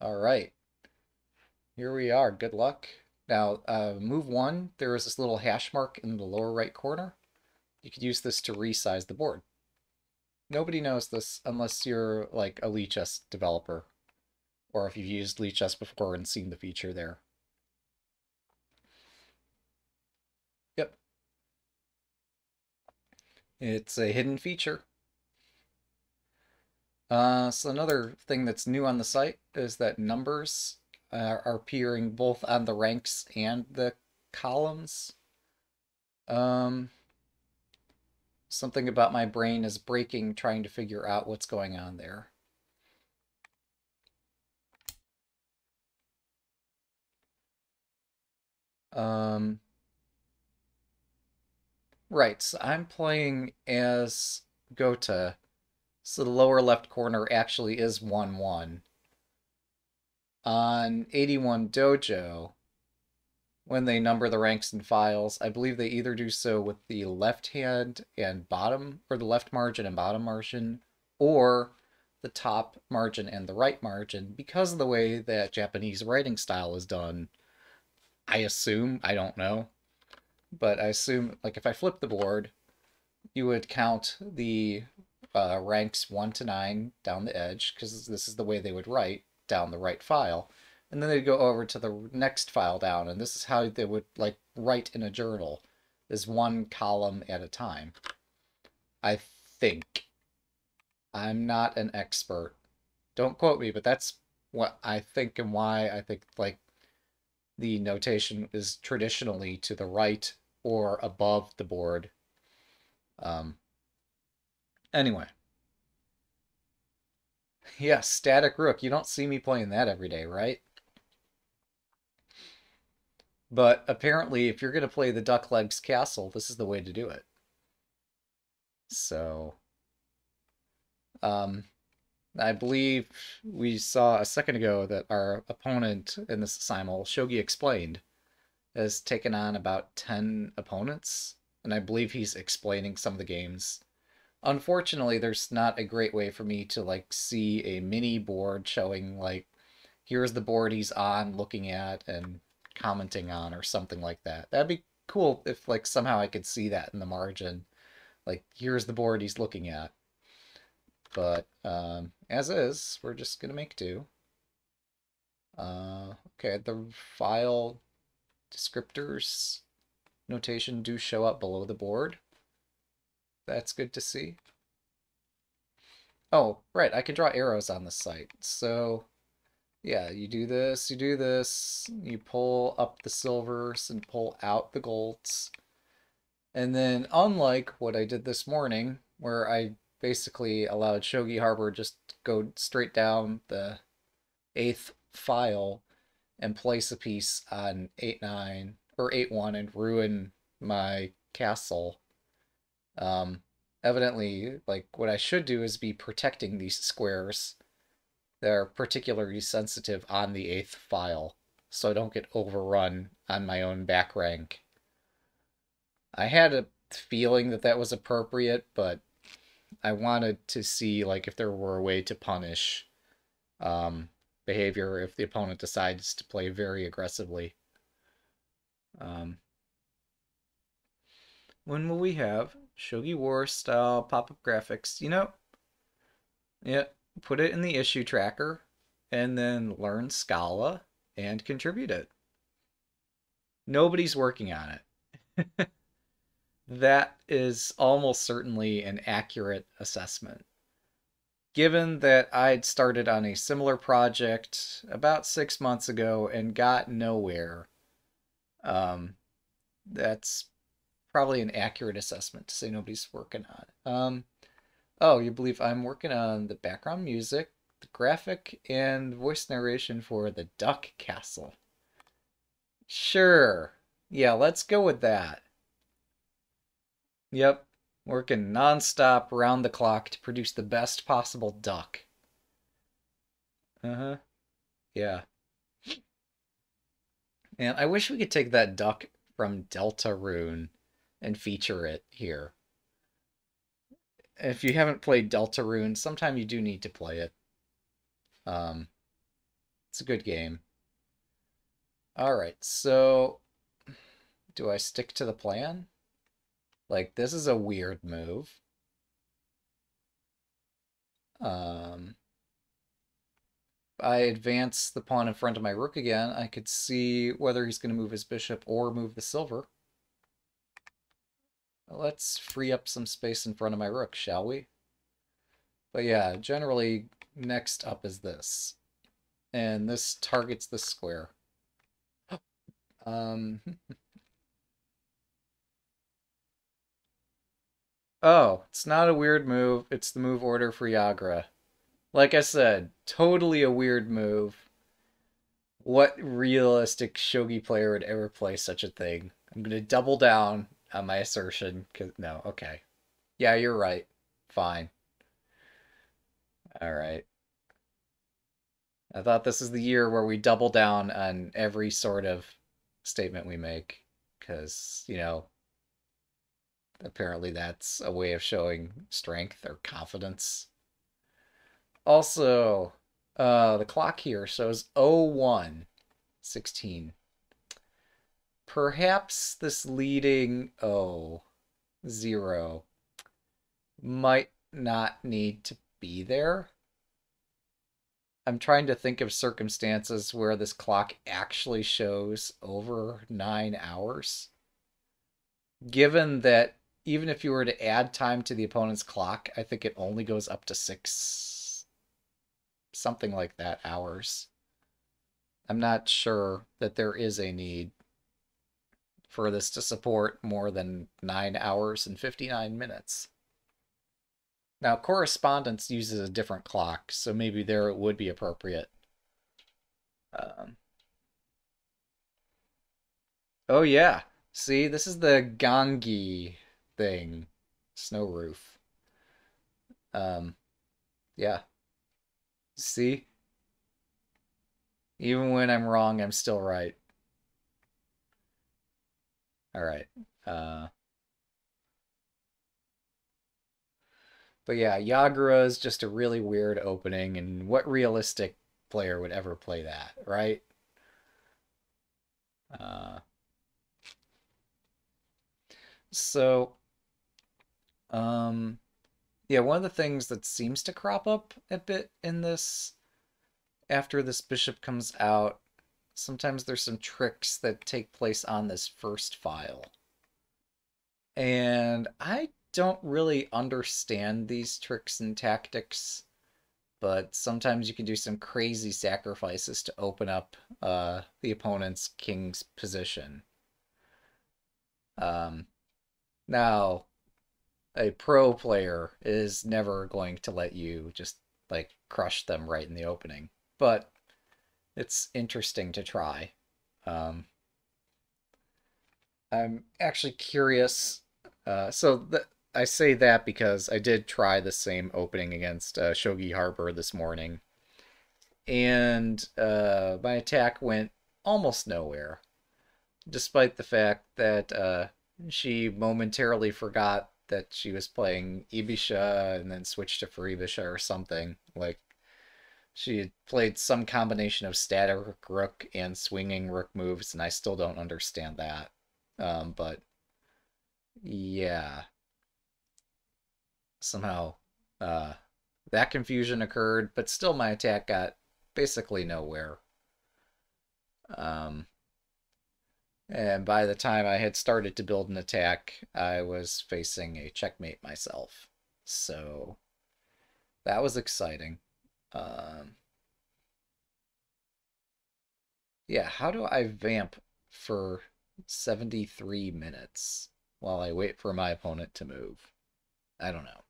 All right. Here we are. Good luck. Now, uh, move one, there is this little hash mark in the lower right corner. You could use this to resize the board. Nobody knows this unless you're like a Lichess developer, or if you've used Lichess before and seen the feature there. Yep. It's a hidden feature. Uh, so another thing that's new on the site is that numbers uh, are appearing both on the ranks and the columns. Um, something about my brain is breaking trying to figure out what's going on there. Um, right, so I'm playing as Gote, so the lower left corner actually is 1-1. On 81 Dojo, when they number the ranks and files, I believe they either do so with the left hand and bottom, or the left margin and bottom margin, or the top margin and the right margin, because of the way that Japanese writing style is done. I assume, I don't know, but I assume, like, if I flip the board, you would count the uh, ranks 1 to 9 down the edge, because this is the way they would write down the right file. And then they'd go over to the next file down, and this is how they would like write in a journal, is one column at a time. I think. I'm not an expert. Don't quote me, but that's what I think and why I think like the notation is traditionally to the right or above the board. Um, anyway. Yeah, static rook. You don't see me playing that every day, right? But apparently, if you're going to play the Duck Legs Castle, this is the way to do it. So, um, I believe we saw a second ago that our opponent in this simul, Shogi Explained, has taken on about 10 opponents, and I believe he's explaining some of the games. Unfortunately, there's not a great way for me to like see a mini board showing like here's the board he's on looking at and commenting on or something like that. That'd be cool if like somehow I could see that in the margin. Like here's the board he's looking at. But um, as is, we're just gonna make do. Uh, okay, the file descriptors notation do show up below the board. That's good to see. Oh, right, I can draw arrows on the site. So yeah, you do this, you do this, you pull up the silvers and pull out the golds. And then unlike what I did this morning, where I basically allowed Shogi Harbor just go straight down the eighth file and place a piece on 8-9 or 8-1 and ruin my castle. Um, evidently, like what I should do is be protecting these squares they're particularly sensitive on the eighth file, so I don't get overrun on my own back rank. I had a feeling that that was appropriate, but I wanted to see like if there were a way to punish um, behavior if the opponent decides to play very aggressively. Um, when will we have Shogi War style pop-up graphics? You know, yeah, put it in the issue tracker, and then learn Scala and contribute it. Nobody's working on it. that is almost certainly an accurate assessment. Given that I'd started on a similar project about six months ago and got nowhere, um, that's probably an accurate assessment to say nobody's working on it. Um, Oh, you believe I'm working on the background music, the graphic, and voice narration for the Duck Castle. Sure. Yeah, let's go with that. Yep, working nonstop round the clock to produce the best possible duck. Uh-huh. Yeah. And I wish we could take that duck from Deltarune and feature it here if you haven't played Deltarune, sometime you do need to play it. Um, It's a good game. All right, so do I stick to the plan? Like, this is a weird move. Um, I advance the pawn in front of my rook again. I could see whether he's going to move his bishop or move the silver. Let's free up some space in front of my rook, shall we? But yeah, generally, next up is this. And this targets the square. um... oh, it's not a weird move. It's the move order for Yagura. Like I said, totally a weird move. What realistic shogi player would ever play such a thing? I'm going to double down on my assertion. Cause, no, okay. Yeah, you're right. Fine. All right. I thought this is the year where we double down on every sort of statement we make. Because, you know, apparently that's a way of showing strength or confidence. Also, uh, the clock here shows 01, 16. Perhaps this leading O, zero, might not need to be there. I'm trying to think of circumstances where this clock actually shows over nine hours. Given that even if you were to add time to the opponent's clock, I think it only goes up to six, something like that, hours. I'm not sure that there is a need for this to support more than 9 hours and 59 minutes. Now, correspondence uses a different clock, so maybe there it would be appropriate. Um, oh, yeah. See, this is the Gangi thing. Snow roof. Um, yeah. See? Even when I'm wrong, I'm still right. Alright. Uh... But yeah, Yagura is just a really weird opening, and what realistic player would ever play that, right? Uh, so, um, yeah, one of the things that seems to crop up a bit in this, after this bishop comes out, sometimes there's some tricks that take place on this first file. And I don't really understand these tricks and tactics, but sometimes you can do some crazy sacrifices to open up uh, the opponent's king's position. Um, now, a pro player is never going to let you just like crush them right in the opening, but it's interesting to try. Um, I'm actually curious. Uh, so the, I say that because I did try the same opening against uh, Shogi Harbor this morning, and uh, my attack went almost nowhere, despite the fact that uh, she momentarily forgot that she was playing Ibisha and then switched to Furibisha or something. Like, she played some combination of static rook and swinging rook moves, and I still don't understand that. Um, but, yeah somehow uh, that confusion occurred, but still my attack got basically nowhere. Um, and by the time I had started to build an attack, I was facing a checkmate myself. So that was exciting. Um, yeah, how do I vamp for 73 minutes while I wait for my opponent to move? I don't know.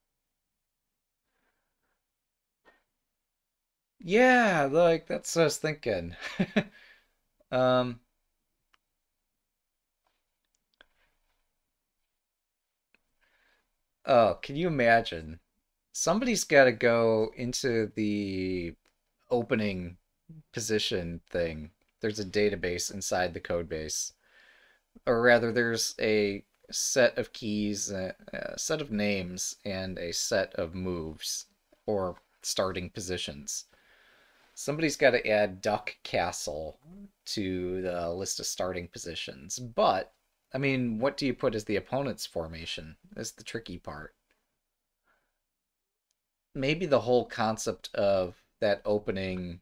Yeah, like that's what I was thinking. um Oh, can you imagine? Somebody's got to go into the opening position thing. There's a database inside the code base. Or rather, there's a set of keys, a, a set of names, and a set of moves or starting positions somebody's got to add Duck Castle to the list of starting positions. But, I mean, what do you put as the opponent's formation? That's the tricky part. Maybe the whole concept of that opening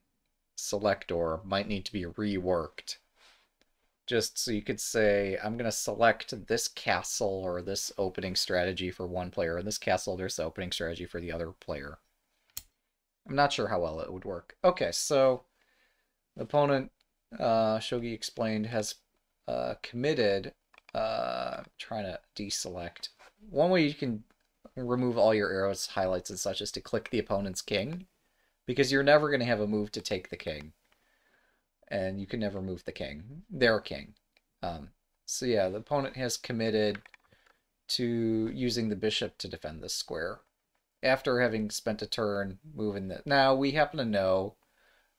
selector might need to be reworked. Just so you could say, I'm going to select this castle or this opening strategy for one player, and this castle, there's the opening strategy for the other player. I'm not sure how well it would work. Okay, so the opponent, uh, Shogi explained, has uh, committed, uh, trying to deselect. One way you can remove all your arrows, highlights, and such is to click the opponent's king, because you're never going to have a move to take the king. And you can never move the king, their king. Um, so yeah, the opponent has committed to using the bishop to defend this square after having spent a turn moving that. Now, we happen to know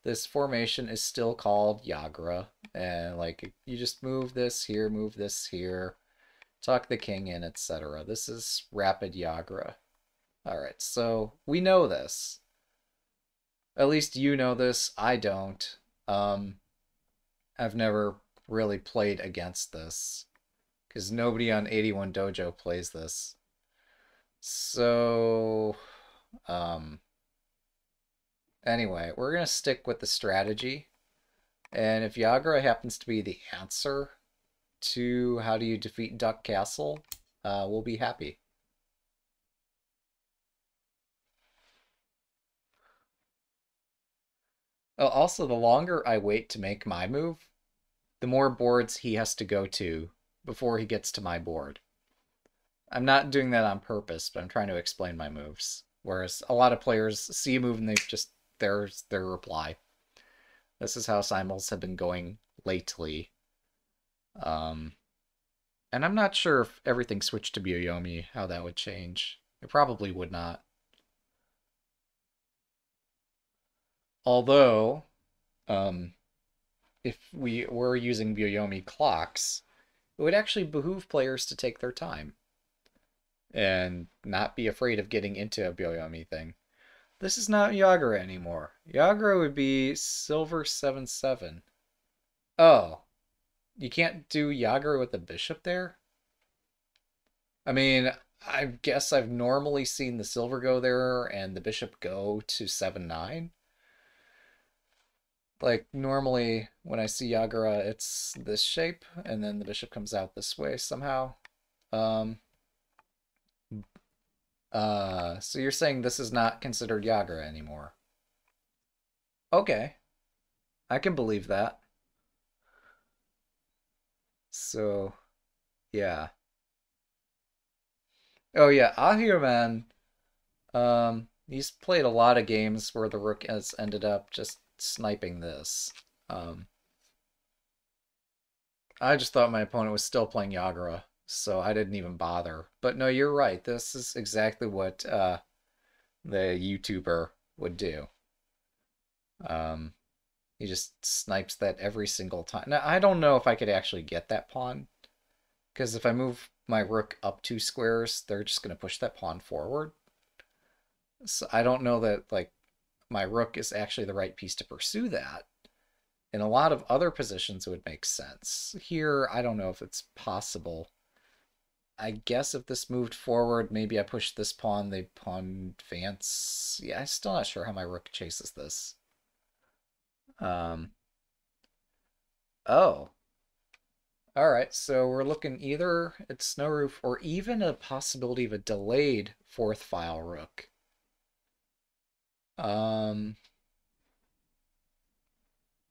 this formation is still called Yagura and like you just move this here, move this here, tuck the king in, etc. This is rapid Yagura. Alright, so we know this. At least you know this, I don't. Um, I've never really played against this, because nobody on 81 Dojo plays this. So, um, anyway, we're going to stick with the strategy. And if Yagura happens to be the answer to how do you defeat Duck Castle, uh, we'll be happy. Oh, also, the longer I wait to make my move, the more boards he has to go to before he gets to my board. I'm not doing that on purpose, but I'm trying to explain my moves. Whereas a lot of players see a move and they just there's their reply. This is how simuls have been going lately. Um, and I'm not sure if everything switched to Byoyomi, how that would change. It probably would not. Although, um, if we were using Byoyomi clocks, it would actually behoove players to take their time and not be afraid of getting into a Byoyomi thing. This is not Yagura anymore. Yagura would be Silver 7-7. Oh. You can't do Yagura with the bishop there? I mean, I guess I've normally seen the silver go there and the bishop go to 7-9. Like, normally when I see Yagura, it's this shape, and then the bishop comes out this way somehow. Um, uh, so you're saying this is not considered Yagura anymore? Okay. I can believe that. So, yeah. Oh yeah, Ahriman, um, he's played a lot of games where the rook has ended up just sniping this. Um, I just thought my opponent was still playing Yagura so I didn't even bother. But no, you're right. This is exactly what uh, the YouTuber would do. Um, he just snipes that every single time. Now, I don't know if I could actually get that pawn, because if I move my rook up two squares, they're just going to push that pawn forward. So I don't know that, like, my rook is actually the right piece to pursue that. In a lot of other positions, it would make sense. Here, I don't know if it's possible. I guess if this moved forward, maybe I push this pawn, they pawn advance. Yeah, I'm still not sure how my rook chases this. Um. Oh. Alright, so we're looking either at Snow Roof or even a possibility of a delayed fourth file rook. Um.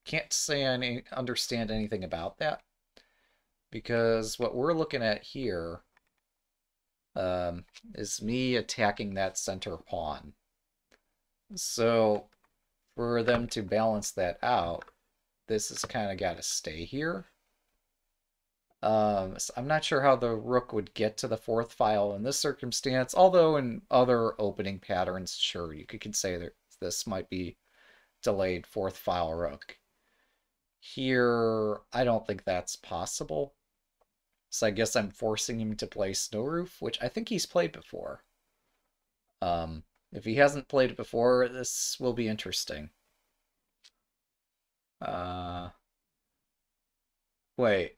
Can't say I understand anything about that. Because what we're looking at here um, is me attacking that center pawn. So for them to balance that out, this has kind of got to stay here. Um, so I'm not sure how the rook would get to the fourth file in this circumstance, although in other opening patterns, sure, you could say that this might be delayed fourth file rook. Here, I don't think that's possible. So I guess I'm forcing him to play Snow Roof, which I think he's played before. Um, if he hasn't played it before, this will be interesting. Uh, wait.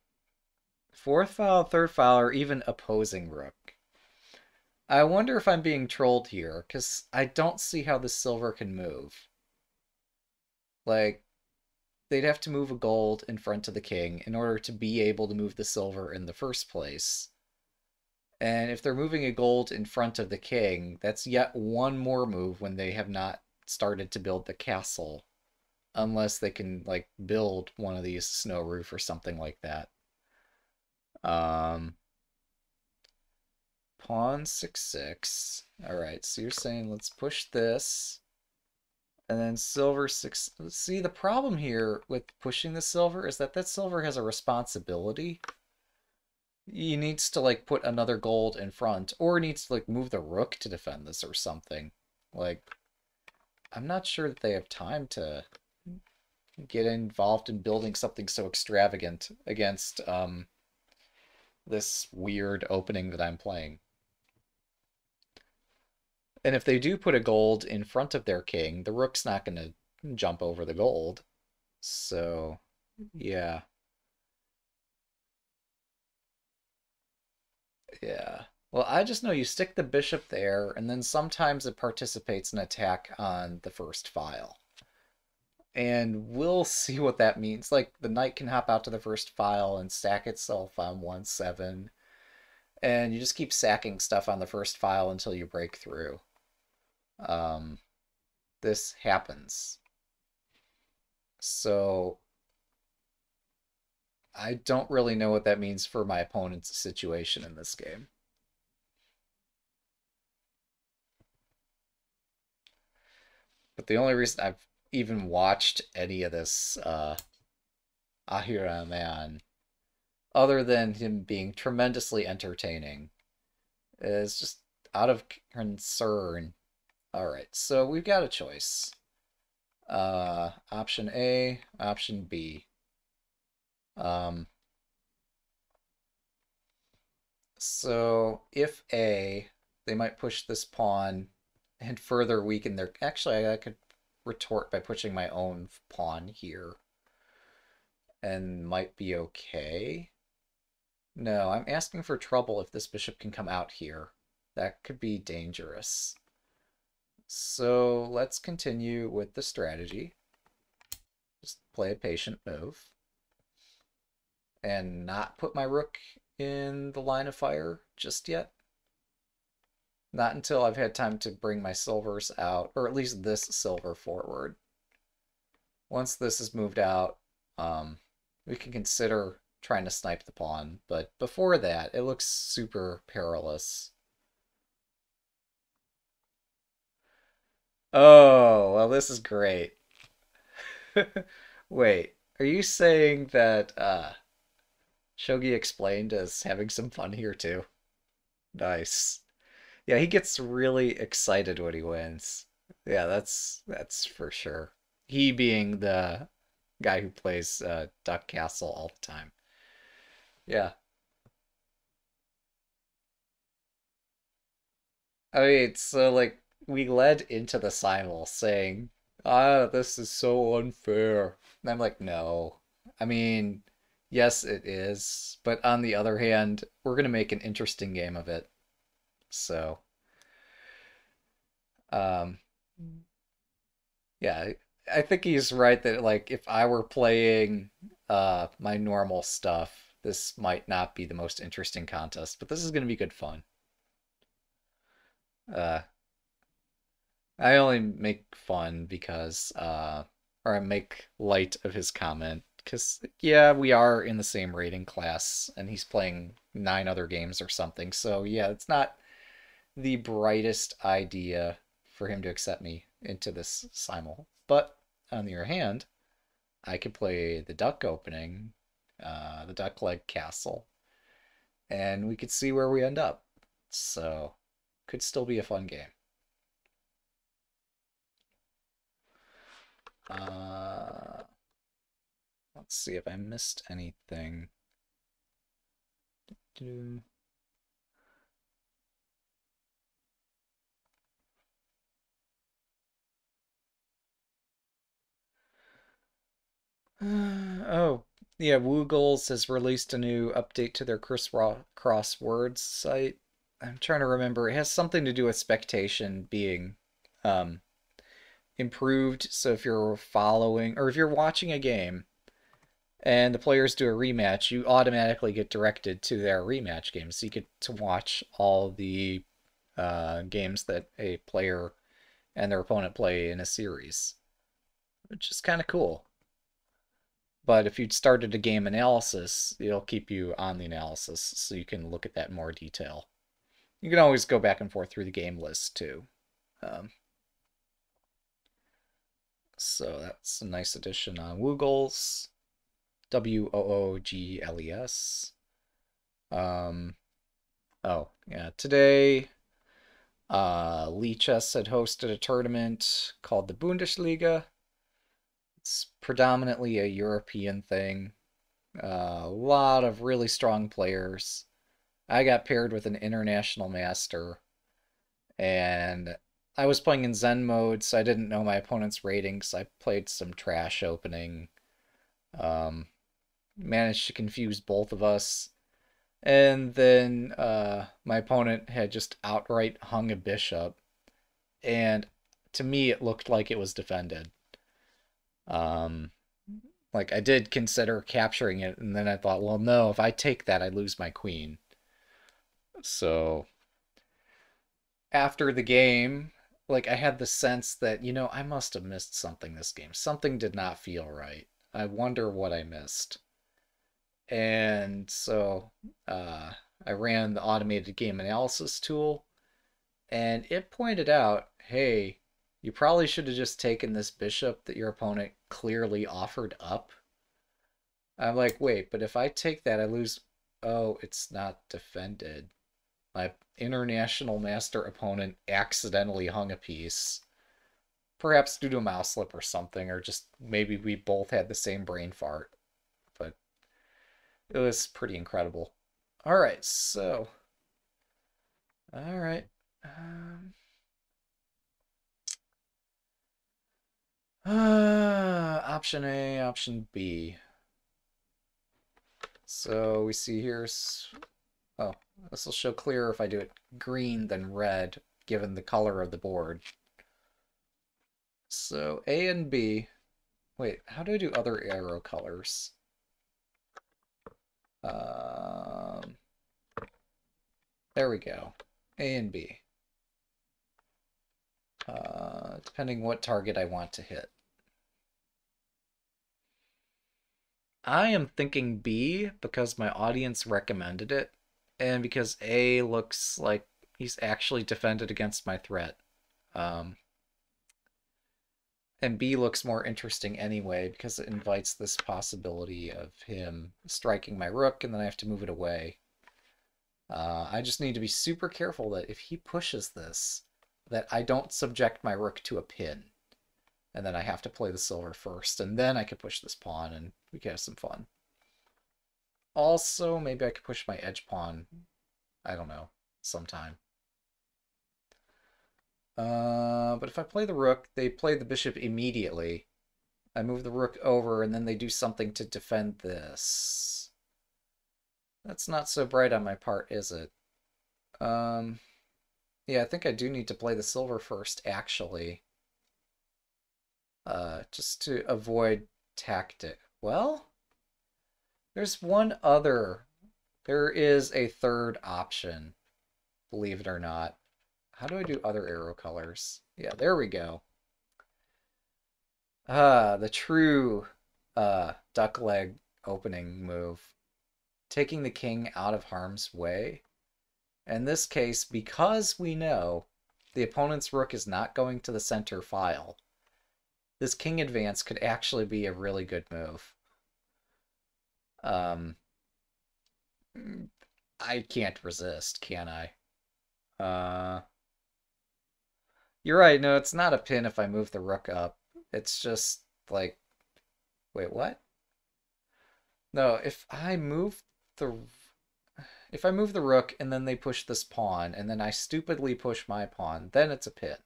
Fourth file, third file, or even opposing rook. I wonder if I'm being trolled here, because I don't see how the silver can move. Like, they'd have to move a gold in front of the king in order to be able to move the silver in the first place. And if they're moving a gold in front of the king, that's yet one more move when they have not started to build the castle. Unless they can, like, build one of these snow roof or something like that. Um, pawn 6 6. Alright, so you're saying let's push this. And then silver 6. See, the problem here with pushing the silver is that that silver has a responsibility. He needs to, like, put another gold in front. Or needs to, like, move the rook to defend this or something. Like, I'm not sure that they have time to get involved in building something so extravagant against um, this weird opening that I'm playing. And if they do put a gold in front of their king, the rook's not going to jump over the gold. So, yeah. Yeah. Well, I just know you stick the bishop there, and then sometimes it participates in attack on the first file and we'll see what that means. Like the knight can hop out to the first file and stack itself on one seven, and you just keep sacking stuff on the first file until you break through. Um, this happens. So I don't really know what that means for my opponent's situation in this game. But the only reason I've even watched any of this uh, Ahira Man, other than him being tremendously entertaining. is just out of concern. Alright, so we've got a choice. Uh, option A, option B. Um, so if A, they might push this pawn and further weaken their... Actually, I could retort by pushing my own pawn here. And might be okay. No, I'm asking for trouble if this bishop can come out here. That could be dangerous. So let's continue with the strategy. Just play a patient move. And not put my rook in the line of fire just yet. Not until I've had time to bring my silvers out, or at least this silver forward. Once this is moved out, um, we can consider trying to snipe the pawn, but before that, it looks super perilous. Oh, well, this is great. Wait, are you saying that uh, Shogi explained as having some fun here too? Nice. Yeah, he gets really excited when he wins. Yeah, that's that's for sure. He being the guy who plays uh, Duck Castle all the time. Yeah. I mean, so like we led into the simul saying, "Ah, this is so unfair." And I'm like, "No." I mean, yes, it is, but on the other hand, we're gonna make an interesting game of it. So, um, yeah, I think he's right that like if I were playing uh my normal stuff, this might not be the most interesting contest, but this is going to be good fun. Uh, I only make fun because uh, or I make light of his comment because yeah, we are in the same rating class, and he's playing nine other games or something. So yeah, it's not the brightest idea for him to accept me into this simul. But on the other hand, I could play the duck opening, uh, the duck leg castle, and we could see where we end up. So, could still be a fun game. Uh, let's see if I missed anything. oh, yeah, Woogles has released a new update to their Chris Cross Words site. I'm trying to remember. It has something to do with spectation being um, improved. So if you're following or if you're watching a game and the players do a rematch, you automatically get directed to their rematch game. So you get to watch all the uh, games that a player and their opponent play in a series, which is kind of cool. But if you'd started a game analysis, it'll keep you on the analysis so you can look at that in more detail. You can always go back and forth through the game list too. Um, so that's a nice addition on Woogles. W O O G L E S. Um, oh, yeah. Today, uh, had hosted a tournament called the Bundesliga. It's predominantly a European thing. Uh, a lot of really strong players. I got paired with an international master, and I was playing in Zen mode, so I didn't know my opponent's ratings. I played some trash opening. Um, managed to confuse both of us. And then uh, my opponent had just outright hung a bishop. And to me, it looked like it was defended. Um, like I did consider capturing it, and then I thought, well, no, if I take that, I lose my queen. So after the game, like I had the sense that, you know, I must have missed something this game. Something did not feel right. I wonder what I missed. And so uh, I ran the automated game analysis tool, and it pointed out, hey, you probably should have just taken this bishop that your opponent clearly offered up. I'm like, wait, but if I take that, I lose. Oh, it's not defended. My international master opponent accidentally hung a piece. Perhaps due to a mouse slip or something, or just maybe we both had the same brain fart. It was pretty incredible. All right, so. All right. Um, uh, option A, option B. So we see here's. Oh, this will show clearer if I do it green than red, given the color of the board. So A and B. Wait, how do I do other arrow colors? Um, there we go. A and B. Uh, depending what target I want to hit. I am thinking B because my audience recommended it, and because A looks like he's actually defended against my threat. Um, and B looks more interesting anyway because it invites this possibility of him striking my rook and then I have to move it away. Uh, I just need to be super careful that if he pushes this, that I don't subject my rook to a pin. And then I have to play the silver first, and then I can push this pawn and we can have some fun. Also, maybe I could push my edge pawn, I don't know, sometime. Uh, but if I play the rook, they play the bishop immediately. I move the rook over, and then they do something to defend this. That's not so bright on my part, is it? Um, yeah, I think I do need to play the silver first, actually. Uh, just to avoid tactic. Well, there's one other. There is a third option, believe it or not. How do I do other arrow colors? Yeah, there we go. Ah, the true uh, duck leg opening move. Taking the king out of harm's way. In this case, because we know the opponent's rook is not going to the center file, this king advance could actually be a really good move. Um, I can't resist, can I? Uh, you're right. No, it's not a pin if I move the rook up. It's just like, wait, what? No, if I move the, if I move the rook and then they push this pawn and then I stupidly push my pawn, then it's a pin.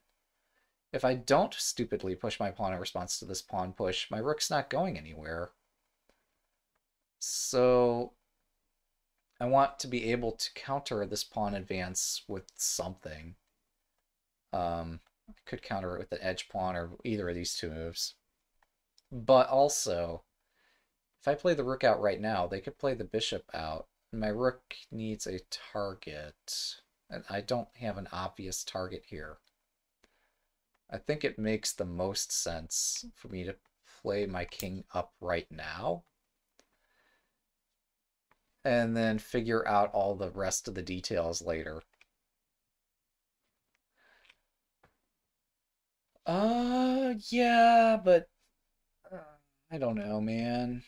If I don't stupidly push my pawn in response to this pawn push, my rook's not going anywhere. So I want to be able to counter this pawn advance with something. Um, could counter it with an edge pawn or either of these two moves. But also, if I play the rook out right now, they could play the bishop out. My rook needs a target. And I don't have an obvious target here. I think it makes the most sense for me to play my king up right now. And then figure out all the rest of the details later. Uh, yeah, but uh, I don't know, man.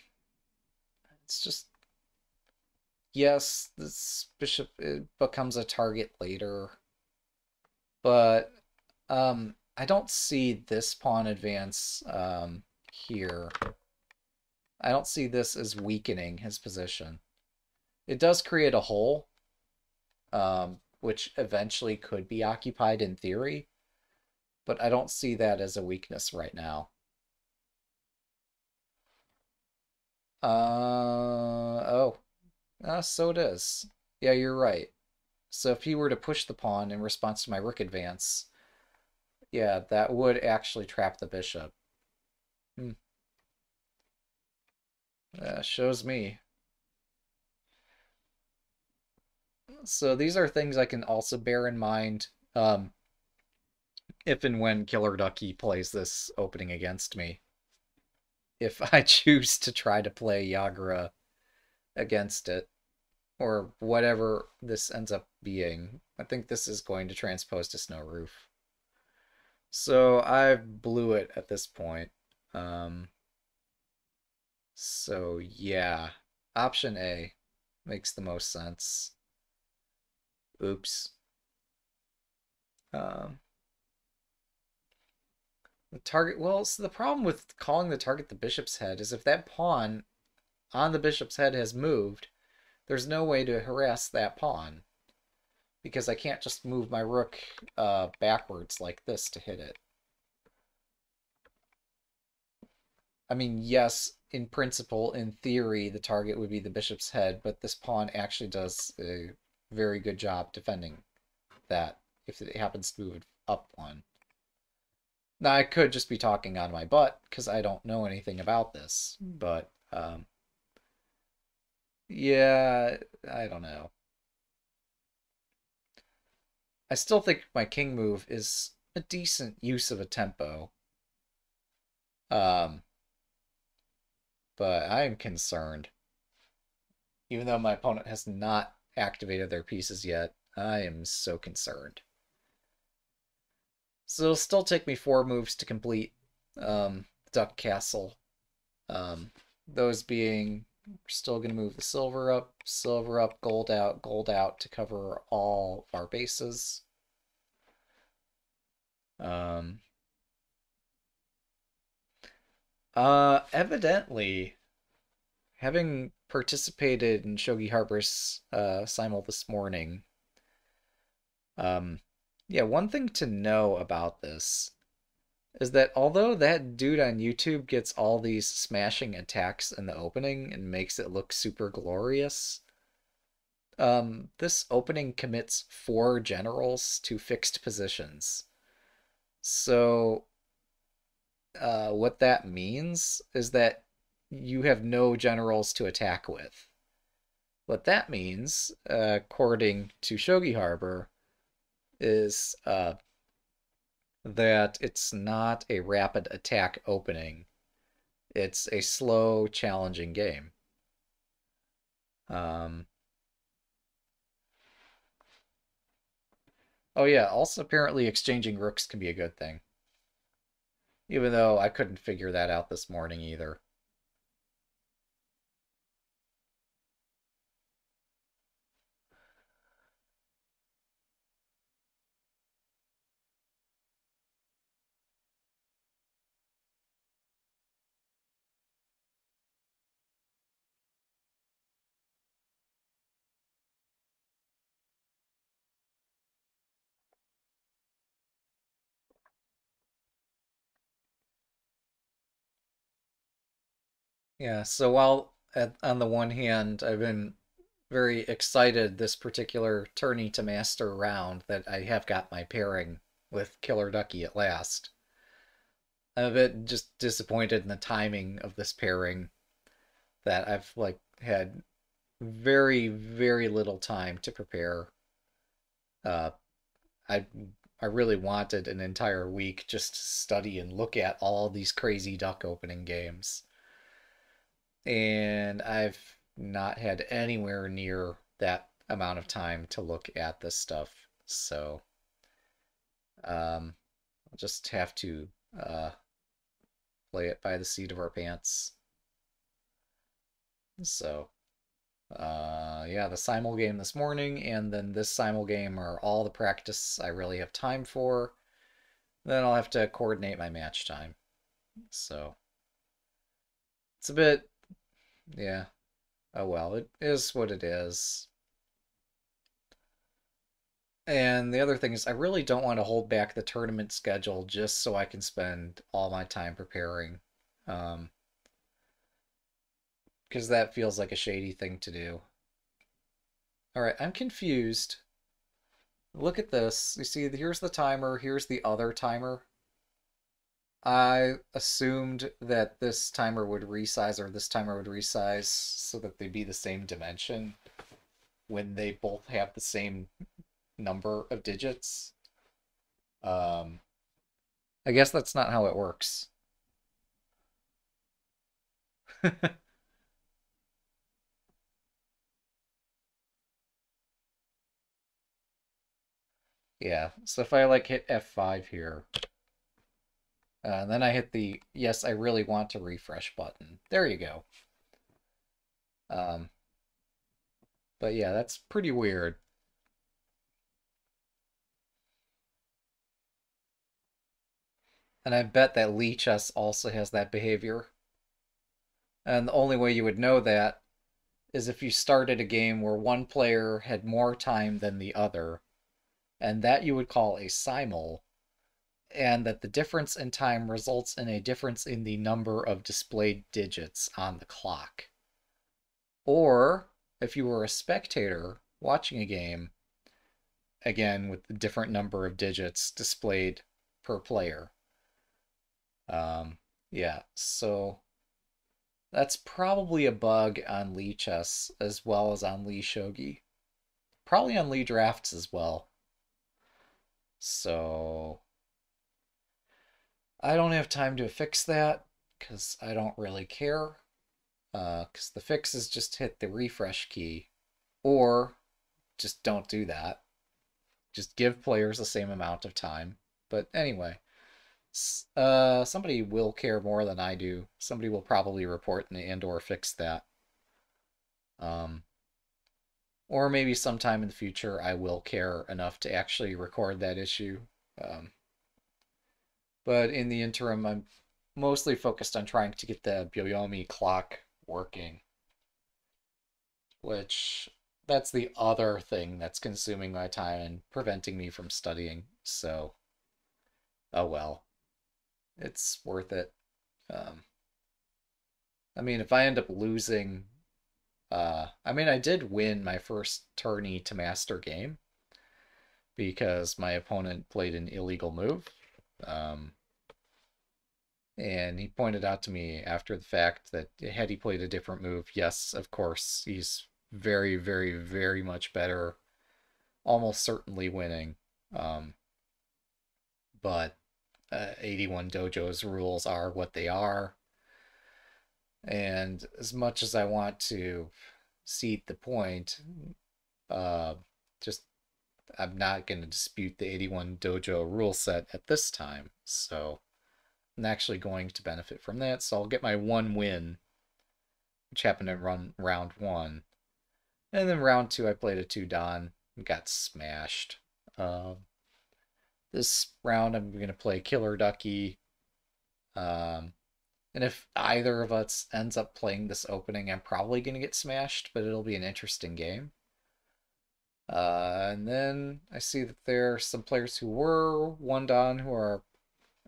It's just yes, this bishop becomes a target later, but um, I don't see this pawn advance um, here. I don't see this as weakening his position. It does create a hole, um, which eventually could be occupied in theory, but I don't see that as a weakness right now. Uh, oh. Uh, so it is. Yeah, you're right. So if he were to push the pawn in response to my rook advance, yeah, that would actually trap the bishop. Hmm. Shows me. So these are things I can also bear in mind um, if and when Killer Ducky plays this opening against me. If I choose to try to play Yagura against it, or whatever this ends up being. I think this is going to transpose to Snow Roof. So I blew it at this point. Um, so yeah, option A makes the most sense. Oops. Um, the target, well, so the problem with calling the target the bishop's head is if that pawn on the bishop's head has moved, there's no way to harass that pawn because I can't just move my rook uh, backwards like this to hit it. I mean, yes, in principle, in theory, the target would be the bishop's head, but this pawn actually does a very good job defending that if it happens to move up one. Now, I could just be talking on my butt because I don't know anything about this, but um, yeah, I don't know. I still think my king move is a decent use of a tempo. Um, but I am concerned. Even though my opponent has not activated their pieces yet, I am so concerned. So it'll still take me four moves to complete um, Duck Castle. Um, those being still going to move the silver up, silver up, gold out, gold out to cover all our bases. Um, uh, evidently, having participated in Shogi Harbor's uh, simul this morning, um, yeah, one thing to know about this is that although that dude on YouTube gets all these smashing attacks in the opening and makes it look super glorious, um, this opening commits four generals to fixed positions. So, uh, what that means is that you have no generals to attack with. What that means, uh, according to Shogi Harbor, is uh, that it's not a rapid attack opening. It's a slow, challenging game. Um, oh yeah, also apparently exchanging rooks can be a good thing. Even though I couldn't figure that out this morning either. Yeah, so while at, on the one hand, I've been very excited this particular tourney to master round that I have got my pairing with Killer Ducky at last. I'm a bit just disappointed in the timing of this pairing that I've like had very very little time to prepare. Uh, I I really wanted an entire week just to study and look at all these crazy duck opening games. And I've not had anywhere near that amount of time to look at this stuff. So um, I'll just have to uh, play it by the seat of our pants. So uh, yeah, the simul game this morning, and then this simul game are all the practice I really have time for. Then I'll have to coordinate my match time. So it's a bit, yeah. Oh well, it is what it is. And the other thing is, I really don't want to hold back the tournament schedule just so I can spend all my time preparing. Um, because that feels like a shady thing to do. Alright, I'm confused. Look at this. You see, here's the timer, here's the other timer. I assumed that this timer would resize or this timer would resize so that they'd be the same dimension when they both have the same number of digits. Um, I guess that's not how it works. Yeah, so if I like hit F5 here, uh, and then I hit the yes, I really want to refresh button. There you go. Um, but yeah, that's pretty weird. And I bet that Lichess also has that behavior. And the only way you would know that is if you started a game where one player had more time than the other and that you would call a simul, and that the difference in time results in a difference in the number of displayed digits on the clock. Or if you were a spectator watching a game, again with the different number of digits displayed per player. Um, yeah, so that's probably a bug on Lichess as well as on Lishogi. Probably on Lidraughts as well. So I don't have time to fix that because I don't really care. Because uh, the fix is just hit the refresh key or just don't do that. Just give players the same amount of time. But anyway, uh, somebody will care more than I do. Somebody will probably report and or fix that. Um, or maybe sometime in the future I will care enough to actually record that issue. Um, but in the interim, I'm mostly focused on trying to get the Byoyomi clock working. Which, that's the other thing that's consuming my time and preventing me from studying. So, oh well. It's worth it. Um, I mean, if I end up losing uh, I mean, I did win my first tourney to master game because my opponent played an illegal move. Um, and he pointed out to me after the fact that had he played a different move, yes, of course, he's very, very, very much better, almost certainly winning. Um, but uh, 81 Dojo's rules are what they are. And as much as I want to seat the point, uh, just I'm not going to dispute the 81 dojo rule set at this time. So Actually going to benefit from that. So I'll get my one win, which happened in run round one. And then round two, I played a two dan and got smashed. Uh, this round, I'm going to play Killer Ducky. Um, and if either of us ends up playing this opening, I'm probably going to get smashed, but it'll be an interesting game. Uh, and then I see that there are some players who were one dan who are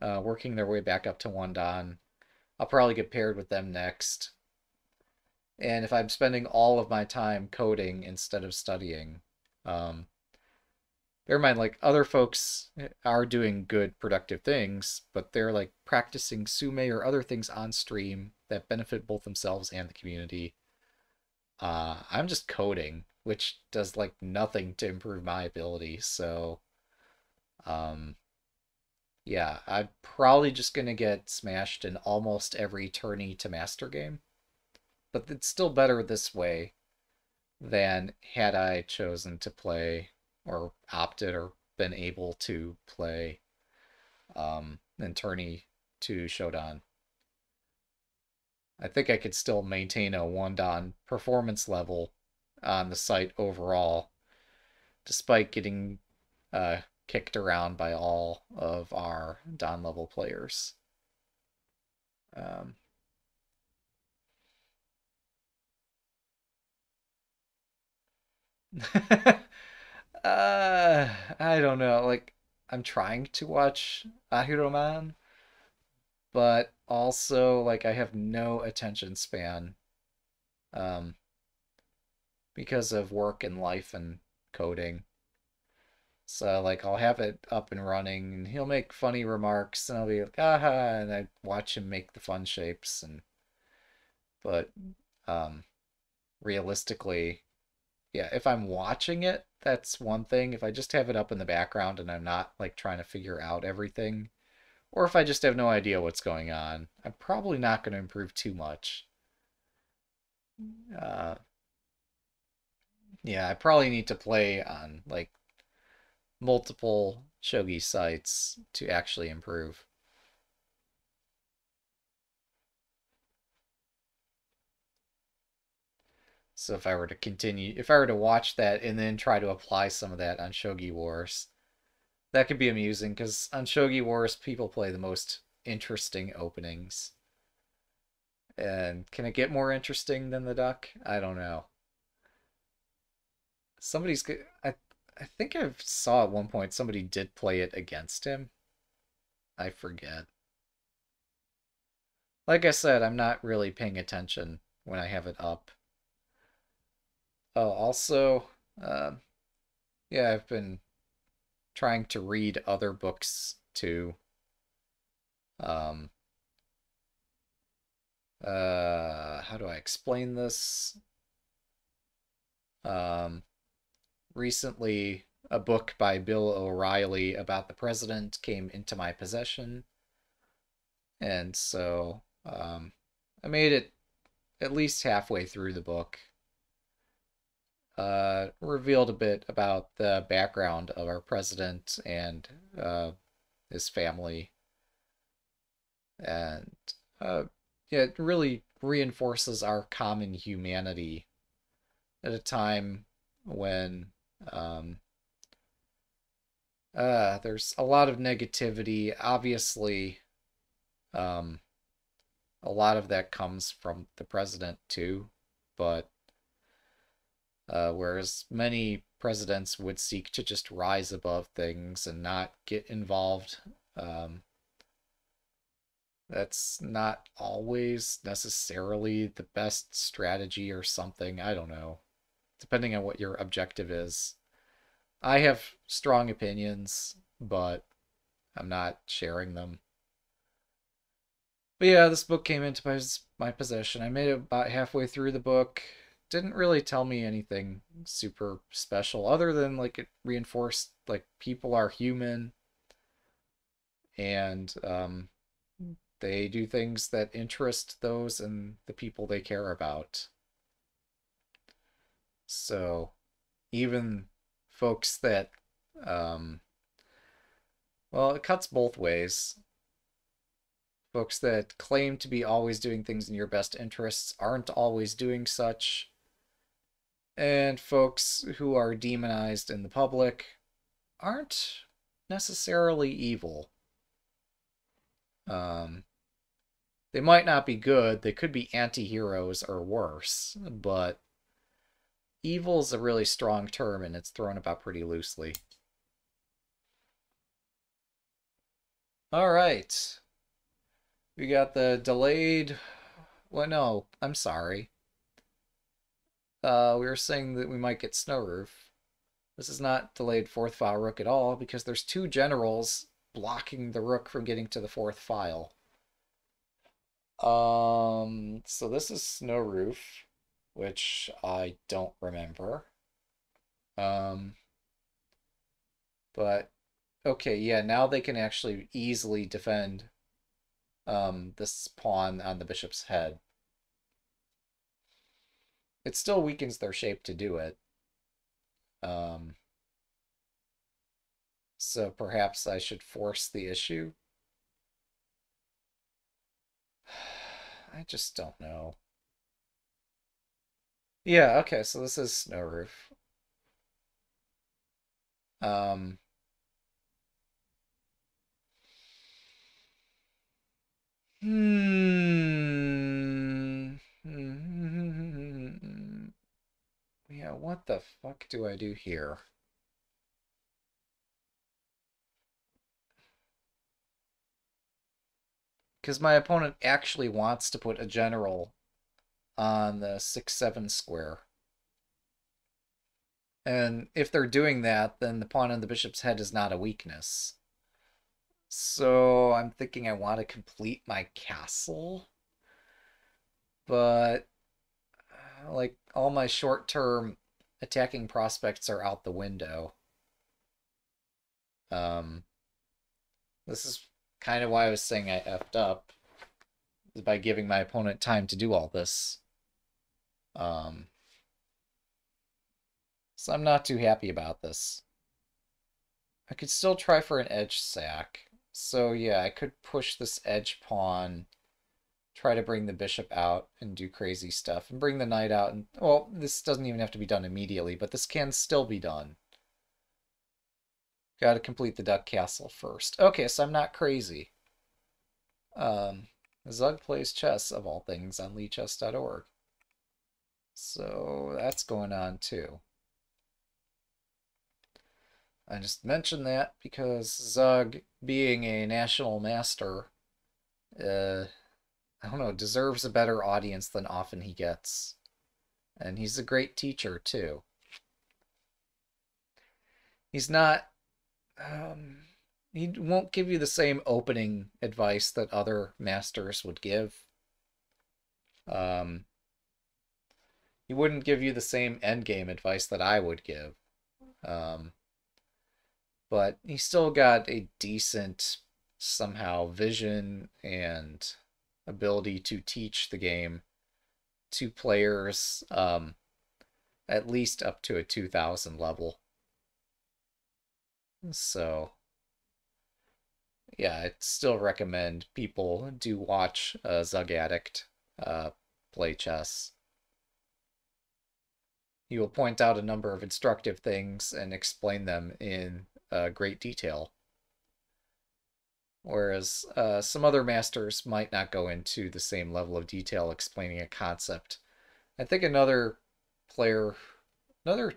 uh, working their way back up to one. I'll probably get paired with them next. And if I'm spending all of my time coding instead of studying, um, bear in mind, like other folks are doing good, productive things, but they're like practicing tsume or other things on stream that benefit both themselves and the community. Uh, I'm just coding, which does like nothing to improve my ability. So, um, yeah, I'm probably just gonna get smashed in almost every tourney to master game. But it's still better this way than had I chosen to play or opted or been able to play um, in tourney to Shodan. I think I could still maintain a one dan performance level on the site overall, despite getting uh, kicked around by all of our dan level players. Um, uh, I don't know. Like, I'm trying to watch Ahiroman, but also like I have no attention span um because of work and life and coding. So like I'll have it up and running and he'll make funny remarks and I'll be like aha and I watch him make the fun shapes and but um realistically yeah, if I'm watching it, that's one thing. If I just have it up in the background and I'm not like trying to figure out everything, or if I just have no idea what's going on, I'm probably not going to improve too much. Uh, yeah, I probably need to play on like multiple shogi sites to actually improve. So if I were to continue, if I were to watch that and then try to apply some of that on Shogi Wars, that could be amusing because on Shogi Wars, people play the most interesting openings. And can it get more interesting than the duck? I don't know. Somebody's I I think I saw at one point somebody did play it against him. I forget. Like I said, I'm not really paying attention when I have it up. Oh, also, uh, yeah, I've been trying to read other books too. Um, uh, how do I explain this? Um, recently, a book by Bill O'Reilly about the president came into my possession. And so, um, I made it at least halfway through the book uh, revealed a bit about the background of our president and uh, his family. And uh, yeah, it really reinforces our common humanity at a time when um, uh, there's a lot of negativity. Obviously, um, a lot of that comes from the president too, but uh, whereas many presidents would seek to just rise above things and not get involved. Um, that's not always necessarily the best strategy or something. I don't know. Depending on what your objective is. I have strong opinions, but I'm not sharing them. But yeah, this book came into my, my possession. I made it about halfway through the book didn't really tell me anything super special other than like it reinforced like people are human and um, they do things that interest those and the people they care about. So even folks that um, well, it cuts both ways. Folks that claim to be always doing things in your best interests aren't always doing such and folks who are demonized in the public aren't necessarily evil. Um, they might not be good, they could be anti heroes or worse, but evil is a really strong term and it's thrown about pretty loosely. Alright. We got the delayed. Well, no, I'm sorry. uh, we were saying that we might get Snow Roof. This is not delayed fourth file rook at all because there's two generals blocking the rook from getting to the fourth file. Um, so this is Snow Roof, which I don't remember. Um, but okay, yeah, now they can actually easily defend um, this pawn on the bishop's head. It still weakens their shape to do it. Um, so perhaps I should force the issue. I just don't know. Yeah, okay, so this is Snow Roof. Um, hmm. Yeah, what the fuck do I do here? Because my opponent actually wants to put a general on the 6-7 square. And if they're doing that, then the pawn on the bishop's head is not a weakness. So I'm thinking I want to complete my castle. But, uh, like, all my short-term attacking prospects are out the window. Um, this is kind of why I was saying I effed up, by giving my opponent time to do all this. Um, so I'm not too happy about this. I could still try for an edge sack. So yeah, I could push this edge pawn, try to bring the bishop out and do crazy stuff, and bring the knight out. And Well, this doesn't even have to be done immediately, but this can still be done. Got to complete the duck castle first. Okay, so I'm not crazy. Um, Zug plays chess, of all things, on lichess.org. So that's going on too. I just mentioned that because Zug, being a national master, uh, I don't know, deserves a better audience than often he gets. And he's a great teacher, too. He's not, um, he won't give you the same opening advice that other masters would give. Um, he wouldn't give you the same endgame advice that I would give. Um, but he still got a decent somehow vision and ability to teach the game to players um, at least up to a 2000 level. So, yeah, I'd still recommend people do watch uh, Zug Addict uh, play chess. He will point out a number of instructive things and explain them in uh, great detail. Whereas uh, some other masters might not go into the same level of detail explaining a concept. I think another player, another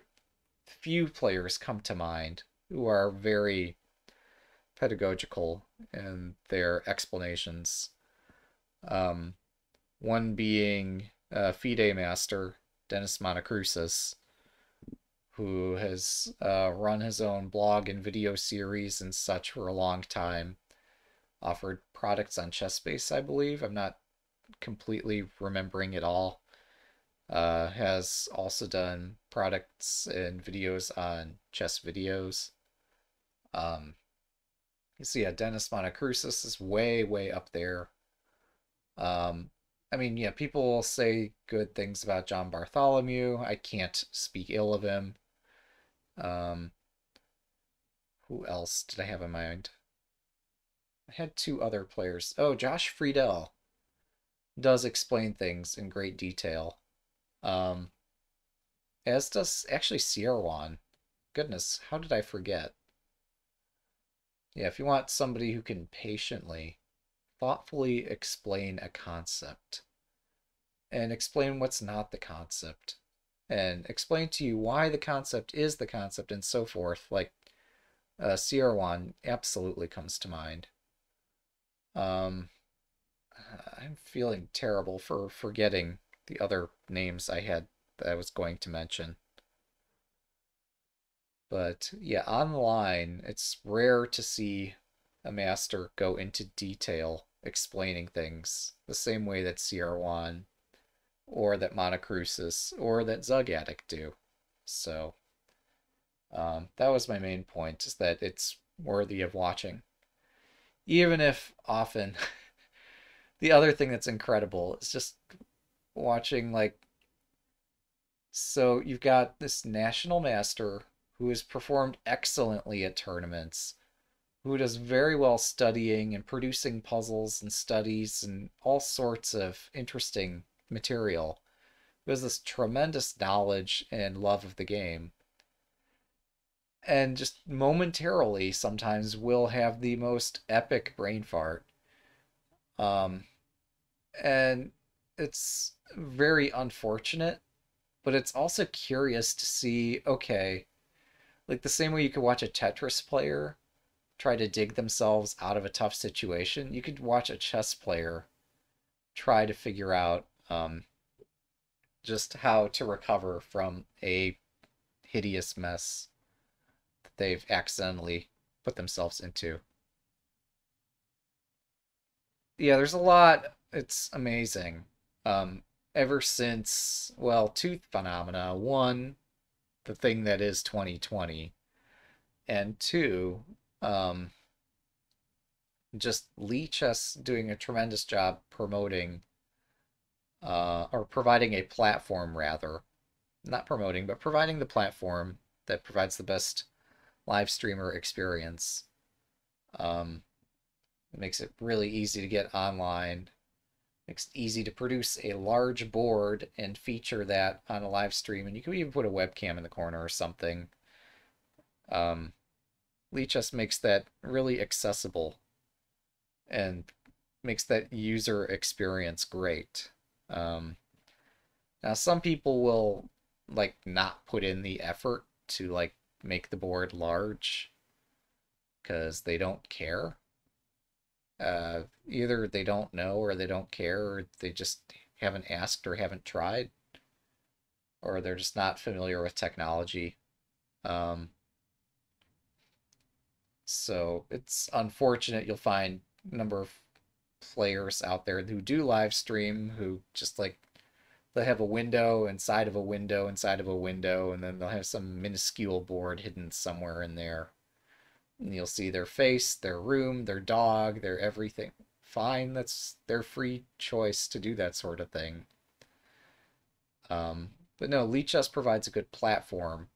few players come to mind who are very pedagogical in their explanations. Um, one being uh, FIDE Master, Dennis Monokroussos, who has uh, run his own blog and video series and such for a long time. Offered products on ChessBase, I believe. I'm not completely remembering it all. Uh, has also done products and videos on chess videos. Um, you see, yeah, Dennis Monokroussos is way, way up there. Um, I mean, yeah, people will say good things about John Bartholomew. I can't speak ill of him. Um, who else did I have in mind? I had two other players. Oh, Josh Friedel does explain things in great detail. Um, as does actually Seirawan. Goodness, how did I forget? Yeah, if you want somebody who can patiently, thoughtfully explain a concept and explain what's not the concept and explain to you why the concept is the concept and so forth. Like uh, Seirawan absolutely comes to mind. Um, I'm feeling terrible for forgetting the other names I had that I was going to mention. But yeah, online, it's rare to see a master go into detail explaining things the same way that Seirawan or that Monokroussos or that Zug Addict do. So um, that was my main point, is that it's worthy of watching. Even if often the other thing that's incredible is just watching like so you've got this national master who has performed excellently at tournaments who does very well studying and producing puzzles and studies and all sorts of interesting material. Who has this tremendous knowledge and love of the game. And just momentarily sometimes will have the most epic brain fart. Um and it's very unfortunate but it's also curious to see okay like the same way you could watch a tetris player try to dig themselves out of a tough situation you could watch a chess player try to figure out um, just how to recover from a hideous mess that they've accidentally put themselves into. Yeah, there's a lot. It's amazing. Um, ever since, well, two phenomena. One, the thing that is 2020, and two, um, just Lichess doing a tremendous job promoting uh, or providing a platform rather, not promoting, but providing the platform that provides the best live streamer experience. Um, it makes it really easy to get online. Makes it easy to produce a large board and feature that on a live stream, and you can even put a webcam in the corner or something. Um, Lichess makes that really accessible and makes that user experience great. Um, now, some people will like not put in the effort to like make the board large because they don't care. Uh, either they don't know or they don't care or they just haven't asked or haven't tried or they're just not familiar with technology. Um, so it's unfortunate you'll find a number of players out there who do live stream who just like they have a window inside of a window inside of a window and then they'll have some minuscule board hidden somewhere in there. And you'll see their face their room their dog their everything. Fine that's their free choice to do that sort of thing. Um, but no Lichess provides a good platform.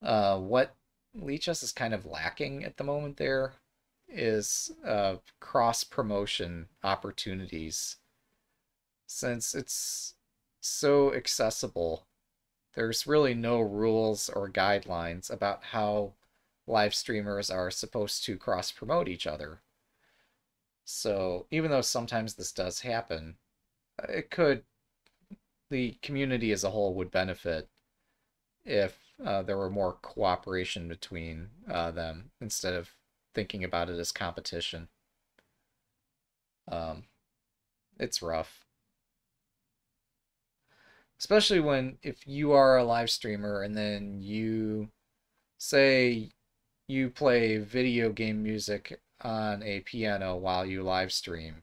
Uh, what Lichess is kind of lacking at the moment there is uh, cross promotion opportunities. Since it's so accessible, there's really no rules or guidelines about how live streamers are supposed to cross promote each other. So even though sometimes this does happen, it could, the community as a whole would benefit if uh, there were more cooperation between uh, them instead of thinking about it as competition. Um, it's rough. Especially when if you are a live streamer and then you say you play video game music on a piano while you live stream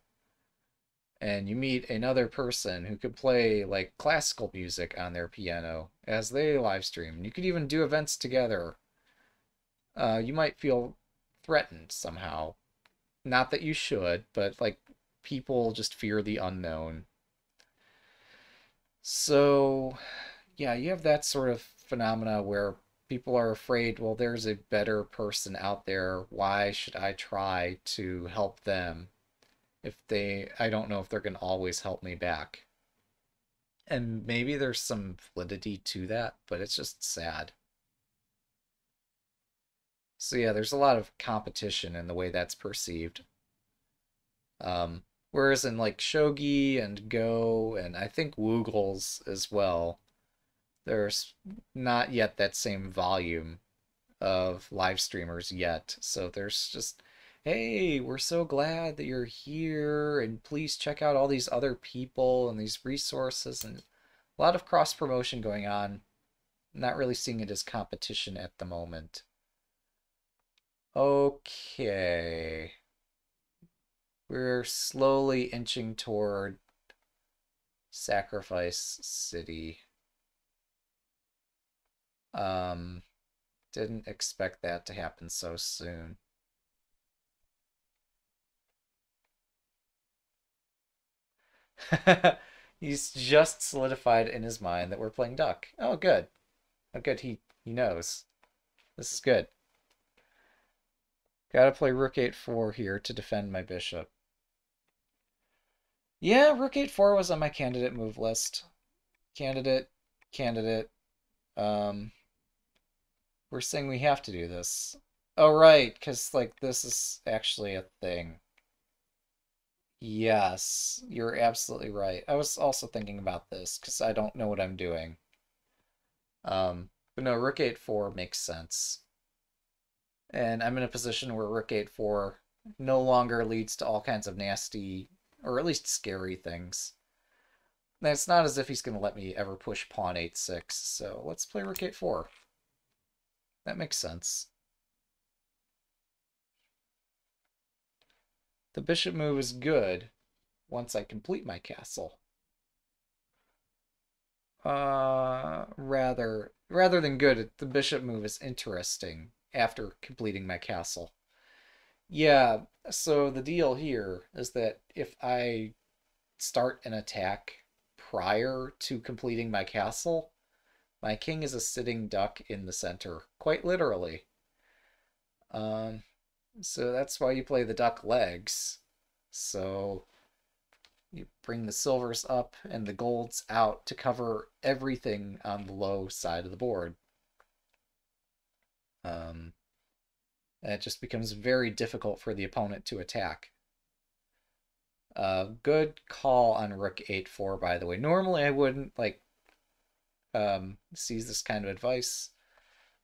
and you meet another person who could play like classical music on their piano as they live stream. You could even do events together. Uh, you might feel threatened somehow. Not that you should, but like people just fear the unknown. So, yeah, you have that sort of phenomena where people are afraid, well, there's a better person out there. Why should I try to help them if they, I don't know if they're going to always help me back? And maybe there's some validity to that, but it's just sad. So yeah, there's a lot of competition in the way that's perceived. Um, whereas in like Shogi and Go and I think Woogles as well, there's not yet that same volume of live streamers yet. So there's just, hey, we're so glad that you're here and please check out all these other people and these resources and A lot of cross promotion going on. Not really seeing it as competition at the moment. Okay. We're slowly inching toward Sacrifice City. Um, didn't expect that to happen so soon. He's just solidified in his mind that we're playing duck. Oh, good. Oh, good. He he knows. This is good. Gotta play rook 8-4 here to defend my bishop. Yeah, rook 8-4 was on my candidate move list. Candidate, candidate. Um, we're saying we have to do this. Oh, right, because, like, this is actually a thing. Yes, you're absolutely right. I was also thinking about this because I don't know what I'm doing. Um, but no, Rook 8-4 makes sense. And I'm in a position where Rook 8-4 no longer leads to all kinds of nasty, or at least scary things. And it's not as if he's going to let me ever push Pawn 8-6, so let's play Rook 8-4. That makes sense. The bishop move is good once I complete my castle. Uh, rather, rather than good, the bishop move is interesting after completing my castle. Yeah, so the deal here is that if I start an attack prior to completing my castle, my king is a sitting duck in the center, quite literally. Um, so that's why you play the duck legs. So you bring the silvers up and the golds out to cover everything on the low side of the board. Um, it just becomes very difficult for the opponent to attack. Uh, good call on rook 8-4, by the way. Normally I wouldn't, like, um, seize this kind of advice.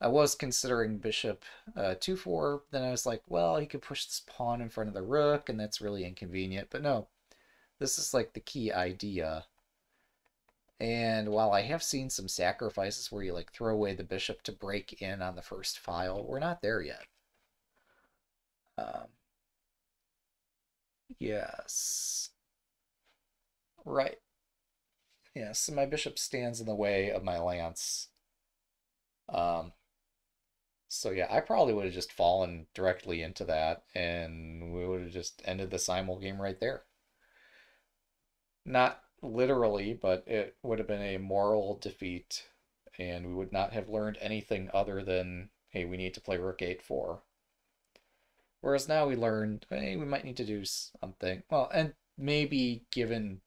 I was considering bishop uh, 2-4, then I was like, well, he could push this pawn in front of the rook, and that's really inconvenient. But no, this is like the key idea. And while I have seen some sacrifices where you like throw away the bishop to break in on the first file, we're not there yet. Um, yes. Right. Yeah, so my bishop stands in the way of my lance. Um, so yeah, I probably would have just fallen directly into that, and we would have just ended the simul game right there. Not literally, but it would have been a moral defeat, and we would not have learned anything other than, hey, we need to play rook 8-4. Whereas now we learned, hey, we might need to do something. Well, and maybe given,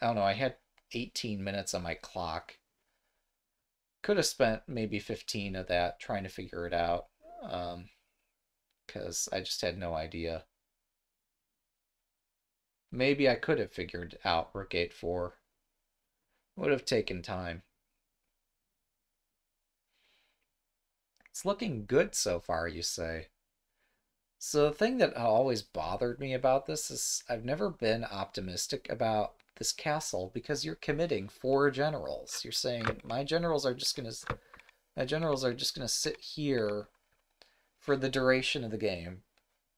I don't know, I had 18 minutes on my clock could have spent maybe 15 of that trying to figure it out because um, I just had no idea. Maybe I could have figured out Rook 8-4. Would have taken time. It's looking good so far, you say. So the thing that always bothered me about this is I've never been optimistic about this castle because you're committing four generals. You're saying my generals are just gonna my generals are just gonna sit here for the duration of the game,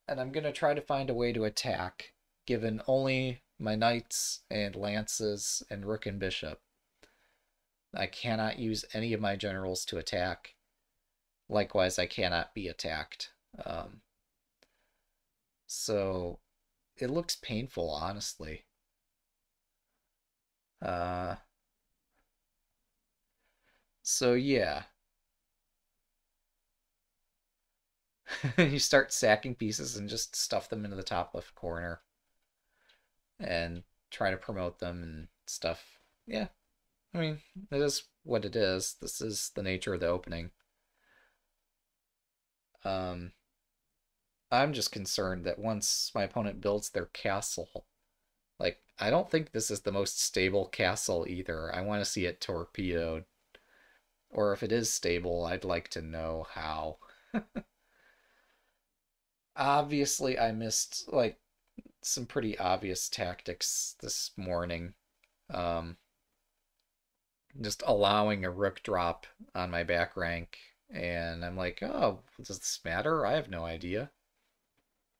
and I'm gonna try to find a way to attack, given only my knights and lances and rook and bishop. I cannot use any of my generals to attack. Likewise, I cannot be attacked. Um, so it looks painful, honestly. Uh, so yeah. you start sacking pieces and just stuff them into the top left corner and try to promote them and stuff. Yeah. I mean, it is what it is. This is the nature of the opening. Um, I'm just concerned that once my opponent builds their castle, like, I don't think this is the most stable castle either. I want to see it torpedoed. Or if it is stable, I'd like to know how. Obviously, I missed, like, some pretty obvious tactics this morning. Um, just allowing a rook drop on my back rank. And I'm like, oh, does this matter? I have no idea.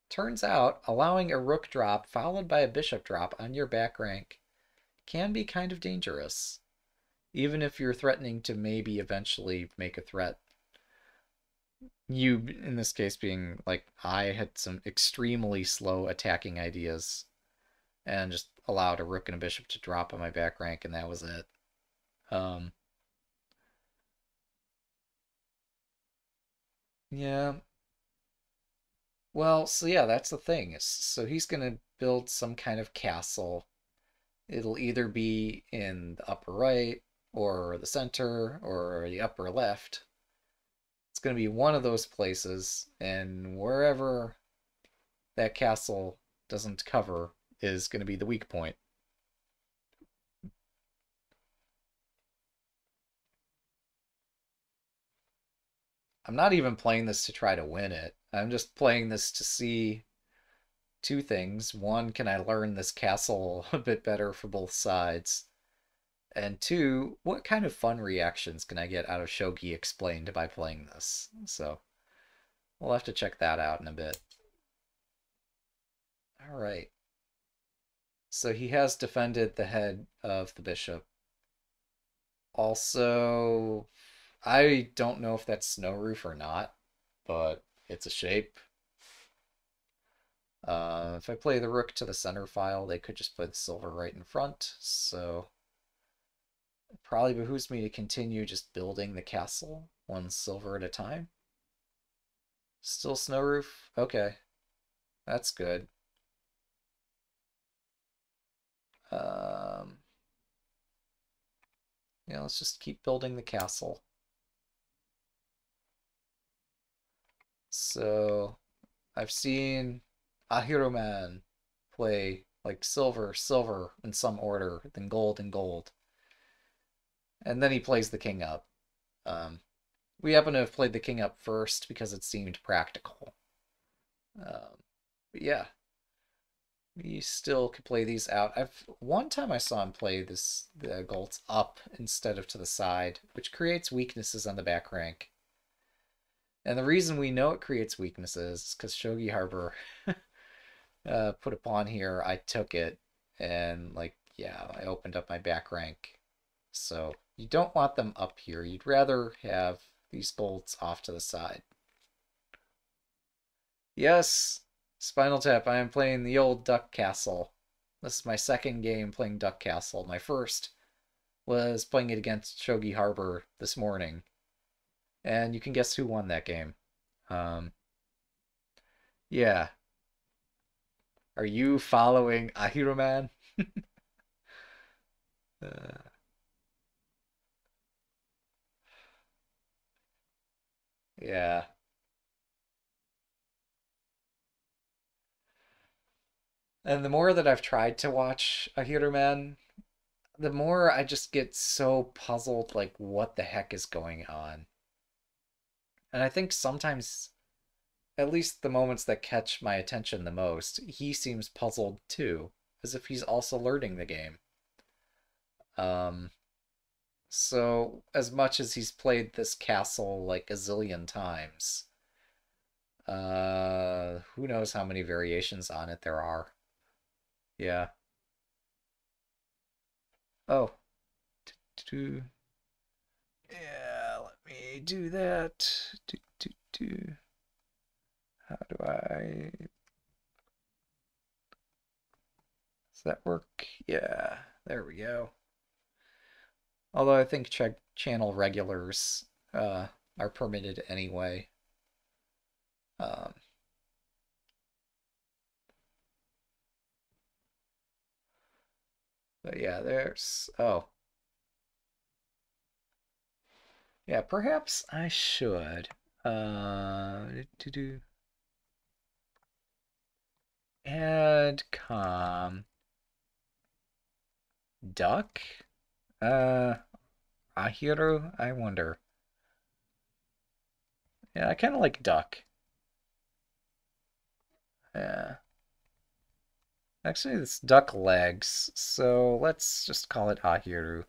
Turns out, allowing a rook drop followed by a bishop drop on your back rank can be kind of dangerous. Even if you're threatening to maybe eventually make a threat. You, in this case, being like, I had some extremely slow attacking ideas and just allowed a rook and a bishop to drop on my back rank, and that was it. Um, yeah. Well, so yeah, that's the thing. So he's going to build some kind of castle. It'll either be in the upper right, or the center, or the upper left. It's going to be one of those places, and wherever that castle doesn't cover is going to be the weak point. I'm not even playing this to try to win it. I'm just playing this to see two things. One, can I learn this castle a bit better for both sides? And two, what kind of fun reactions can I get out of Shogi explained by playing this? So we'll have to check that out in a bit. All right. So he has defended the head of the bishop. Also, I don't know if that's snow roof or not, but it's a shape. Uh, if I play the rook to the center file, they could just the silver right in front, so it probably behooves me to continue just building the castle one silver at a time. Still snow roof? Okay. That's good. Um, yeah, let's just keep building the castle. So I've seen a Hero Ahiroman play like silver, silver in some order, then gold and gold. And then he plays the king up. Um, we happen to have played the king up first because it seemed practical. Um, but yeah, we still could play these out. I've one time I saw him play this the golds up instead of to the side, which creates weaknesses on the back rank. And the reason we know it creates weaknesses is because Shogi Harbor uh, put a pawn here. I took it, and like, yeah, I opened up my back rank. So you don't want them up here. You'd rather have these bolts off to the side. Yes, Spinal Tap, I am playing the old Duck Castle. This is my second game playing Duck Castle. My first was playing it against Shogi Harbor this morning. And you can guess who won that game. Um, yeah. Are you following Ahiroman? uh, yeah. And the more that I've tried to watch Ahiroman, the more I just get so puzzled like what the heck is going on. And I think sometimes, at least the moments that catch my attention the most, he seems puzzled too, as if he's also learning the game. Um, so, as much as he's played this castle like a zillion times, uh, who knows how many variations on it there are. Yeah. Oh. Yeah do that. Do, do, do. How do I... Does that work? Yeah, there we go. Although I think ch channel regulars uh, are permitted anyway. Um, but yeah, there's... Oh, Yeah, perhaps I should. Uh, to do add com duck. Uh, Ahiru. I wonder. Yeah, I kind of like duck. Yeah. Actually, it's duck legs, so let's just call it Ahiru.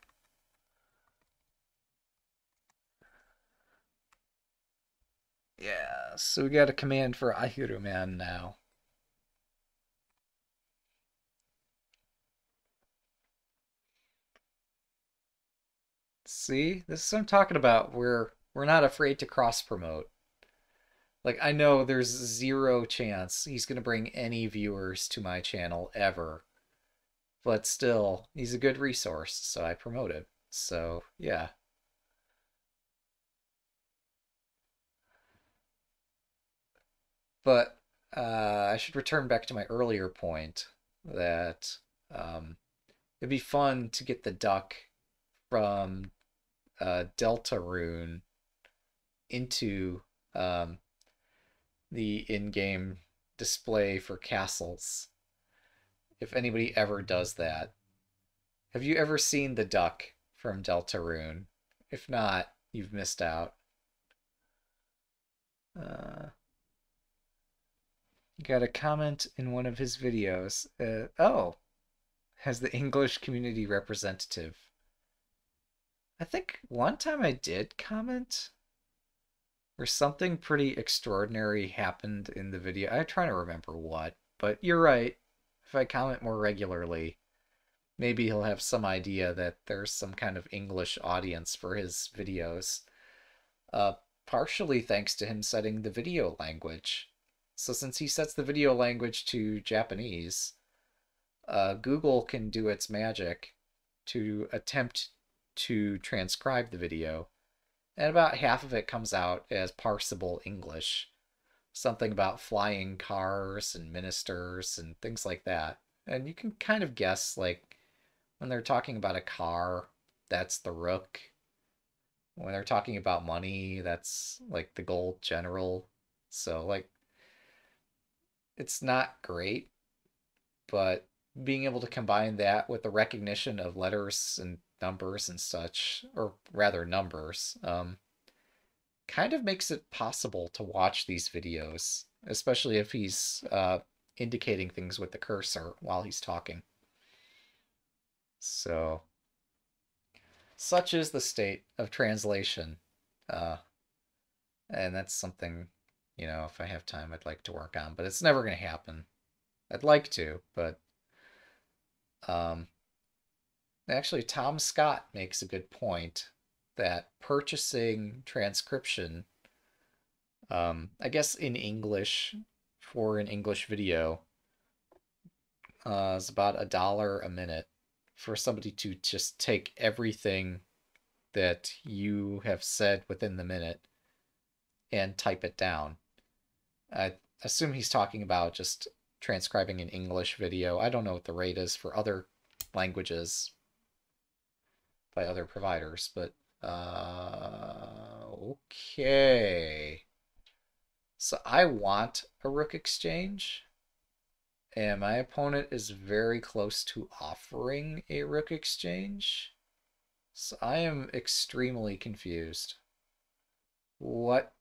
Yeah, so we got a command for Ahiruman now. See, this is what I'm talking about. We're we're not afraid to cross promote. Like I know there's zero chance he's gonna bring any viewers to my channel ever. But still, he's a good resource, so I promote it. So yeah. But uh, I should return back to my earlier point that um, it'd be fun to get the duck from uh, Deltarune into um, the in-game display for castles. If anybody ever does that. Have you ever seen the duck from Deltarune? If not, you've missed out. Uh, got a comment in one of his videos. Uh, oh, has the English community representative. I think one time I did comment or something pretty extraordinary happened in the video. I'm trying to remember what, but you're right. If I comment more regularly, maybe he'll have some idea that there's some kind of English audience for his videos. Uh, partially thanks to him setting the video language. So since he sets the video language to Japanese, uh, Google can do its magic to attempt to transcribe the video, and about half of it comes out as parsable English. Something about flying cars and ministers and things like that. And you can kind of guess, like, when they're talking about a car, that's the rook. When they're talking about money, that's like the gold general. So, like, it's not great, but being able to combine that with the recognition of letters and numbers and such, or rather numbers, um, kind of makes it possible to watch these videos, especially if he's uh, indicating things with the cursor while he's talking. So, such is the state of translation. Uh, and that's something, you know, if I have time, I'd like to work on, but it's never going to happen. I'd like to, but um, actually, Tom Scott makes a good point that purchasing transcription, um, I guess in English for an English video, uh, is about a dollar a minute for somebody to just take everything that you have said within the minute and type it down. I assume he's talking about just transcribing an English video. I don't know what the rate is for other languages by other providers, but uh, okay. So I want a rook exchange, and my opponent is very close to offering a rook exchange. So I am extremely confused. What?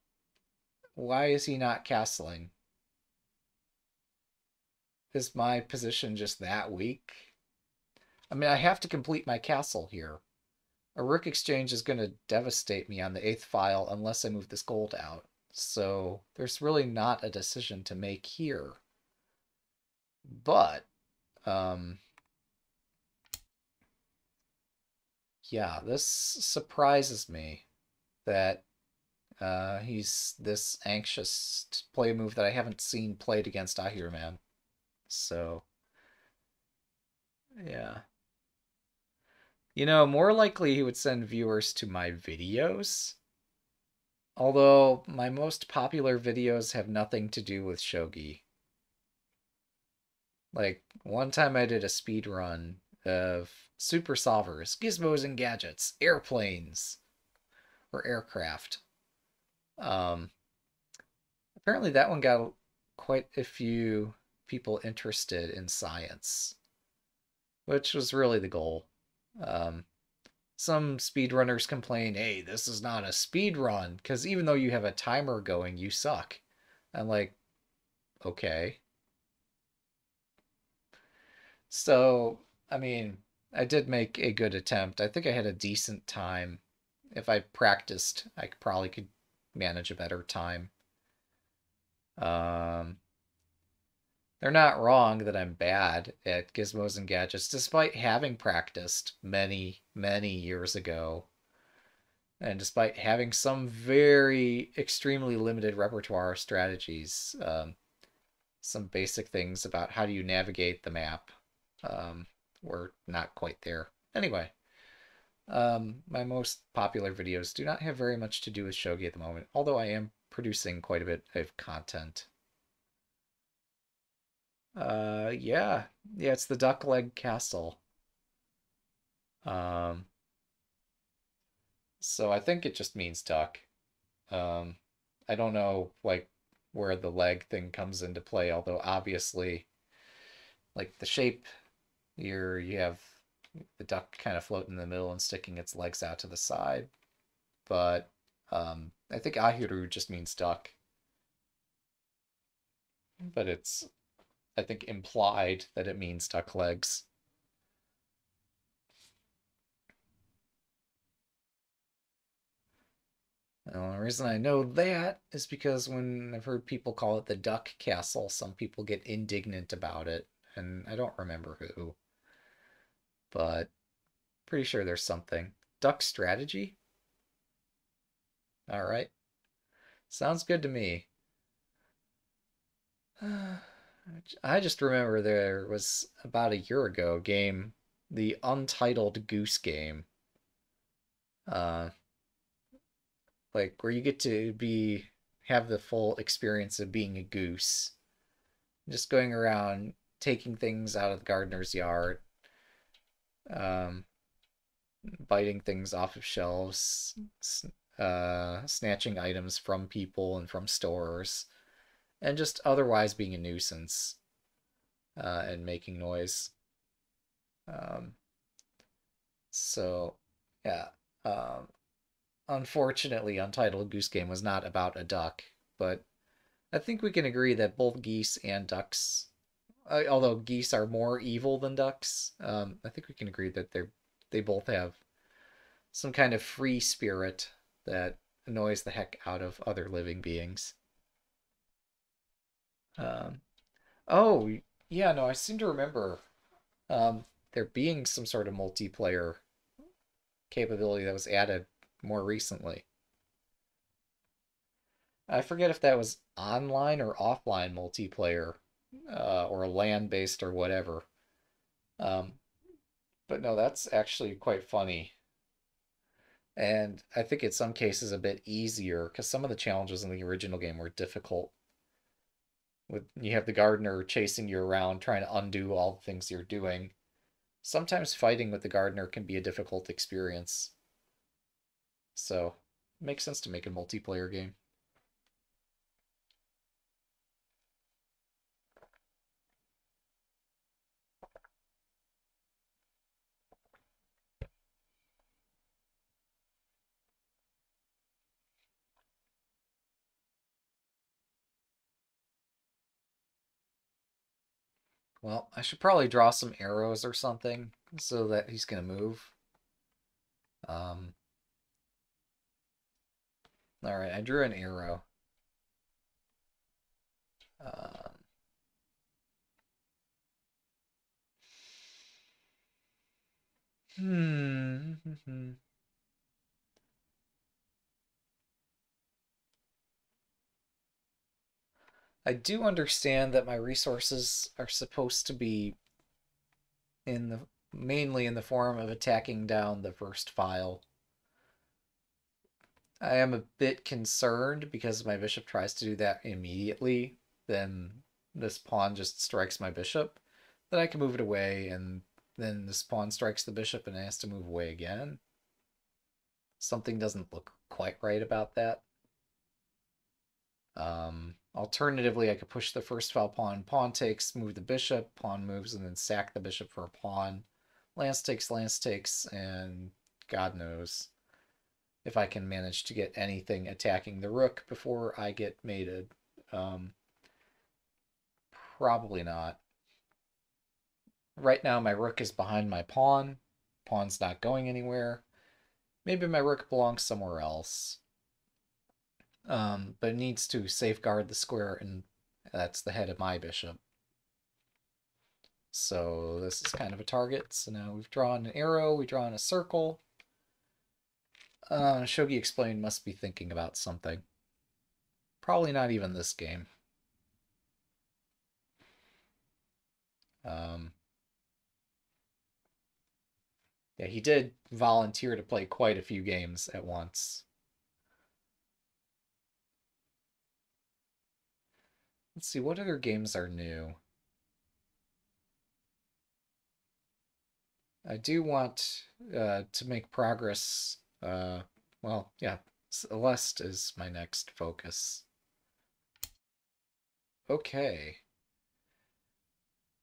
Why is he not castling? Is my position just that weak? I mean, I have to complete my castle here. A rook exchange is going to devastate me on the eighth file unless I move this gold out. So there's really not a decision to make here. But, um, yeah, this surprises me that uh, he's this anxious to play a move that I haven't seen played against Ahiruman. So, yeah. You know, more likely he would send viewers to my videos. Although my most popular videos have nothing to do with shogi. Like, one time I did a speed run of super solvers, gizmos and gadgets, airplanes, or aircraft. Um, apparently that one got quite a few people interested in science, which was really the goal. Um, some speedrunners complain, hey, this is not a speed run, because even though you have a timer going, you suck. I'm like, okay. So, I mean, I did make a good attempt. I think I had a decent time. If I practiced, I probably could manage a better time. Um, they're not wrong that I'm bad at gizmos and gadgets, despite having practiced many, many years ago. And despite having some very extremely limited repertoire strategies, um, some basic things about how do you navigate the map um, were not quite there. Anyway, um, my most popular videos do not have very much to do with Shogi at the moment, although I am producing quite a bit of content. Uh, yeah. Yeah, it's the Duck Leg Castle. Um, so I think it just means duck. Um, I don't know, like, where the leg thing comes into play, although obviously, like, the shape, you're, you have the duck kind of floating in the middle and sticking its legs out to the side. But, um, I think ahiru just means duck. But it's I think, implied that it means duck legs. the only reason I know that is because when I've heard people call it the Duck Castle, some people get indignant about it, and I don't remember who. But pretty sure there's something. Duck strategy? Alright. Sounds good to me. I just remember there was about a year ago game, the Untitled Goose Game. Uh, like where you get to be have the full experience of being a goose, just going around taking things out of the gardener's yard, um, biting things off of shelves, uh, snatching items from people and from stores and just otherwise being a nuisance uh, and making noise. Um, so, yeah. Um, unfortunately, Untitled Goose Game was not about a duck, but I think we can agree that both geese and ducks, uh, although geese are more evil than ducks, um, I think we can agree that they're they both have some kind of free spirit that annoys the heck out of other living beings. Um, oh, yeah, no, I seem to remember um, there being some sort of multiplayer capability that was added more recently. I forget if that was online or offline multiplayer, uh, or a LAN-based or whatever. Um, but no, that's actually quite funny. And I think in some cases a bit easier because some of the challenges in the original game were difficult with you have the gardener chasing you around trying to undo all the things you're doing sometimes fighting with the gardener can be a difficult experience so makes sense to make a multiplayer game Well, I should probably draw some arrows or something so that he's going to move. Um, all right, I drew an arrow. Um, hmm. I do understand that my resources are supposed to be in the mainly in the form of attacking down the first file. I am a bit concerned because my bishop tries to do that immediately, then this pawn just strikes my bishop. Then I can move it away, and then this pawn strikes the bishop and has to move away again. Something doesn't look quite right about that. Um, Alternatively, I could push the first file pawn. Pawn takes, move the bishop, pawn moves, and then sack the bishop for a pawn. Lance takes, lance takes, and God knows if I can manage to get anything attacking the rook before I get mated. Um, probably not. Right now, my rook is behind my pawn. Pawn's not going anywhere. Maybe my rook belongs somewhere else um, but it needs to safeguard the square and That's the head of my bishop. So this is kind of a target. So now we've drawn an arrow, we've drawn a circle. Uh, Shogi Explained must be thinking about something. Probably not even this game. Um, yeah, he did volunteer to play quite a few games at once. Let's see, what other games are new? I do want uh, to make progress. Uh, well, yeah, Celeste is my next focus. Okay.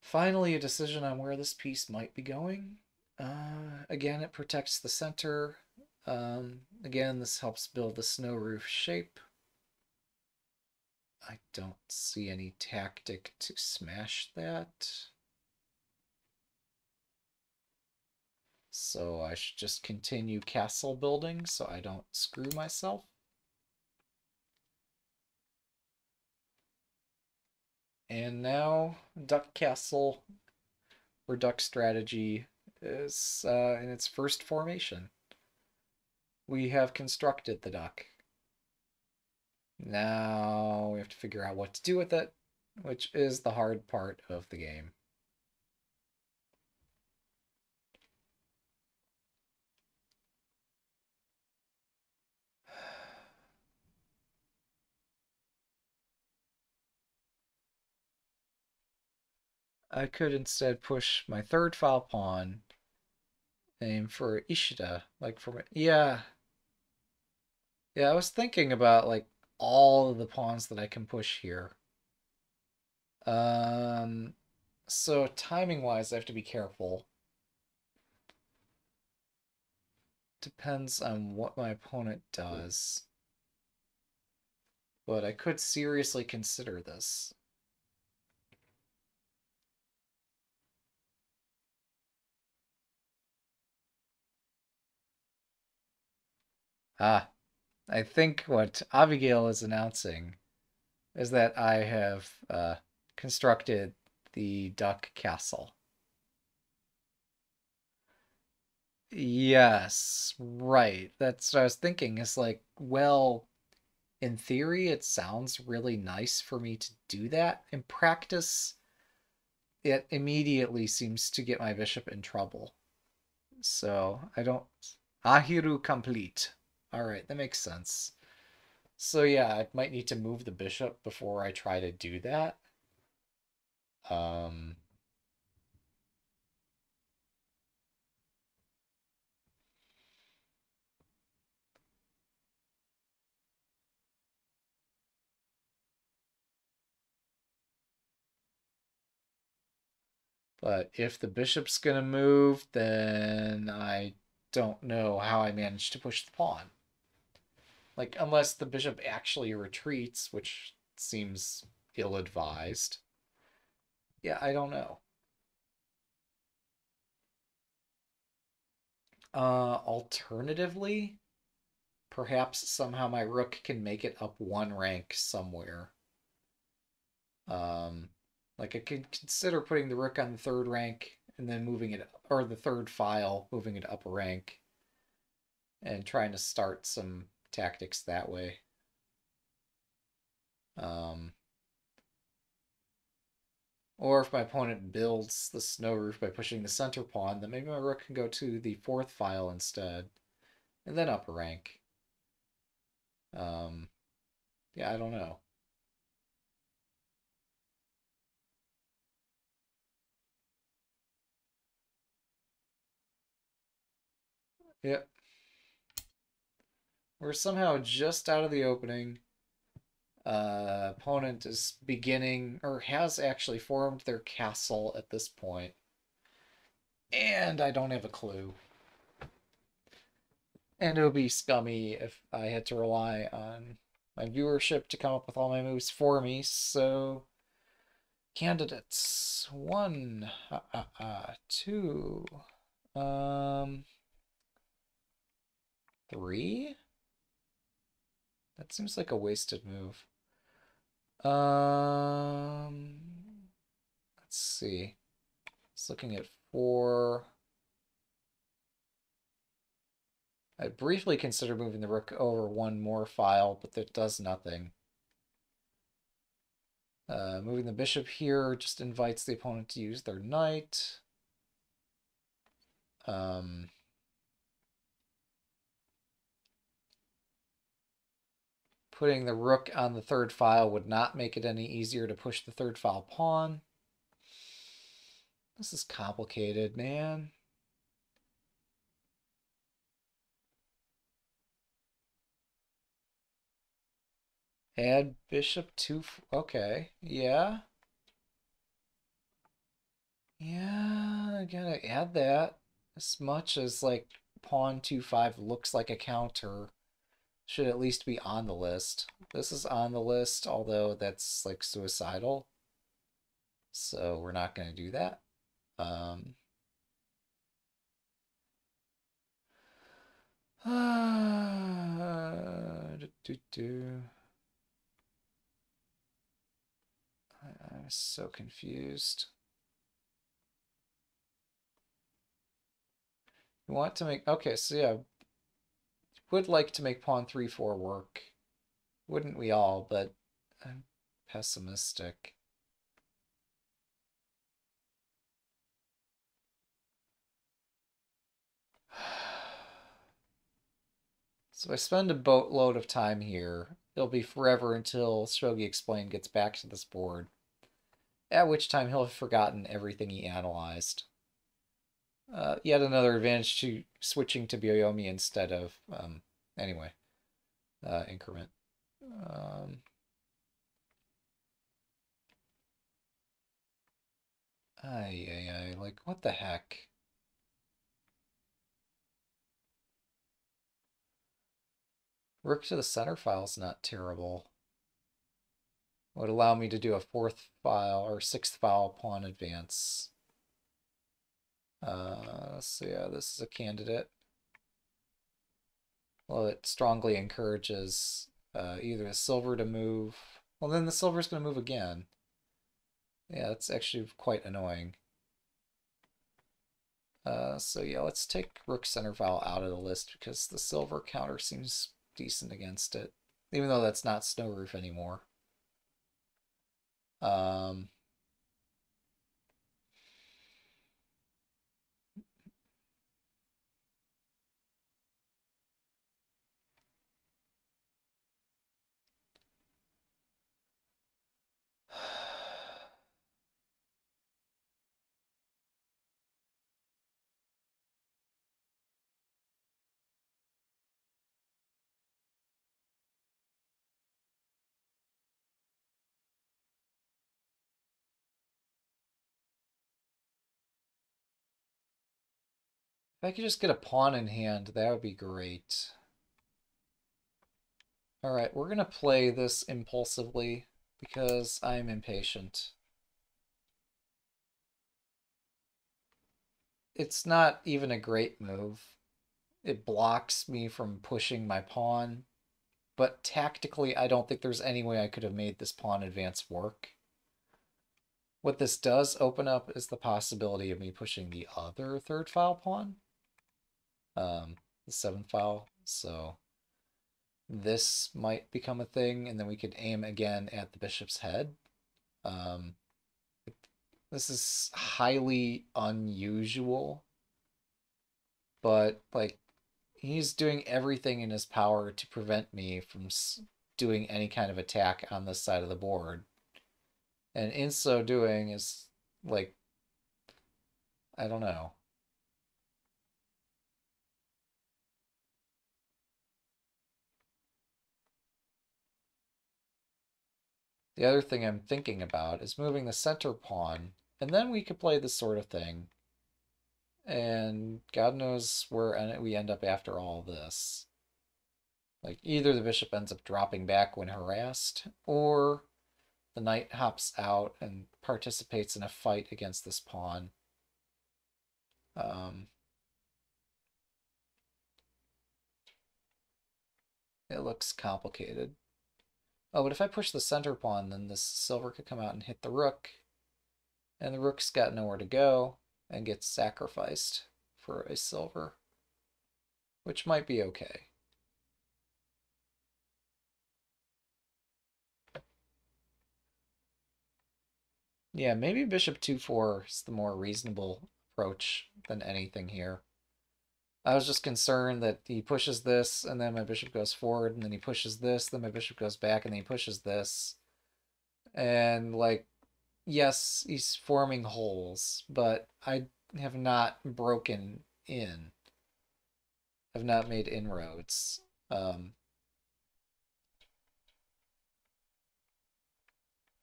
Finally, a decision on where this piece might be going. Uh, again, it protects the center. Um, again, this helps build the snow roof shape. I don't see any tactic to smash that. So I should just continue castle building so I don't screw myself. And now Duck Castle or Duck Strategy is uh, in its first formation. We have constructed the duck. Now we have to figure out what to do with it, which is the hard part of the game. I could instead push my third file pawn aim for Ishida, like for my, yeah. Yeah, I was thinking about like all of the pawns that I can push here. Um, so timing wise, I have to be careful. Depends on what my opponent does. But I could seriously consider this. Ah, I think what Abigail is announcing is that I have uh, constructed the duck castle. Yes, right. That's what I was thinking. Is like, well, in theory, it sounds really nice for me to do that. In practice, it immediately seems to get my bishop in trouble. So I don't. Ahiru complete. All right, that makes sense. So yeah, I might need to move the bishop before I try to do that. Um, But if the bishop's going to move, then I don't know how I managed to push the pawn. Like, unless the bishop actually retreats, which seems ill-advised. Yeah, I don't know. Uh, alternatively, perhaps somehow my rook can make it up one rank somewhere. Um, like I could consider putting the rook on the third rank and then moving it, or the third file, moving it up a rank, and trying to start some tactics that way. Um, or if my opponent builds the snow roof by pushing the center pawn, then maybe my rook can go to the fourth file instead, and then up a rank. Um, yeah, I don't know. Yep. We're somehow just out of the opening. Uh, opponent is beginning, or has actually formed their castle at this point. And I don't have a clue. And it would be scummy if I had to rely on my viewership to come up with all my moves for me, so... Candidates. One. Uh, uh, uh, two. Um... Three? That seems like a wasted move. Um, let's see. Just looking at four. I briefly considered moving the rook over one more file, but that does nothing. Uh, moving the bishop here just invites the opponent to use their knight. Um, putting the rook on the third file would not make it any easier to push the third file pawn. This is complicated, man. Add bishop to... Okay, yeah. Yeah, I gotta add that. As much as, like, pawn 2-5 looks like a counter, should at least be on the list. This is on the list, although that's, like, suicidal. So we're not going to do that. Um, uh, do, do, do. I'm so confused. You want to make... Okay, so yeah. Would like to make pawn 3-4 work. Wouldn't we all, but I'm pessimistic. So I spend a boatload of time here. It'll be forever until Shogi Explained gets back to this board. At which time he'll have forgotten everything he analyzed. Uh, yet another advantage to switching to Byoyomi instead of, um, anyway, uh, increment. Um, ay, ay, ay, like, what the heck? Rook to the center file is not terrible. Would allow me to do a fourth file or sixth file pawn advance. Uh, so yeah, this is a candidate. Well, it strongly encourages uh, either the silver to move. Well, then the silver is going to move again. Yeah, that's actually quite annoying. Uh, so yeah, let's take rook center file out of the list because the silver counter seems decent against it, even though that's not snow roof anymore. Um, If I could just get a pawn in hand, that would be great. Alright, we're going to play this impulsively because I'm impatient. It's not even a great move. It blocks me from pushing my pawn, but tactically I don't think there's any way I could have made this pawn advance work. What this does open up is the possibility of me pushing the other third file pawn um, the seventh file. So this might become a thing, and then we could aim again at the bishop's head. Um, this is highly unusual, but like he's doing everything in his power to prevent me from doing any kind of attack on this side of the board. And in so doing is like I don't know. The other thing I'm thinking about is moving the center pawn, and then we could play this sort of thing. And God knows where we end up after all this. Like, either the bishop ends up dropping back when harassed, or the knight hops out and participates in a fight against this pawn. Um, it looks complicated. Oh, but if I push the center pawn, then this silver could come out and hit the rook. And the rook's got nowhere to go and gets sacrificed for a silver, which might be okay. Yeah, maybe bishop 2-4 is the more reasonable approach than anything here. I was just concerned that he pushes this, and then my bishop goes forward, and then he pushes this, then my bishop goes back, and then he pushes this. And, like, yes, he's forming holes, but I have not broken in. I've not made inroads. Um,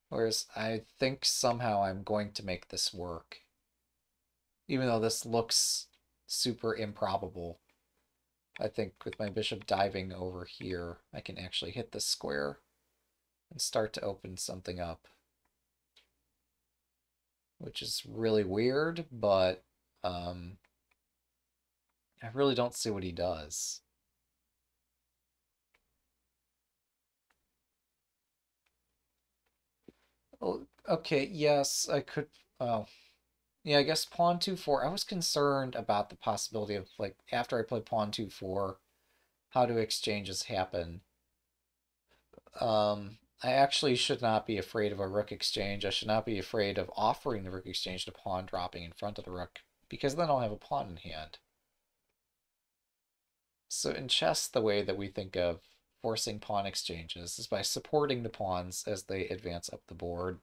whereas I think somehow I'm going to make this work. Even though this looks super improbable. I think with my bishop diving over here, I can actually hit this square and start to open something up. Which is really weird, but um, I really don't see what he does. Oh, okay, yes, I could... Oh, yeah, I guess pawn 2-4. I was concerned about the possibility of, like, after I play pawn 2-4, how do exchanges happen? Um, I actually should not be afraid of a rook exchange. I should not be afraid of offering the rook exchange to pawn dropping in front of the rook, because then I'll have a pawn in hand. So in chess, the way that we think of forcing pawn exchanges is by supporting the pawns as they advance up the board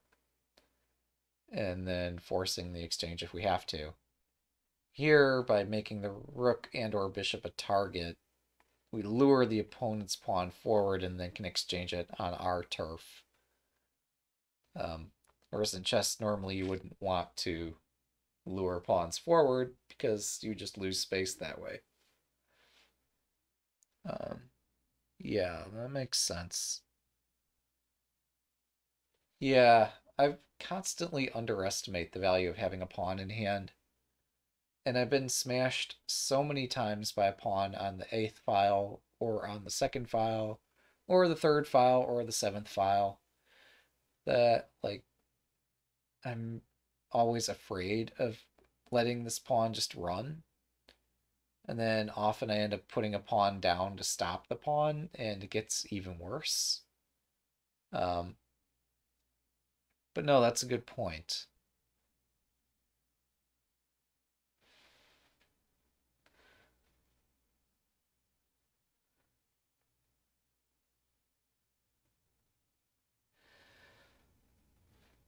and then forcing the exchange if we have to. Here, by making the rook and or bishop a target, we lure the opponent's pawn forward and then can exchange it on our turf. Um, whereas in chess, normally you wouldn't want to lure pawns forward because you just lose space that way. Um, yeah, that makes sense. Yeah, I constantly underestimate the value of having a pawn in hand. And I've been smashed so many times by a pawn on the eighth file, or on the second file, or the third file, or the seventh file, that, like, I'm always afraid of letting this pawn just run. And then often I end up putting a pawn down to stop the pawn, and it gets even worse. Um, but no, that's a good point.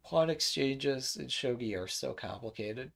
Pawn exchanges in shogi are so complicated.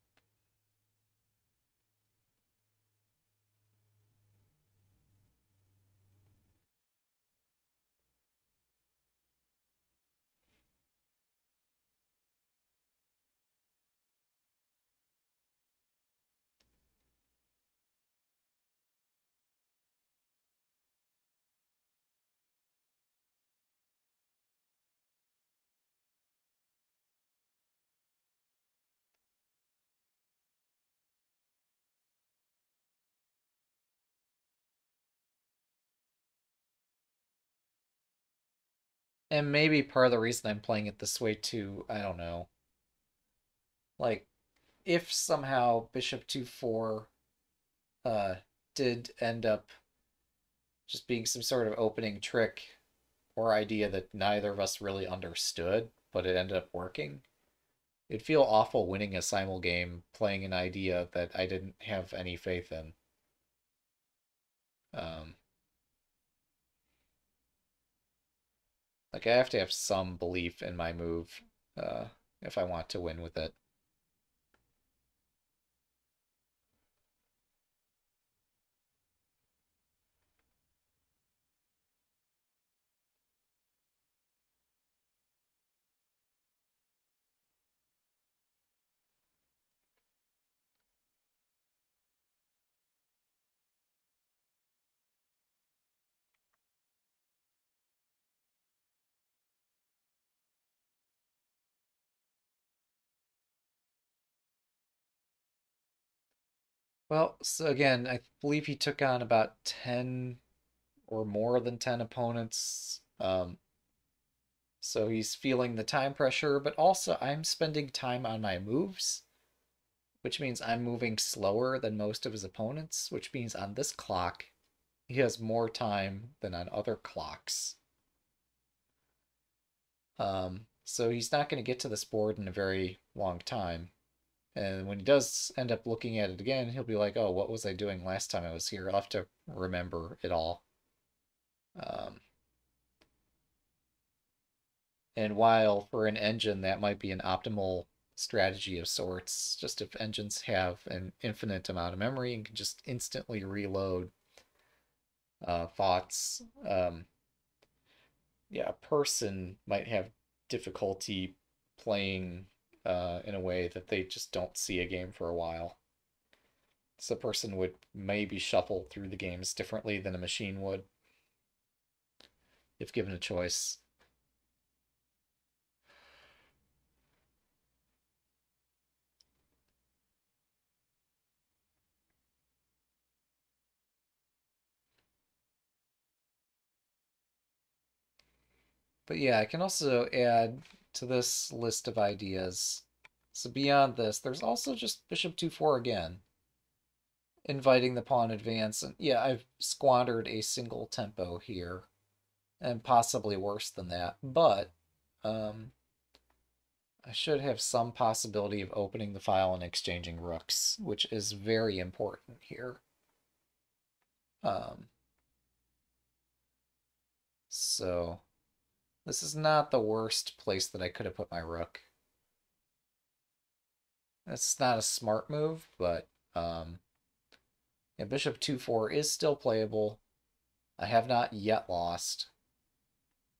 And maybe part of the reason I'm playing it this way too, I don't know. Like, if somehow bishop 2-4 uh, did end up just being some sort of opening trick or idea that neither of us really understood, but it ended up working, it'd feel awful winning a simul game playing an idea that I didn't have any faith in. Um, Like, I have to have some belief in my move uh, if I want to win with it. Well, so again, I believe he took on about 10 or more than 10 opponents. Um, So he's feeling the time pressure, but also I'm spending time on my moves, which means I'm moving slower than most of his opponents, which means on this clock, he has more time than on other clocks. Um, so he's not going to get to this board in a very long time. And when he does end up looking at it again, he'll be like, oh, what was I doing last time I was here? I'll have to remember it all. Um, and while for an engine that might be an optimal strategy of sorts, just if engines have an infinite amount of memory and can just instantly reload uh, thoughts, um, yeah, a person might have difficulty playing uh, in a way that they just don't see a game for a while. So a person would maybe shuffle through the games differently than a machine would if given a choice. But yeah, I can also add to this list of ideas. So beyond this, there's also just bishop 2-4 again. Inviting the pawn advance. And yeah, I've squandered a single tempo here. And possibly worse than that. But um, I should have some possibility of opening the file and exchanging rooks, which is very important here. Um, so this is not the worst place that I could have put my rook. That's not a smart move, but um, yeah, bishop 2-4 is still playable. I have not yet lost.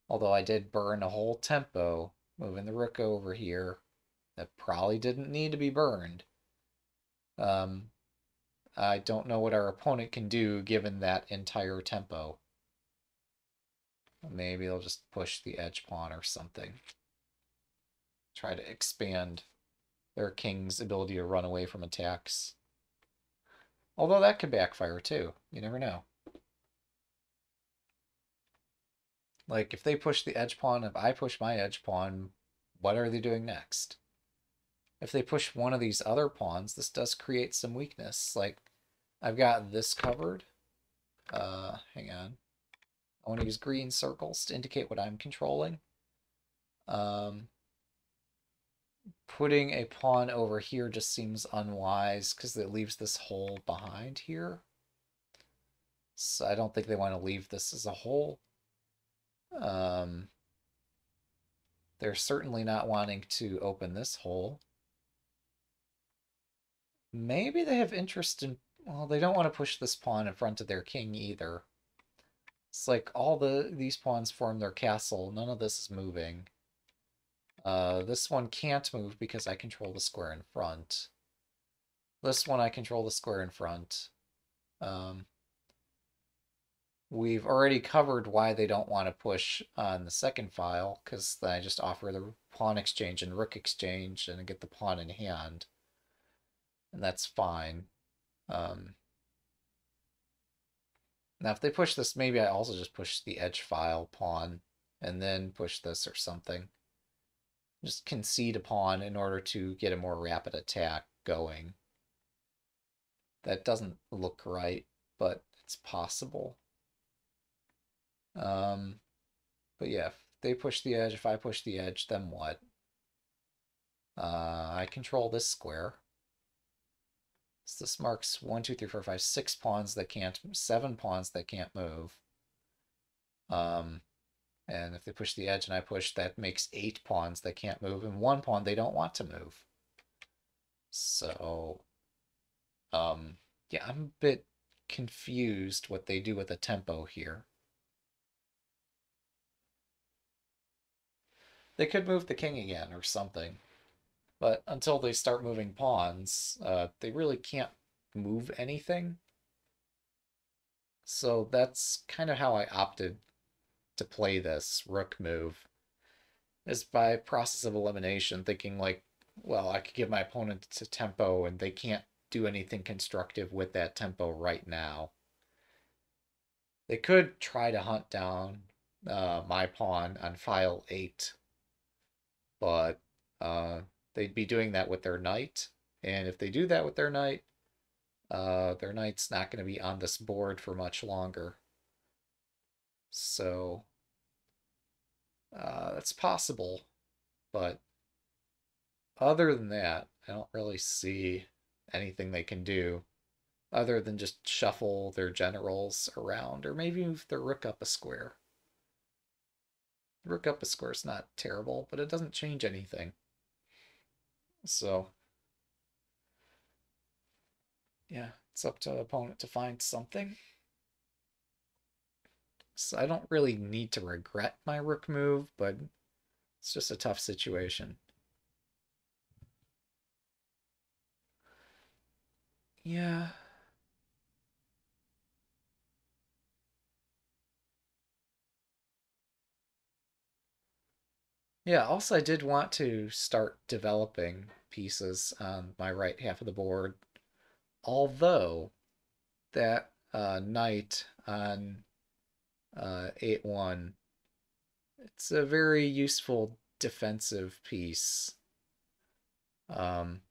Although I did burn a whole tempo, moving the rook over here. That probably didn't need to be burned. Um, I don't know what our opponent can do given that entire tempo. Maybe they'll just push the edge pawn or something. Try to expand their king's ability to run away from attacks. Although that could backfire too. You never know. Like, if they push the edge pawn, if I push my edge pawn, what are they doing next? If they push one of these other pawns, this does create some weakness. Like, I've got this covered. Uh, hang on. I want to use green circles to indicate what I'm controlling. Um, putting a pawn over here just seems unwise because it leaves this hole behind here. So I don't think they want to leave this as a hole. Um, they're certainly not wanting to open this hole. Maybe they have interest in... Well, they don't want to push this pawn in front of their king either. It's like all the these pawns form their castle. None of this is moving. Uh, this one can't move because I control the square in front. This one I control the square in front. Um, we've already covered why they don't want to push on the second file, because then I just offer the pawn exchange and rook exchange and get the pawn in hand. And that's fine. Um, now, if they push this, maybe I also just push the edge file pawn and then push this or something. Just concede a pawn in order to get a more rapid attack going. That doesn't look right, but it's possible. Um, but yeah, if they push the edge, if I push the edge, then what? Uh, I control this square. So this marks one, two, three, four, five, six pawns that can't, seven pawns that can't move. Um, and if they push the edge and I push, that makes eight pawns that can't move, and one pawn they don't want to move. So, um, yeah, I'm a bit confused what they do with the tempo here. They could move the king again or something. But until they start moving pawns, uh, they really can't move anything. So that's kind of how I opted to play this rook move. Is by process of elimination, thinking like, well, I could give my opponent to tempo and they can't do anything constructive with that tempo right now. They could try to hunt down uh, my pawn on file 8. But uh, they'd be doing that with their knight. And if they do that with their knight, uh, their knight's not going to be on this board for much longer. So uh, that's possible, but other than that, I don't really see anything they can do other than just shuffle their generals around or maybe move their rook up a square. Rook up a square is not terrible, but it doesn't change anything. So, yeah, it's up to the opponent to find something. So I don't really need to regret my rook move, but it's just a tough situation. Yeah. Yeah, also I did want to start developing pieces on my right half of the board, although that uh, knight on uh, 8-1, it's a very useful defensive piece. Um,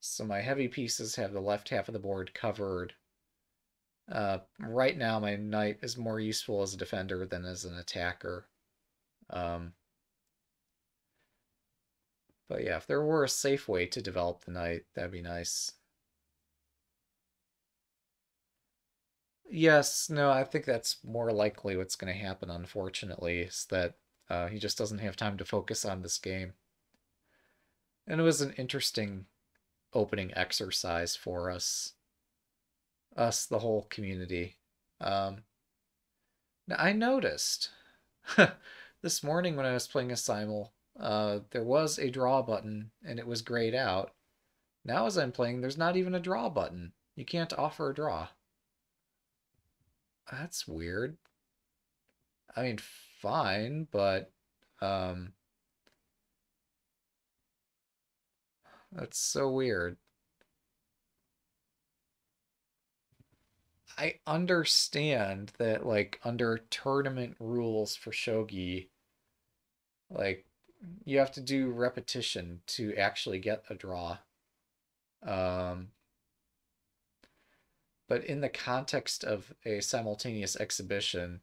so my heavy pieces have the left half of the board covered. Uh, right now, my knight is more useful as a defender than as an attacker. Um, but yeah, if there were a safe way to develop the knight, that'd be nice. Yes, no, I think that's more likely what's going to happen, unfortunately, is that uh, he just doesn't have time to focus on this game. And it was an interesting opening exercise for us, us, the whole community. Um, now, I noticed this morning when I was playing a simul, uh, there was a draw button and it was grayed out. Now as I'm playing, there's not even a draw button. You can't offer a draw. That's weird. I mean, fine, but um, that's so weird. I understand that, like, under tournament rules for shogi, like, you have to do repetition to actually get a draw. Um, but in the context of a simultaneous exhibition,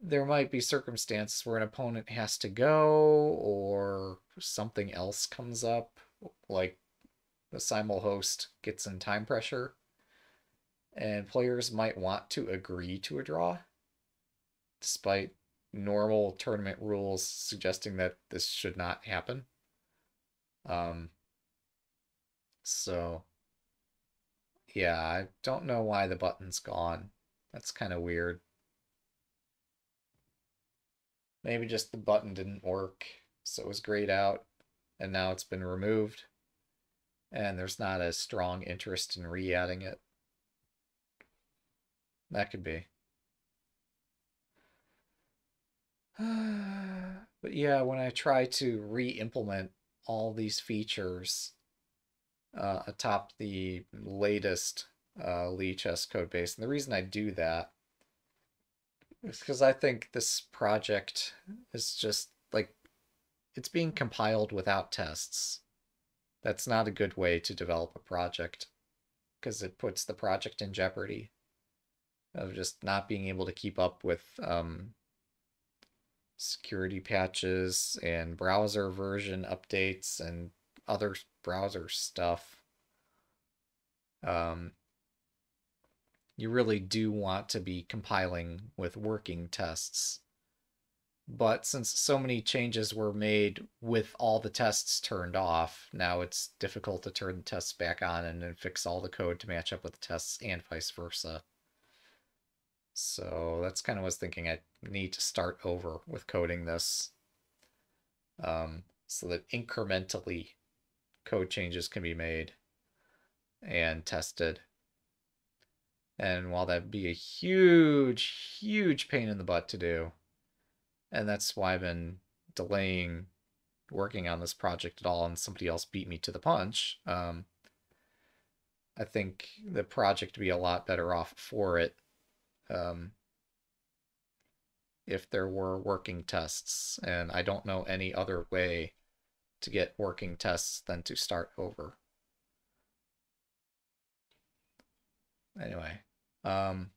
there might be circumstances where an opponent has to go or something else comes up, like the simul host gets in time pressure, and players might want to agree to a draw, despite normal tournament rules suggesting that this should not happen. Um, so, yeah, I don't know why the button's gone. That's kind of weird. Maybe just the button didn't work, so it was grayed out, and now it's been removed, and there's not a strong interest in re-adding it. That could be. but yeah, when I try to re-implement all these features uh, atop the latest uh, Lichess code base, and the reason I do that is because I think this project is just like it's being compiled without tests. That's not a good way to develop a project because it puts the project in jeopardy of just not being able to keep up with um, security patches and browser version updates and other browser stuff. Um, you really do want to be compiling with working tests. But since so many changes were made with all the tests turned off, now it's difficult to turn the tests back on and then fix all the code to match up with the tests and vice versa. So that's kind of was thinking I need to start over with coding this um, so that incrementally code changes can be made and tested. And while that'd be a huge, huge pain in the butt to do, and that's why I've been delaying working on this project at all, and somebody else beat me to the punch. Um, I think the project would be a lot better off for it um, if there were working tests, and I don't know any other way to get working tests than to start over. Anyway, um,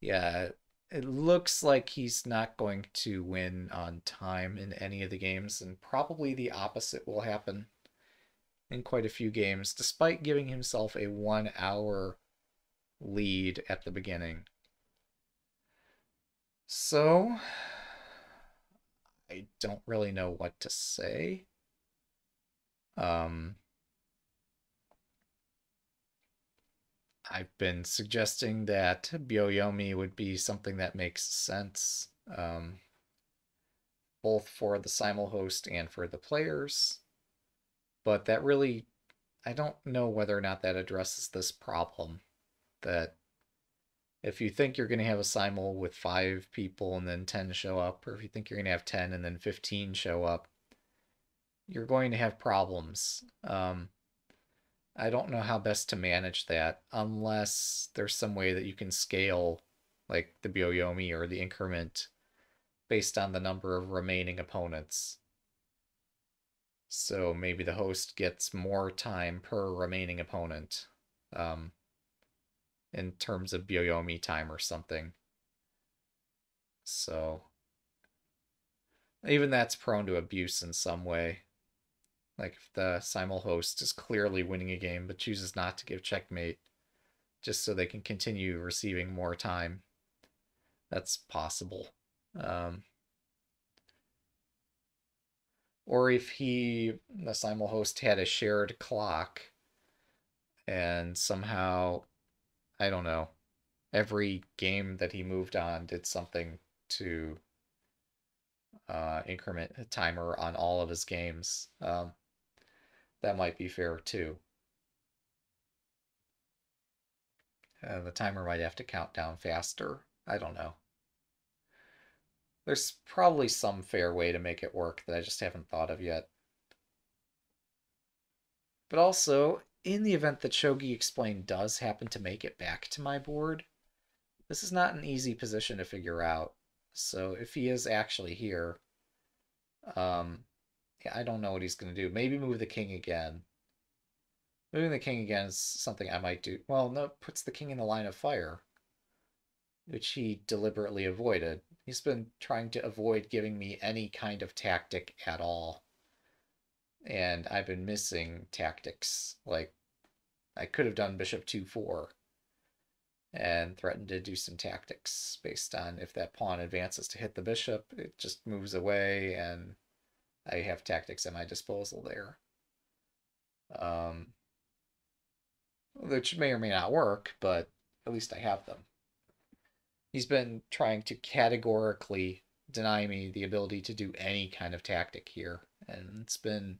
yeah, it looks like he's not going to win on time in any of the games, and probably the opposite will happen in quite a few games, despite giving himself a one hour lead at the beginning. So, I don't really know what to say. Um, I've been suggesting that Byoyomi would be something that makes sense, um, both for the simul host and for the players. But that really, I don't know whether or not that addresses this problem. That if you think you're going to have a simul with five people and then 10 show up, or if you think you're going to have 10 and then 15 show up, you're going to have problems. Um, I don't know how best to manage that unless there's some way that you can scale like the Byoyomi or the increment based on the number of remaining opponents. So maybe the host gets more time per remaining opponent um, in terms of Byoyomi time or something. So even that's prone to abuse in some way. Like if the simul host is clearly winning a game but chooses not to give checkmate just so they can continue receiving more time. That's possible. Um, or if he, the simul host, had a shared clock and somehow, I don't know, every game that he moved on did something to uh, increment a timer on all of his games. Um, that might be fair too. Uh, the timer might have to count down faster. I don't know. There's probably some fair way to make it work that I just haven't thought of yet. But also, in the event that Shogi Explained does happen to make it back to my board, this is not an easy position to figure out. So if he is actually here, um, yeah, I don't know what he's going to do. Maybe move the king again. Moving the king again is something I might do. Well, no, puts the king in the line of fire, which he deliberately avoided. He's been trying to avoid giving me any kind of tactic at all. And I've been missing tactics. Like, I could have done bishop 2-4 and threatened to do some tactics based on if that pawn advances to hit the bishop, it just moves away and I have tactics at my disposal there. Um, which may or may not work, but at least I have them. He's been trying to categorically deny me the ability to do any kind of tactic here, and it's been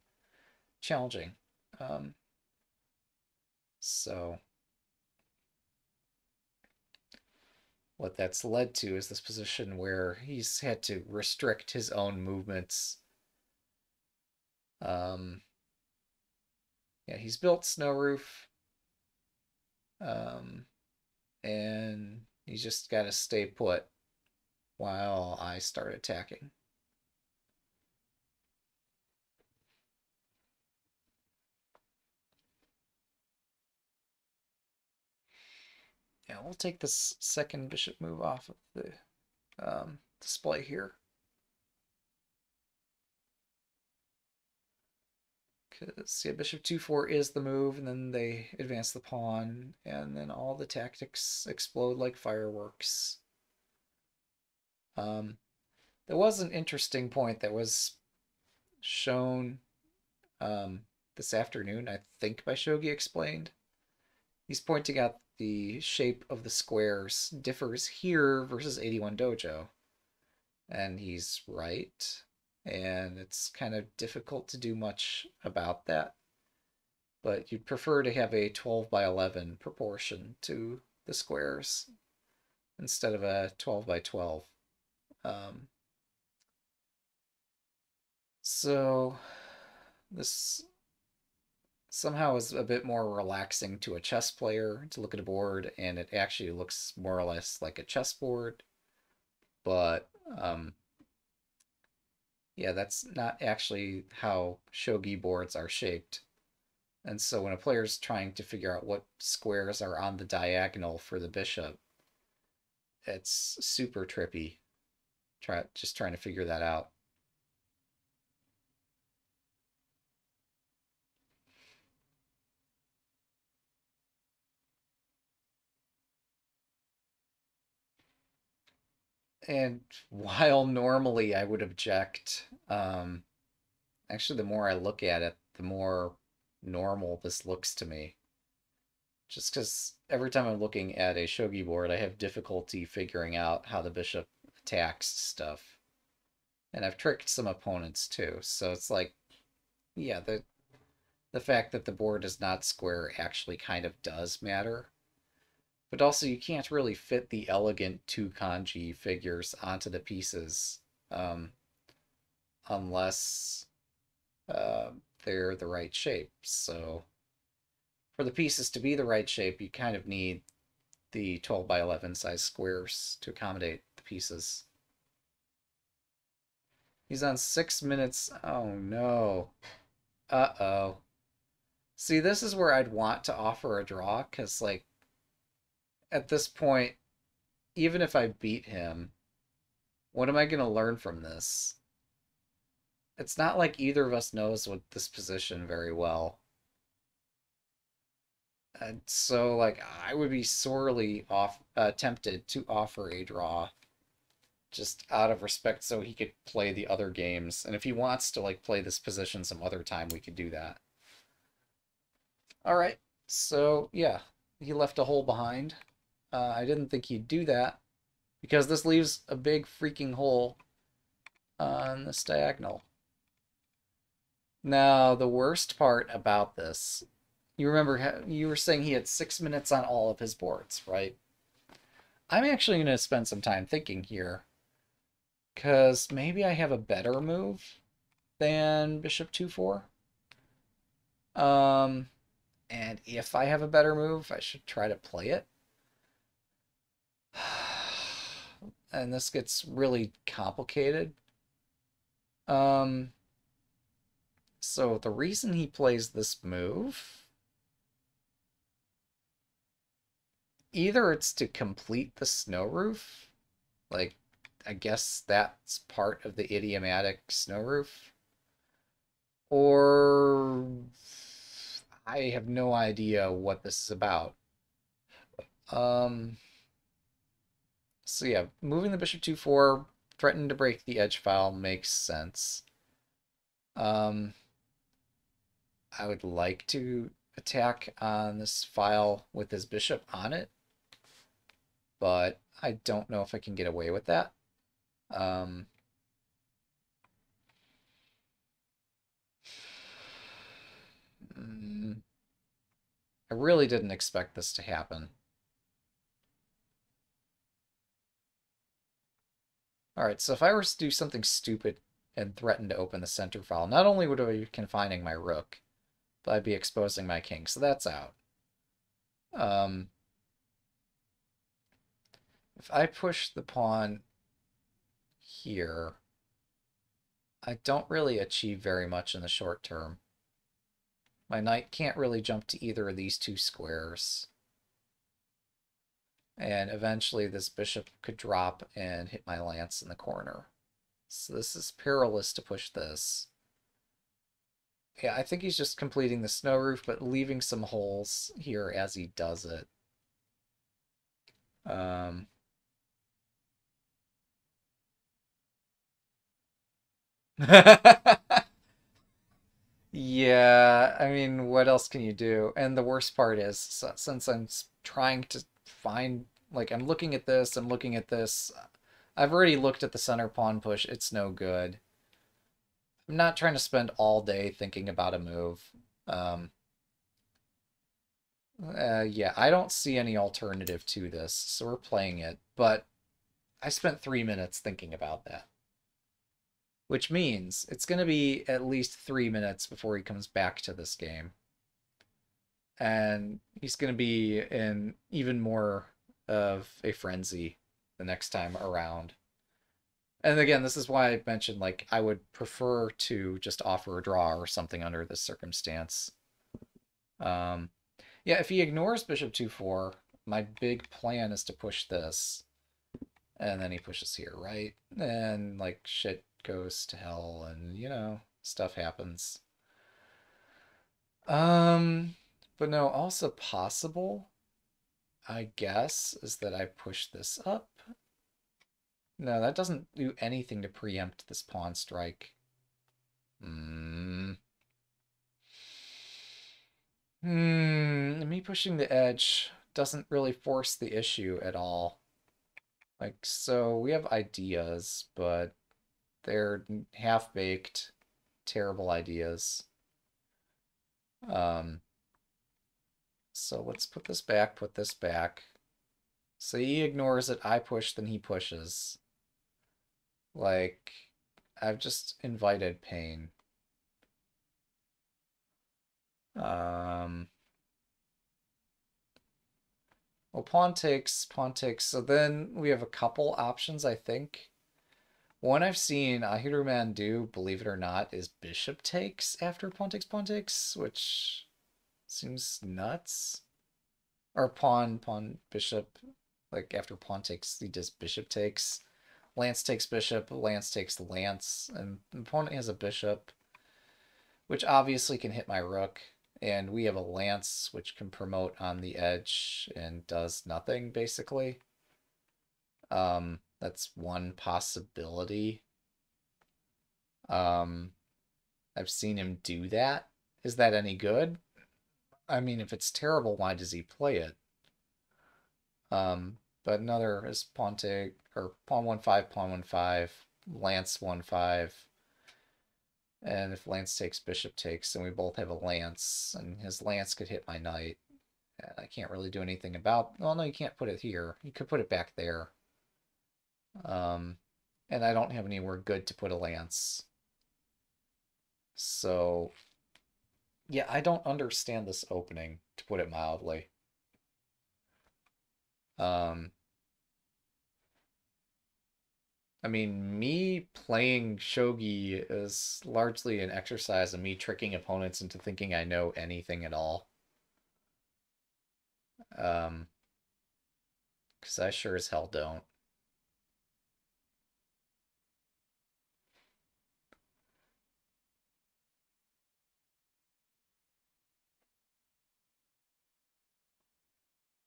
challenging. Um, so, what that's led to is this position where he's had to restrict his own movements um, yeah, he's built snow roof. Um, and he's just got to stay put while I start attacking. Yeah, we'll take this second bishop move off of the um, display here. Because yeah, bishop 2-4 is the move, and then they advance the pawn, and then all the tactics explode like fireworks. Um, there was an interesting point that was shown um, this afternoon, I think by Shogi Explained. He's pointing out the shape of the squares differs here versus 81 Dojo. And he's right and it's kind of difficult to do much about that. But you'd prefer to have a 12 by 11 proportion to the squares instead of a 12 by 12. Um, so this somehow is a bit more relaxing to a chess player to look at a board and it actually looks more or less like a chessboard but um, yeah, that's not actually how shogi boards are shaped. And so when a player's trying to figure out what squares are on the diagonal for the bishop, it's super trippy. Try just trying to figure that out. And while normally I would object, um, actually, the more I look at it, the more normal this looks to me. Just because every time I'm looking at a shogi board, I have difficulty figuring out how the bishop attacks stuff. And I've tricked some opponents too, so it's like, yeah, the the fact that the board is not square actually kind of does matter. But also, you can't really fit the elegant two kanji figures onto the pieces um, unless uh, they're the right shape. So, for the pieces to be the right shape, you kind of need the 12 by 11 size squares to accommodate the pieces. He's on six minutes. Oh no. Uh oh. See, this is where I'd want to offer a draw because, like, at this point, even if I beat him, what am I going to learn from this? It's not like either of us knows what this position very well. And so, like, I would be sorely off uh, tempted to offer a draw, just out of respect, so he could play the other games. And if he wants to like play this position some other time, we could do that. All right, so yeah, he left a hole behind. Uh, I didn't think he'd do that because this leaves a big freaking hole on this diagonal. Now, the worst part about this, you remember you were saying he had six minutes on all of his boards, right? I'm actually going to spend some time thinking here because maybe I have a better move than bishop 2-4. Um, and if I have a better move, I should try to play it. and this gets really complicated. Um, so the reason he plays this move, either it's to complete the snow roof, like I guess that's part of the idiomatic snow roof, or I have no idea what this is about. Um, so yeah, moving the bishop 2-4, threatening to break the edge file makes sense. Um, I would like to attack on this file with his bishop on it, but I don't know if I can get away with that. Um, mm, I really didn't expect this to happen. Alright, so if I were to do something stupid and threaten to open the center file, not only would I be confining my rook, but I'd be exposing my king, so that's out. Um, if I push the pawn here, I don't really achieve very much in the short term. My knight can't really jump to either of these two squares. And eventually this bishop could drop and hit my lance in the corner. So this is perilous to push this. Yeah, I think he's just completing the snow roof, but leaving some holes here as he does it. Um, yeah, I mean, what else can you do? And the worst part is, since I'm trying to find like I'm looking at this, I'm looking at this. I've already looked at the center pawn push. It's no good. I'm not trying to spend all day thinking about a move. Um, uh, yeah, I don't see any alternative to this, so we're playing it. But I spent three minutes thinking about that. Which means it's going to be at least three minutes before he comes back to this game and he's going to be in even more of a frenzy the next time around. And again, this is why I mentioned like I would prefer to just offer a draw or something under this circumstance. Um, yeah, if he ignores bishop 2-4, my big plan is to push this. And then he pushes here, right? And like shit goes to hell and you know, stuff happens. Um, but no, also possible, I guess, is that I push this up. No, that doesn't do anything to preempt this pawn strike. Hmm. Hmm, me pushing the edge doesn't really force the issue at all. Like, so we have ideas, but they're half-baked, terrible ideas. Um, so let's put this back, put this back. So he ignores it, I push, then he pushes. Like, I've just invited pain. Um, well, pawn takes, pawn takes. So then we have a couple options, I think. One I've seen Ahiruman do, believe it or not, is bishop takes after pawn takes, pawn takes, which seems nuts. Or pawn, pawn, bishop, like after pawn takes, he does bishop takes. Lance takes bishop, lance takes lance, and the opponent has a bishop, which obviously can hit my rook. And we have a lance, which can promote on the edge and does nothing, basically. Um, that's one possibility. Um, I've seen him do that. Is that any good? I mean, if it's terrible, why does he play it? Um, but another is pawn take, or pawn 1-5, pawn 1-5, lance 1-5. And if lance takes, bishop takes, then we both have a lance, and his lance could hit my knight. And I can't really do anything about... Well, no, you can't put it here. You could put it back there. Um, and I don't have anywhere good to put a lance. So, yeah, I don't understand this opening, to put it mildly. Um, I mean, me playing shogi is largely an exercise of me tricking opponents into thinking I know anything at all. Um, because I sure as hell don't.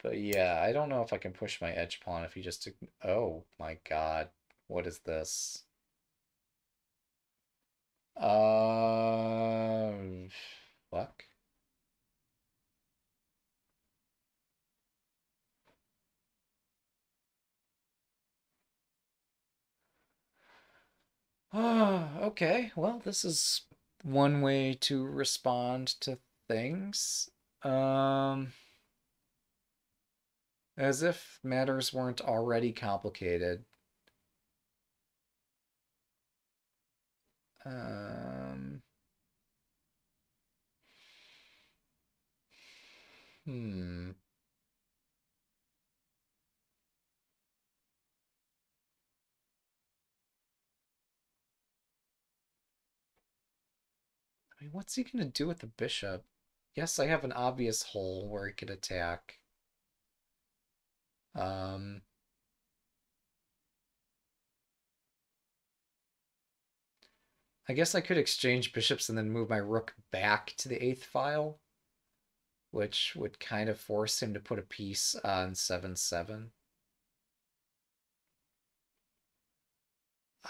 But yeah, I don't know if I can push my edge pawn if he just... Oh my god. What is this? Uh... Fuck. okay, well, this is one way to respond to things. Um... As if matters weren't already complicated. Um, hmm. I mean, what's he going to do with the bishop? Yes, I have an obvious hole where he could attack. Um, I guess I could exchange bishops and then move my rook back to the eighth file, which would kind of force him to put a piece on 7-7.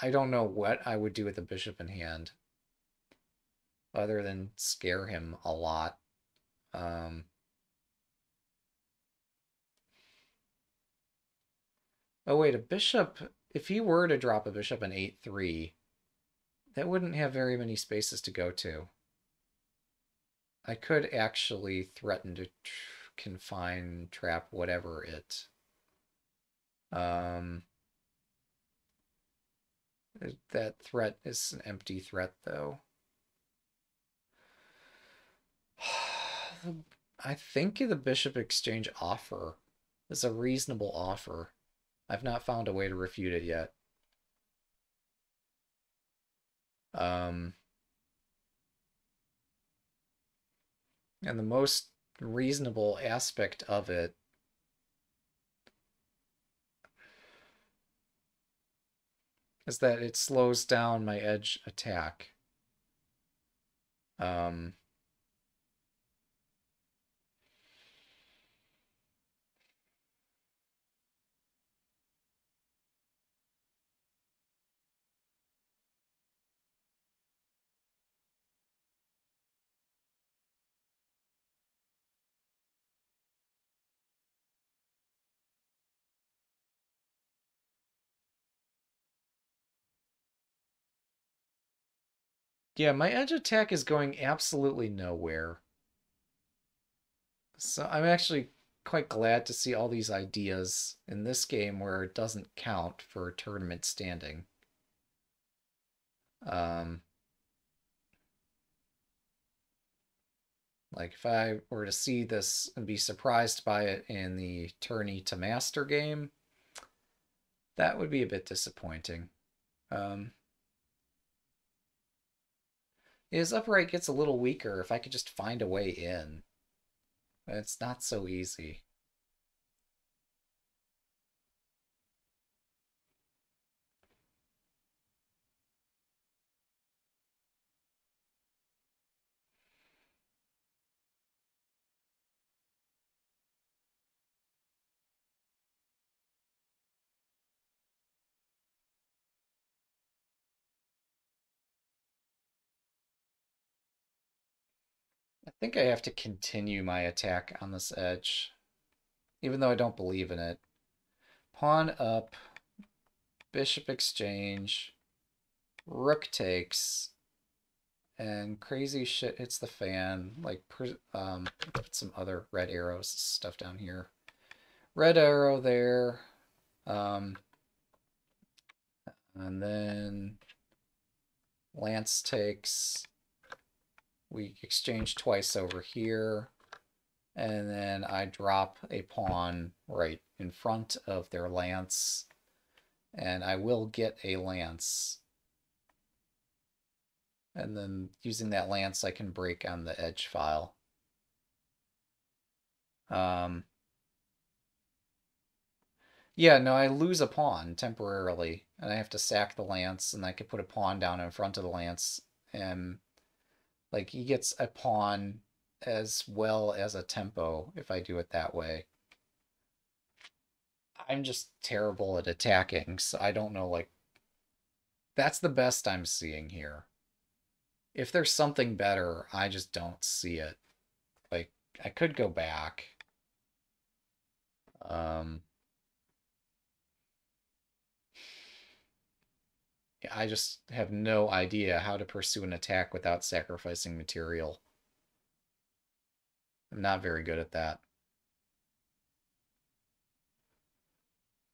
I don't know what I would do with a bishop in hand, other than scare him a lot. Um, Oh wait, a bishop, if he were to drop a bishop in 8-3, that wouldn't have very many spaces to go to. I could actually threaten to confine, trap, whatever it. Um, that threat is an empty threat, though. I think the bishop exchange offer is a reasonable offer. I've not found a way to refute it yet. Um, and the most reasonable aspect of it is that it slows down my edge attack. Um, Yeah, my edge attack is going absolutely nowhere. So I'm actually quite glad to see all these ideas in this game where it doesn't count for tournament standing. Um, like if I were to see this and be surprised by it in the tourney to master game, that would be a bit disappointing. Um, his upright gets a little weaker if I could just find a way in. But it's not so easy. Think I have to continue my attack on this edge, even though I don't believe in it. Pawn up, bishop exchange, rook takes, and crazy shit hits the fan. Like, um, put some other red arrows stuff down here. Red arrow there. Um, and then Lance takes we exchange twice over here, and then I drop a pawn right in front of their lance, and I will get a lance. And then using that lance, I can break on the edge file. Um, yeah, no, I lose a pawn temporarily, and I have to sack the lance, and I can put a pawn down in front of the lance, and like he gets a pawn as well as a tempo if I do it that way. I'm just terrible at attacking, so I don't know, like, that's the best I'm seeing here. If there's something better, I just don't see it. Like, I could go back. Um, I just have no idea how to pursue an attack without sacrificing material. I'm not very good at that.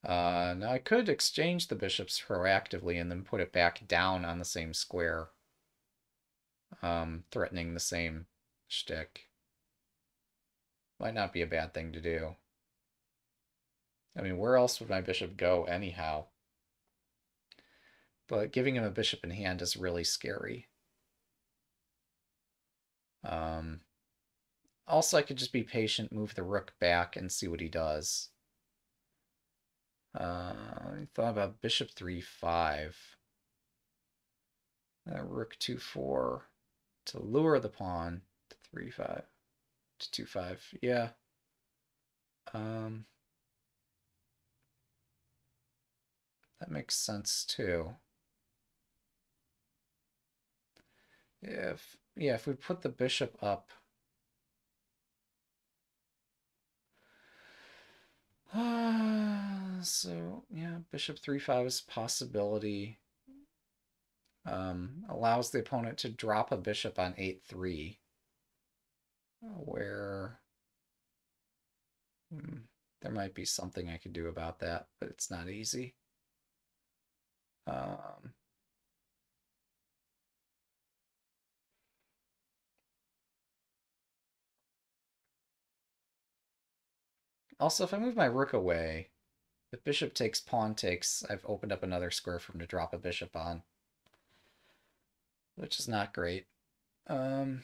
Uh, now I could exchange the bishops proactively and then put it back down on the same square. Um, threatening the same shtick. Might not be a bad thing to do. I mean, where else would my bishop go anyhow? But giving him a bishop in hand is really scary. Um, also, I could just be patient, move the rook back, and see what he does. Uh, I thought about bishop 3-5. Uh, rook 2-4 to lure the pawn to 3-5 to 2-5. Yeah. Um, that makes sense too. If, yeah, if we put the bishop up. Uh, so, yeah, bishop 3-5 is possibility. Um, allows the opponent to drop a bishop on 8-3. Where hmm, there might be something I could do about that, but it's not easy. Um, Also, if I move my rook away, if bishop takes, pawn takes, I've opened up another square for him to drop a bishop on. which is not great. Um,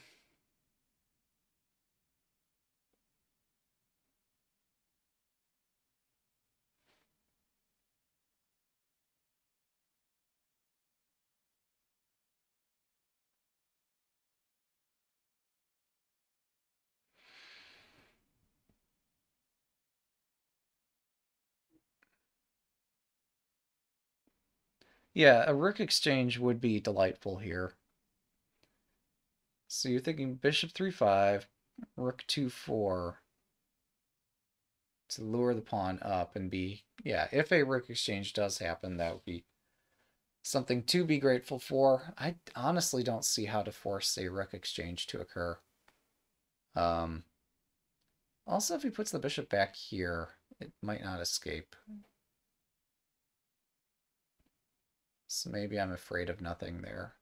Yeah, a rook exchange would be delightful here. So you're thinking bishop 3-5, rook 2-4 to lure the pawn up and be... Yeah, if a rook exchange does happen, that would be something to be grateful for. I honestly don't see how to force a rook exchange to occur. Um, also, if he puts the bishop back here, it might not escape. So maybe I'm afraid of nothing there.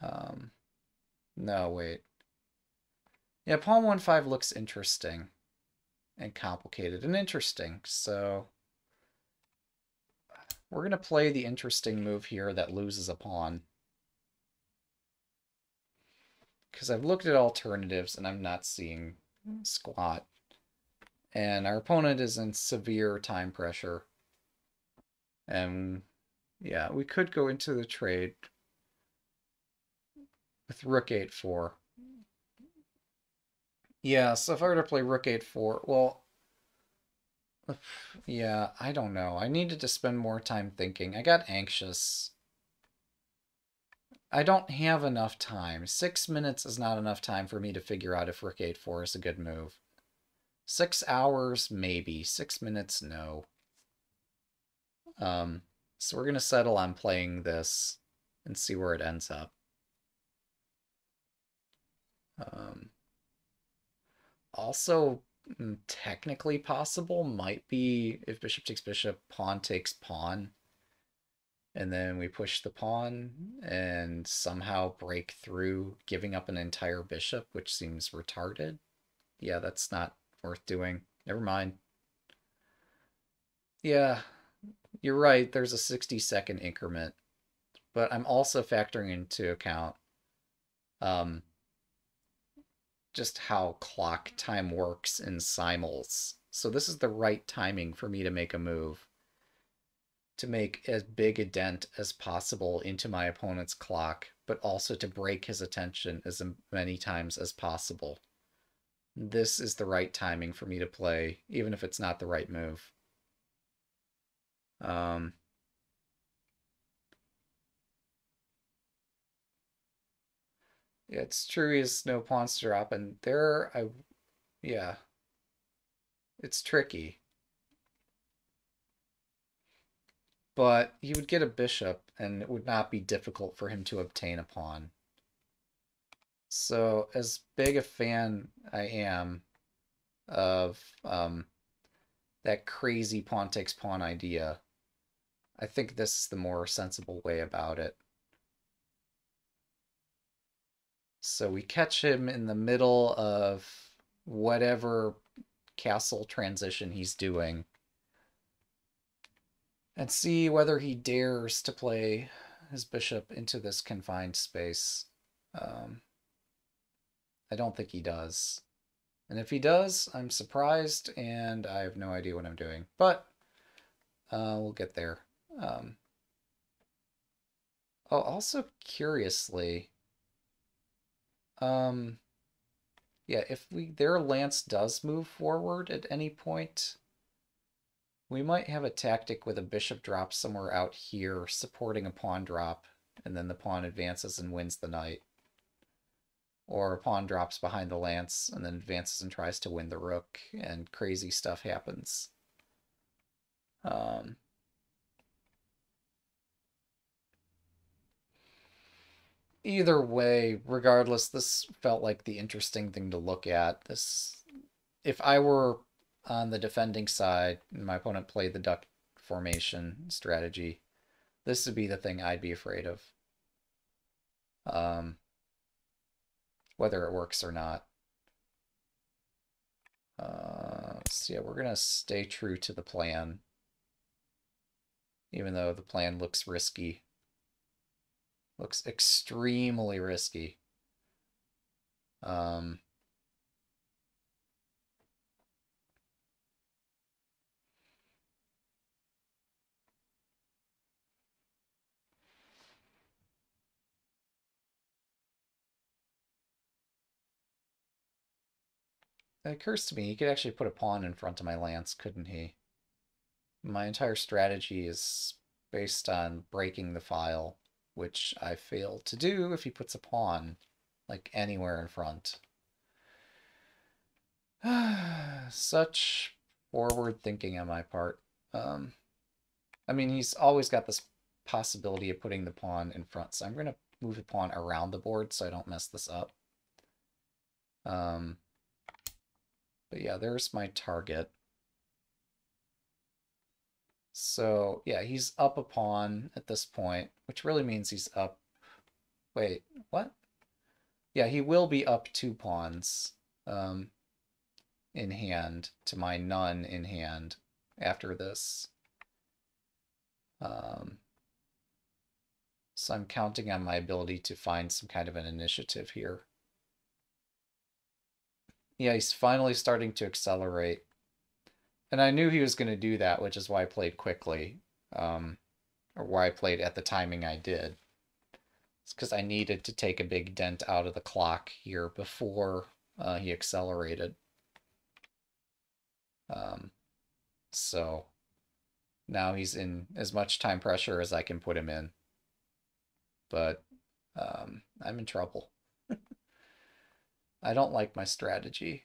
Um, no, wait. Yeah, pawn 1-5 looks interesting and complicated and interesting, so we're going to play the interesting move here that loses a pawn. Because I've looked at alternatives and I'm not seeing squat. And our opponent is in severe time pressure. And yeah, we could go into the trade with rook 8-4. Yeah, so if I were to play rook 8-4, well, yeah, I don't know. I needed to spend more time thinking. I got anxious. I don't have enough time. Six minutes is not enough time for me to figure out if rook 8-4 is a good move. Six hours, maybe. Six minutes, no. Um, so we're going to settle on playing this and see where it ends up. Um, also, mm, technically possible might be if bishop takes bishop, pawn takes pawn, and then we push the pawn and somehow break through giving up an entire bishop, which seems retarded. Yeah, that's not worth doing. Never mind. Yeah, you're right, there's a 60 second increment, but I'm also factoring into account um, just how clock time works in simuls. So this is the right timing for me to make a move, to make as big a dent as possible into my opponent's clock, but also to break his attention as many times as possible. This is the right timing for me to play, even if it's not the right move. Um, yeah, it's true he has no pawns to drop, and there, I, yeah, it's tricky. But he would get a bishop, and it would not be difficult for him to obtain a pawn. So, as big a fan I am of um, that crazy pawn takes pawn idea, I think this is the more sensible way about it. So we catch him in the middle of whatever castle transition he's doing and see whether he dares to play his bishop into this confined space. Um, I don't think he does. And if he does, I'm surprised and I have no idea what I'm doing. But uh, we'll get there. Um, oh, also curiously, um, yeah, if we their lance does move forward at any point, we might have a tactic with a bishop drop somewhere out here, supporting a pawn drop, and then the pawn advances and wins the knight. Or a pawn drops behind the lance and then advances and tries to win the rook, and crazy stuff happens. Um, either way, regardless, this felt like the interesting thing to look at. This, if I were on the defending side and my opponent played the duck formation strategy, this would be the thing I'd be afraid of. Um, whether it works or not. Uh, so yeah, we're going to stay true to the plan, even though the plan looks risky. Looks extremely risky. Um, it occurs to me he could actually put a pawn in front of my lance, couldn't he? My entire strategy is based on breaking the file, which I fail to do if he puts a pawn like anywhere in front. Such forward thinking on my part. Um, I mean, he's always got this possibility of putting the pawn in front, so I'm going to move the pawn around the board so I don't mess this up. Um, but yeah, there's my target. So yeah, he's up a pawn at this point, which really means he's up. Wait, what? Yeah, he will be up two pawns um, in hand to my none in hand after this. Um, so I'm counting on my ability to find some kind of an initiative here. Yeah, he's finally starting to accelerate. And I knew he was going to do that, which is why I played quickly. Um, or why I played at the timing I did. It's because I needed to take a big dent out of the clock here before uh, he accelerated. Um, so now he's in as much time pressure as I can put him in. But um, I'm in trouble. I don't like my strategy.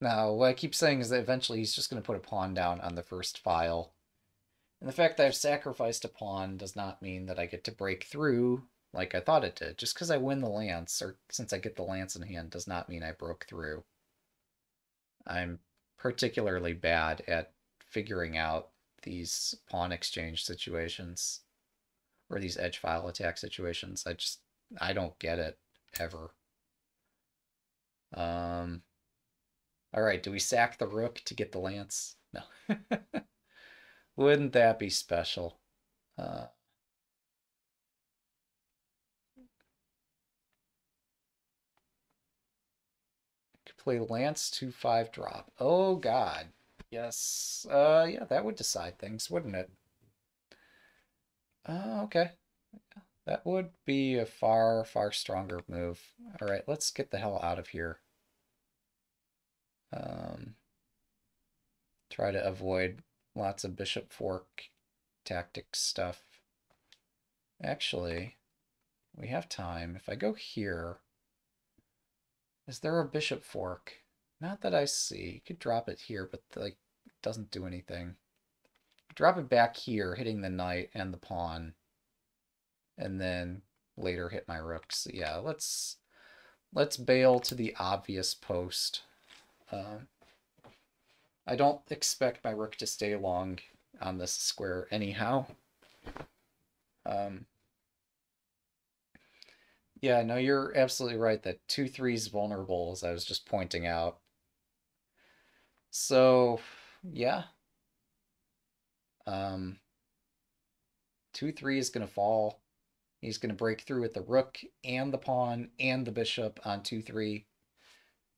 Now, what I keep saying is that eventually he's just going to put a pawn down on the first file. And the fact that I've sacrificed a pawn does not mean that I get to break through like I thought it did. Just because I win the lance, or since I get the lance in hand, does not mean I broke through. I'm particularly bad at figuring out these pawn exchange situations or these edge file attack situations. I just, I don't get it ever. Um, all right, do we sack the rook to get the lance? No. Wouldn't that be special? Uh, play Lance 2-5 drop. Oh, God. Yes. Uh, yeah, that would decide things, wouldn't it? Uh, okay. That would be a far, far stronger move. All right, let's get the hell out of here. Um, try to avoid lots of bishop fork tactics stuff. Actually, we have time. If I go here, is there a bishop fork? Not that I see. You could drop it here, but like doesn't do anything. Drop it back here, hitting the knight and the pawn. And then later hit my rooks. Yeah, let's let's bail to the obvious post. Um, I don't expect my rook to stay long on this square anyhow. Um, yeah, no, you're absolutely right that 2-3 is vulnerable, as I was just pointing out. So, yeah. Um, 2-3 is going to fall. He's going to break through with the rook and the pawn and the bishop on 2-3.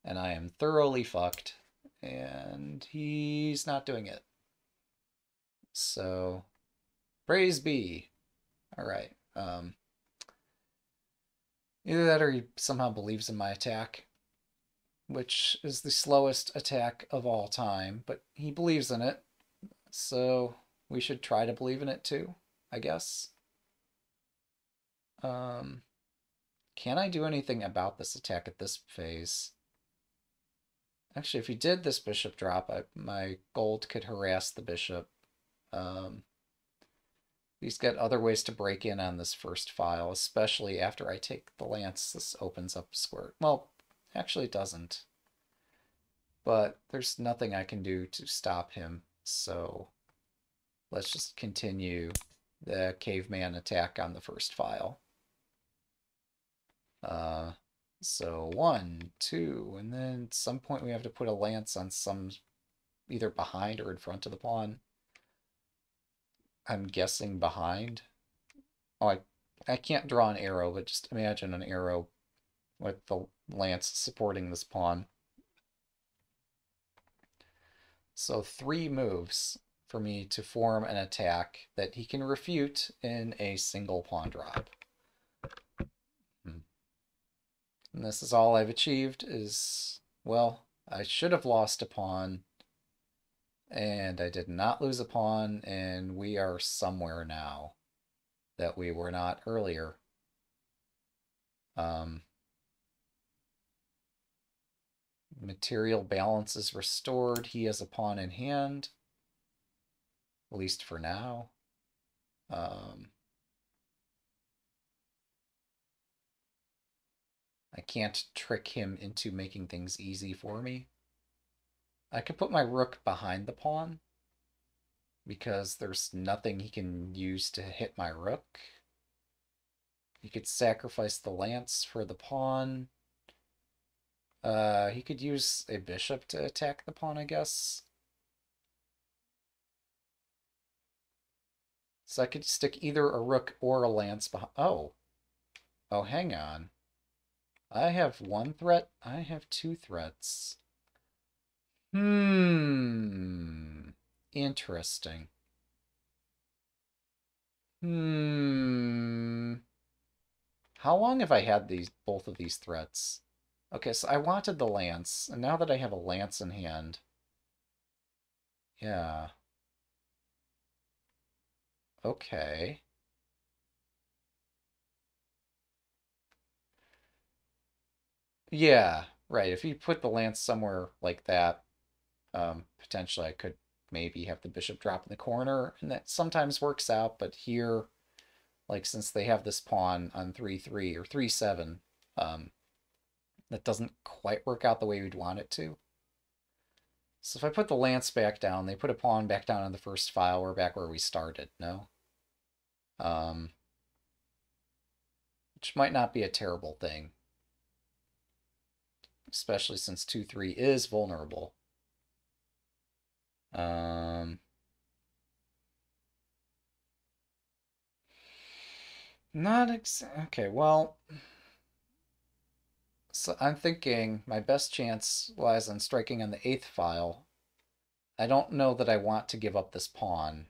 And I am thoroughly fucked. And he's not doing it. So, praise be. All right. Um, Either that or he somehow believes in my attack, which is the slowest attack of all time, but he believes in it, so we should try to believe in it too, I guess. Um, can I do anything about this attack at this phase? Actually, if he did this bishop drop, I, my gold could harass the bishop. Um, He's got other ways to break in on this first file, especially after I take the lance. This opens up squirt. Well, actually it doesn't. But there's nothing I can do to stop him, so let's just continue the caveman attack on the first file. Uh, so one, two, and then at some point we have to put a lance on some, either behind or in front of the pawn. I'm guessing behind. Oh, I, I can't draw an arrow, but just imagine an arrow with the lance supporting this pawn. So three moves for me to form an attack that he can refute in a single pawn drop. Hmm. And this is all I've achieved is, well, I should have lost a pawn, and I did not lose a pawn, and we are somewhere now that we were not earlier. Um, material balance is restored. He has a pawn in hand at least for now. Um, I can't trick him into making things easy for me. I could put my rook behind the pawn because there's nothing he can use to hit my rook. He could sacrifice the lance for the pawn. Uh, he could use a bishop to attack the pawn, I guess. So I could stick either a rook or a lance behind. Oh. Oh, hang on. I have one threat. I have two threats. Hmm. Interesting. Hmm. How long have I had these both of these threats? Okay, so I wanted the lance, and now that I have a lance in hand, yeah. Okay. Yeah, right. If you put the lance somewhere like that, um, potentially I could maybe have the bishop drop in the corner, and that sometimes works out, but here, like, since they have this pawn on 3-3 or 3-7, um, that doesn't quite work out the way we'd want it to. So if I put the lance back down, they put a pawn back down on the first file, we're back where we started, no? Um, which might not be a terrible thing. Especially since 2-3 is vulnerable. Um, not ex okay, well... So I'm thinking my best chance lies on striking on the eighth file. I don't know that I want to give up this pawn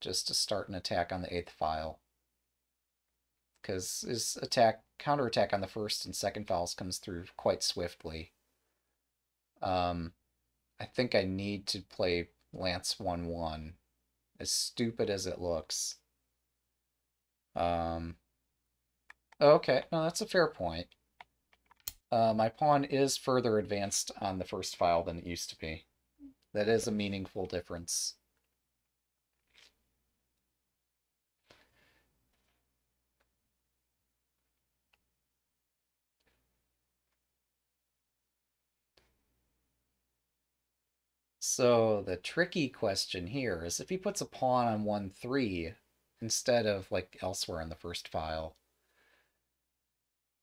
just to start an attack on the eighth file. Because his attack, counterattack on the first and second files comes through quite swiftly. Um, I think I need to play Lance 1-1, as stupid as it looks. Um, okay, no, that's a fair point. Uh, my pawn is further advanced on the first file than it used to be. That is a meaningful difference. So the tricky question here is if he puts a pawn on 1-3 instead of like elsewhere in the first file.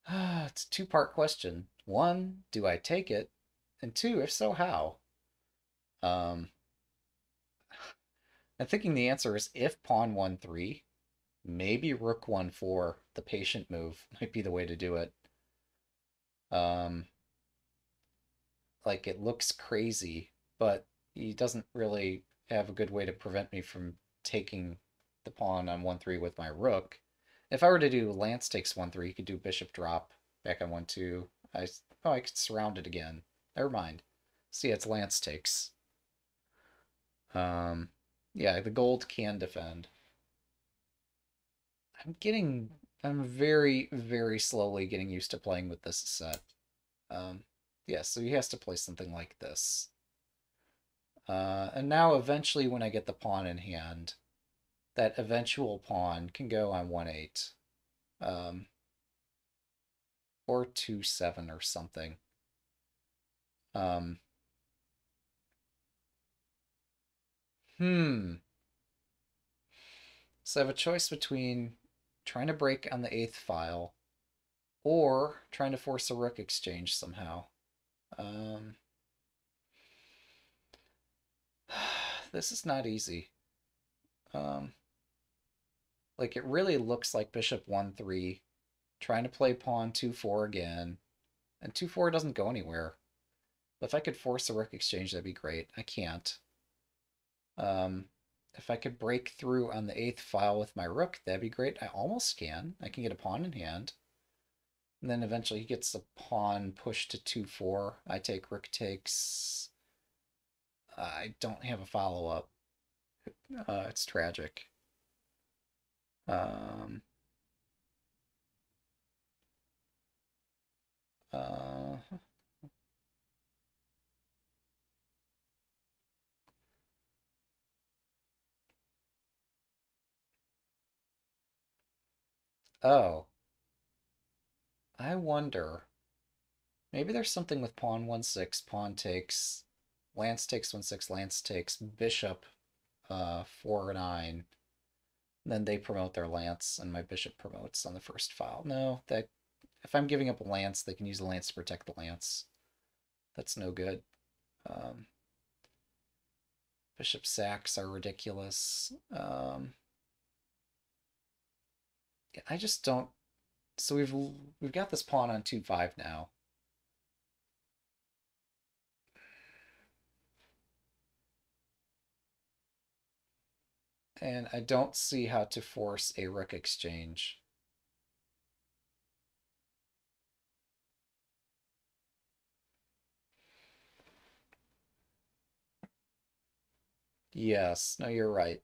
it's a two-part question. One, do I take it? And two, if so, how? Um, I'm thinking the answer is if pawn 1-3, maybe rook 1-4, the patient move, might be the way to do it. Um, like, it looks crazy, but he doesn't really have a good way to prevent me from taking the pawn on 1-3 with my rook. If I were to do lance takes 1-3, he could do bishop drop back on 1-2. I, oh, I could surround it again. Never mind. See, it's lance takes. Um, yeah, the gold can defend. I'm getting, I'm very, very slowly getting used to playing with this set. Um, yeah, so he has to play something like this. Uh, and now eventually when I get the pawn in hand, that eventual pawn can go on 1-8. Um, or 2-7 or something. Um, hmm. So I have a choice between trying to break on the eighth file or trying to force a rook exchange somehow. Um, this is not easy. Um, like, it really looks like bishop 1-3, trying to play pawn 2-4 again, and 2-4 doesn't go anywhere. But if I could force a rook exchange, that'd be great. I can't. Um, if I could break through on the eighth file with my rook, that'd be great. I almost can. I can get a pawn in hand. And then eventually he gets the pawn pushed to 2-4. I take rook takes. I don't have a follow-up. Uh, it's tragic. Um, uh, oh. I wonder. Maybe there's something with pawn 1-6, pawn takes, lance takes 1-6, lance takes, bishop uh, 4-9. Then they promote their lance, and my bishop promotes on the first file. No, that if I'm giving up a lance, they can use the lance to protect the lance. That's no good. Um, bishop sacks are ridiculous. Um, I just don't so we've we've got this pawn on 2-5 now. And I don't see how to force a rook exchange. Yes, no, you're right.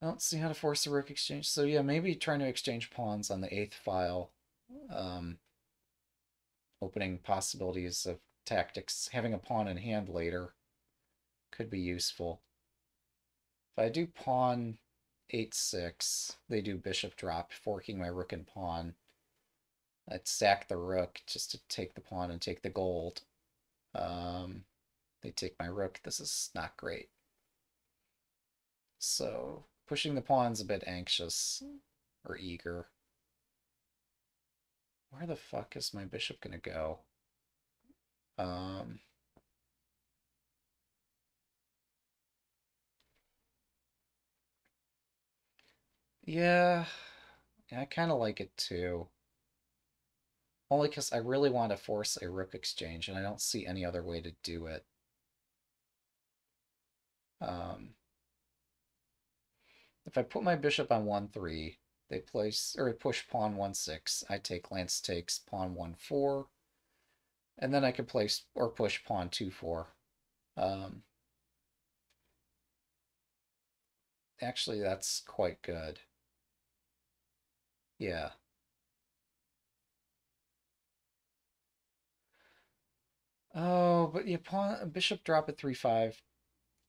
I don't see how to force a rook exchange. So yeah, maybe trying to exchange pawns on the eighth file. Um, opening possibilities of tactics. Having a pawn in hand later could be useful. If I do pawn 8-6, they do bishop drop, forking my rook and pawn. I'd sack the rook just to take the pawn and take the gold. Um, they take my rook. This is not great. So Pushing the pawn's a bit anxious or eager. Where the fuck is my bishop gonna go? Um... Yeah, I kind of like it too. Only because I really want to force a rook exchange, and I don't see any other way to do it. Um, if I put my bishop on 1-3, they place, or push pawn 1-6. I take lance takes pawn 1-4. And then I can place, or push pawn 2-4. Um, actually, that's quite good. Yeah. Oh, but the pawn bishop drop at 3-5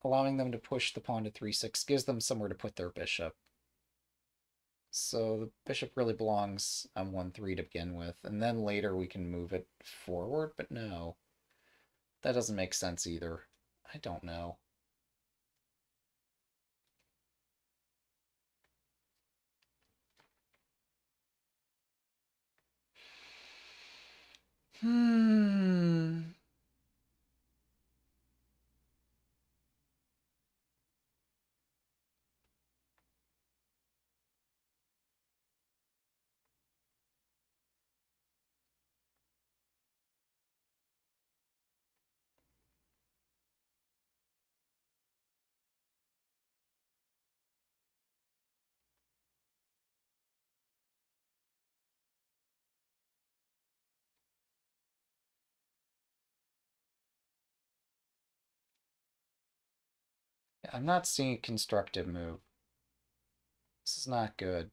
allowing them to push the pawn to 3-6 gives them somewhere to put their bishop. So the bishop really belongs on 1-3 to begin with, and then later we can move it forward, but no. That doesn't make sense either. I don't know. Hmm. I'm not seeing a constructive move. This is not good.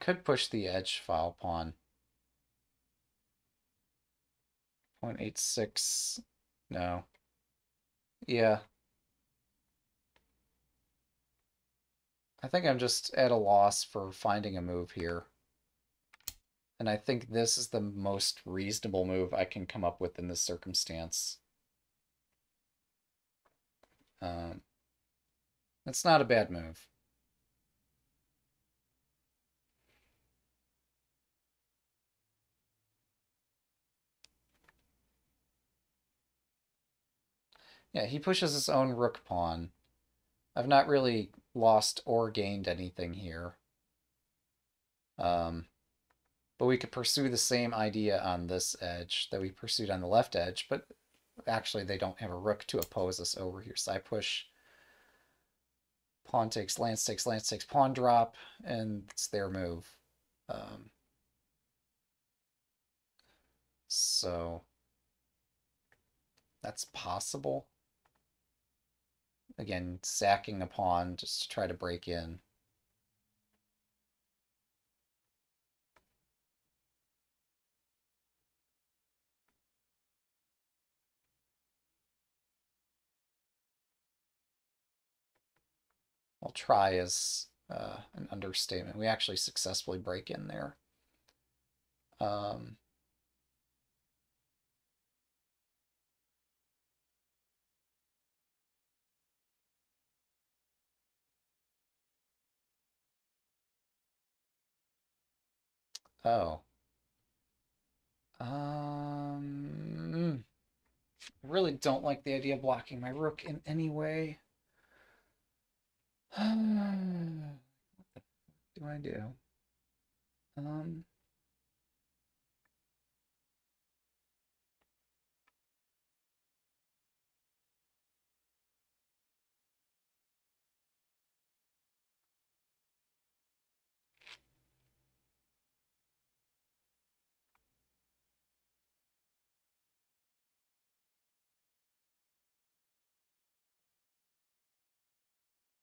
Could push the edge file pawn. 0.86. No. Yeah. I think I'm just at a loss for finding a move here. And I think this is the most reasonable move I can come up with in this circumstance. Um, it's not a bad move. Yeah, he pushes his own rook pawn. I've not really lost or gained anything here. Um, but we could pursue the same idea on this edge that we pursued on the left edge, but actually they don't have a rook to oppose us over here. So I push pawn takes, lance takes, lance takes, pawn drop, and it's their move. Um, so that's possible. Again, sacking a pawn just to try to break in. I'll try as uh, an understatement. We actually successfully break in there. Um, Oh. Um, I really don't like the idea of blocking my rook in any way. what do I do? Um,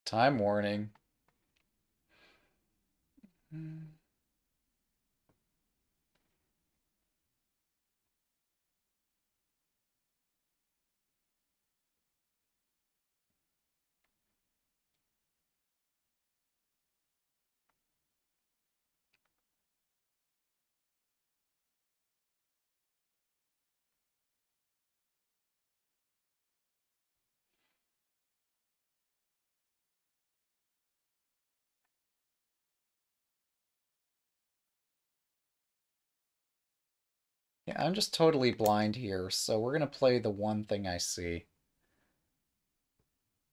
Time warning. Hmm. Yeah, I'm just totally blind here, so we're going to play the one thing I see.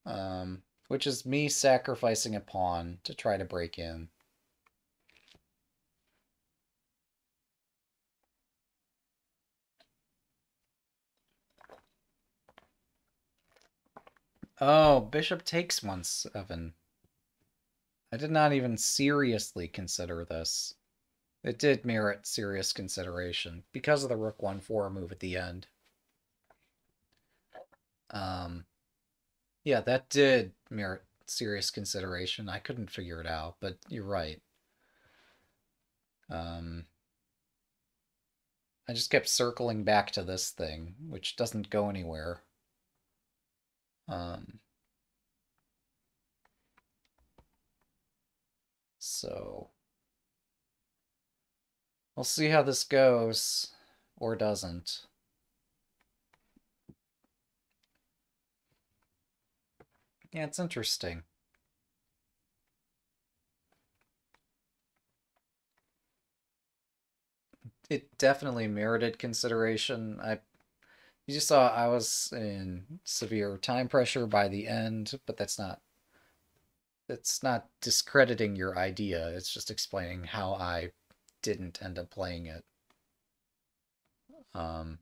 Um, which is me sacrificing a pawn to try to break in. Oh, bishop takes one seven. I did not even seriously consider this. It did merit serious consideration because of the rook 1-4 move at the end. Um, yeah, that did merit serious consideration. I couldn't figure it out, but you're right. Um, I just kept circling back to this thing, which doesn't go anywhere. Um, so We'll see how this goes, or doesn't. Yeah, it's interesting. It definitely merited consideration. I you just saw I was in severe time pressure by the end, but that's not it's not discrediting your idea. It's just explaining how I didn't end up playing it. Um,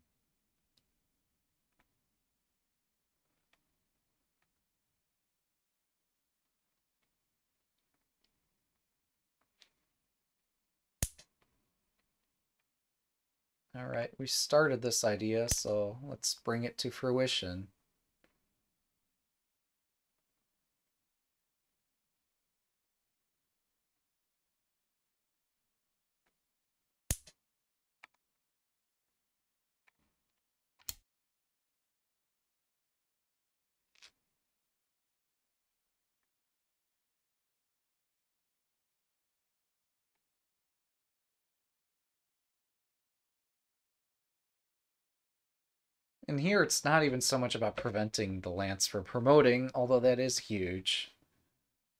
all right, we started this idea, so let's bring it to fruition. And here it's not even so much about preventing the lance from promoting, although that is huge.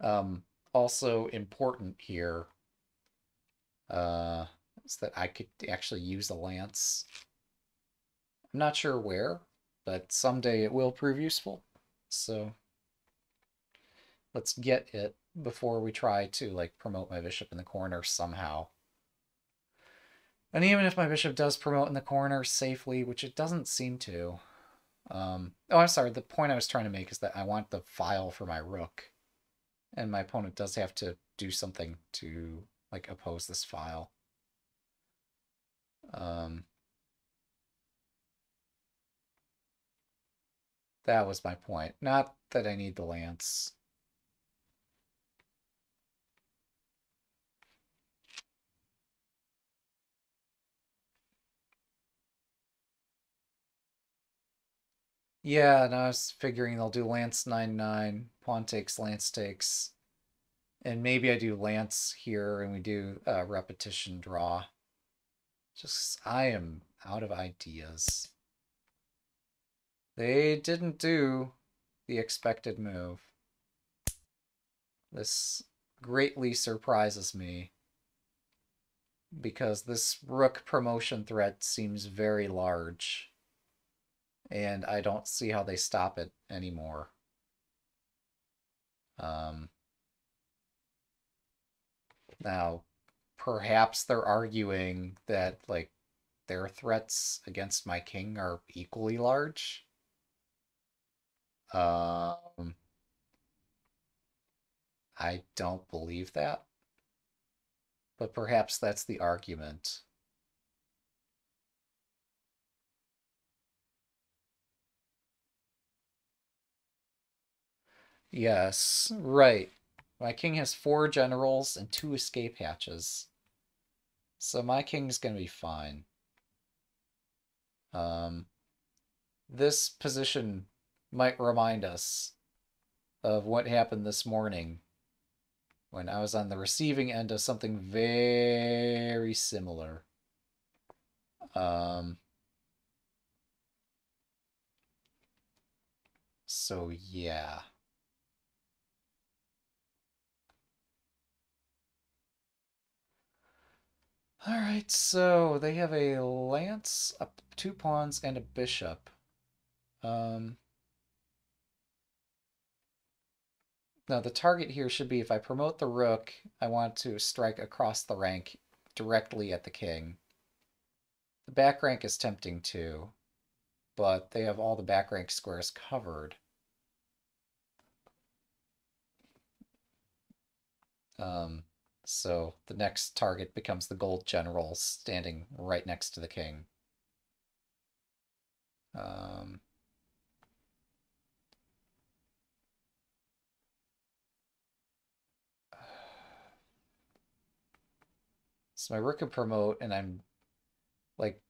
Um, also important here uh, is that I could actually use a lance. I'm not sure where, but someday it will prove useful. So let's get it before we try to like promote my bishop in the corner somehow. And even if my bishop does promote in the corner safely, which it doesn't seem to. Um, oh, I'm sorry. The point I was trying to make is that I want the file for my rook. And my opponent does have to do something to like oppose this file. Um, that was my point. Not that I need the lance. Yeah, and I was figuring they'll do Lance 9-9, Pawn takes, Lance takes. And maybe I do Lance here and we do a repetition draw. Just, I am out of ideas. They didn't do the expected move. This greatly surprises me because this rook promotion threat seems very large and I don't see how they stop it anymore. Um, now, perhaps they're arguing that, like, their threats against my king are equally large. Um, I don't believe that. But perhaps that's the argument. Yes, right. My king has four generals and two escape hatches. So my king's going to be fine. Um, this position might remind us of what happened this morning when I was on the receiving end of something very similar. Um, so yeah. Alright, so they have a lance, two pawns, and a bishop. Um, now the target here should be if I promote the rook, I want to strike across the rank directly at the king. The back rank is tempting too, but they have all the back rank squares covered. Um, so the next target becomes the gold general standing right next to the king. Um, so my rook can promote, and I'm like,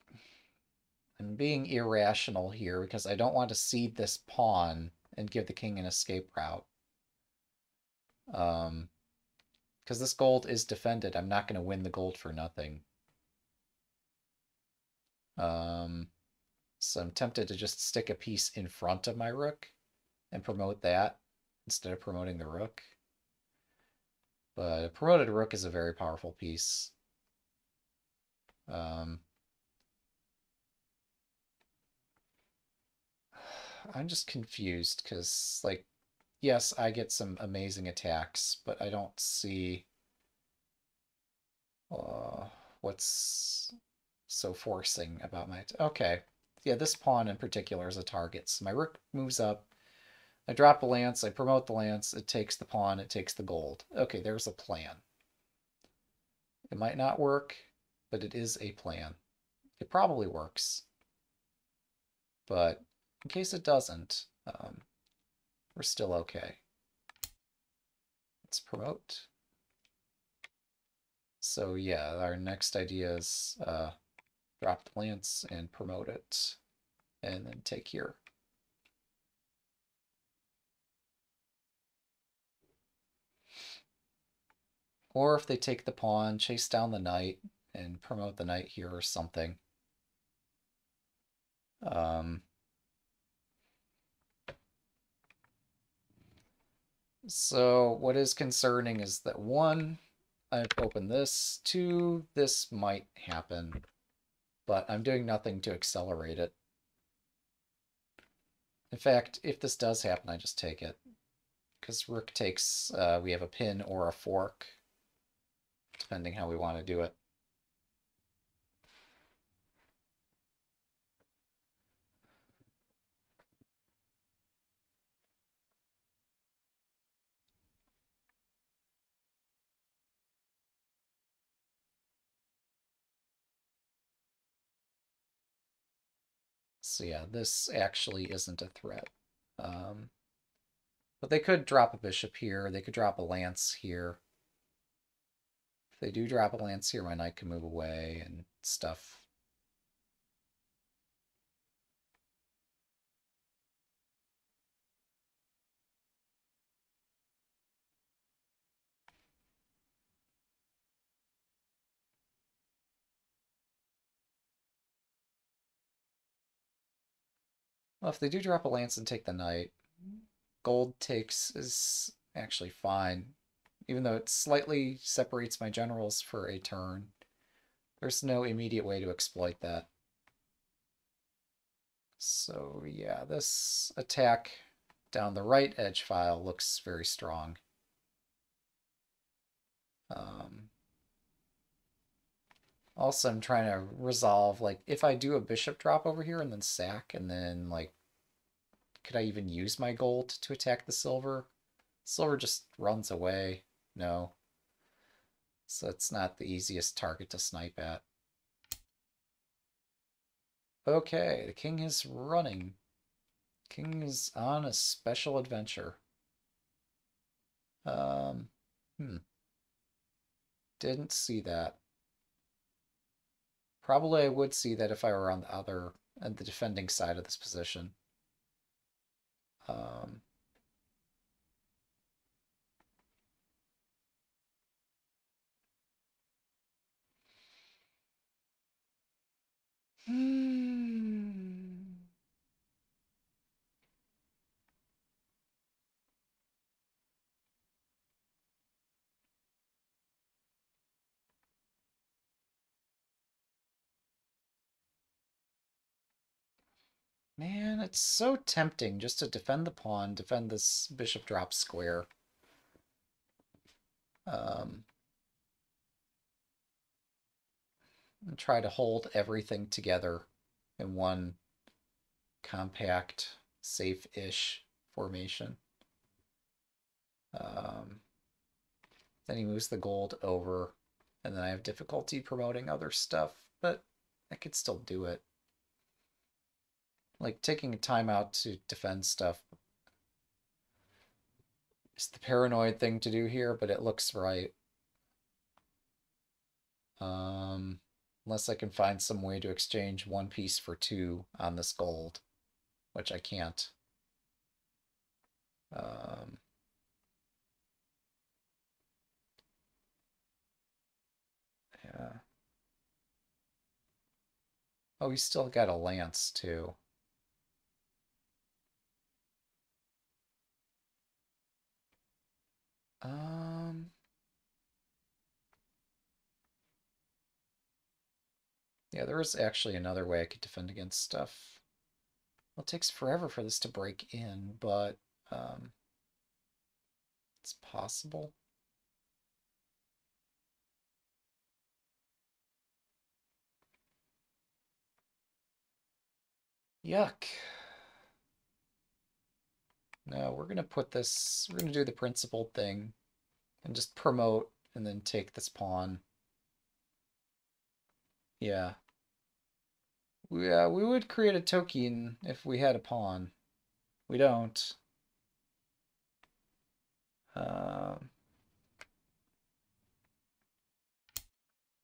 I'm being irrational here because I don't want to cede this pawn and give the king an escape route. Um, because this gold is defended. I'm not going to win the gold for nothing. Um, so I'm tempted to just stick a piece in front of my rook and promote that instead of promoting the rook. But a promoted rook is a very powerful piece. Um, I'm just confused because, like, yes, I get some amazing attacks, but I don't see uh, what's so forcing about my... Okay, yeah, this pawn in particular is a target. So my rook moves up, I drop a lance, I promote the lance, it takes the pawn, it takes the gold. Okay, there's a plan. It might not work, but it is a plan. It probably works. But in case it doesn't, um, we're still okay. Let's promote. So yeah, our next idea is uh, drop the lance and promote it, and then take here. Or if they take the pawn, chase down the knight, and promote the knight here or something. Um, So what is concerning is that one, I've opened this, two, this might happen, but I'm doing nothing to accelerate it. In fact, if this does happen, I just take it. Because rook takes, uh, we have a pin or a fork, depending how we want to do it. Yeah, this actually isn't a threat. Um, but they could drop a bishop here. They could drop a lance here. If they do drop a lance here, my knight can move away and stuff. Well, if they do drop a lance and take the knight, gold takes is actually fine. Even though it slightly separates my generals for a turn. There's no immediate way to exploit that. So yeah, this attack down the right edge file looks very strong. Um, also, I'm trying to resolve, like, if I do a bishop drop over here and then sack, and then, like, could I even use my gold to attack the silver? Silver just runs away. No. So it's not the easiest target to snipe at. Okay, the king is running. King is on a special adventure. Um, hmm. Didn't see that. Probably I would see that if I were on the other, and the defending side of this position. Um, hmm. Man, it's so tempting just to defend the pawn, defend this bishop drop square. Um, and try to hold everything together in one compact, safe-ish formation. Um, then he moves the gold over, and then I have difficulty promoting other stuff, but I could still do it. Like, taking time out to defend stuff is the paranoid thing to do here, but it looks right. Um, unless I can find some way to exchange one piece for two on this gold, which I can't. Um, yeah. Oh, he's still got a lance, too. Um... Yeah, there is actually another way I could defend against stuff. Well, it takes forever for this to break in, but um, it's possible. Yuck. No, we're going to put this, we're going to do the principled thing and just promote and then take this pawn. Yeah. Yeah, we would create a token if we had a pawn. We don't. Um,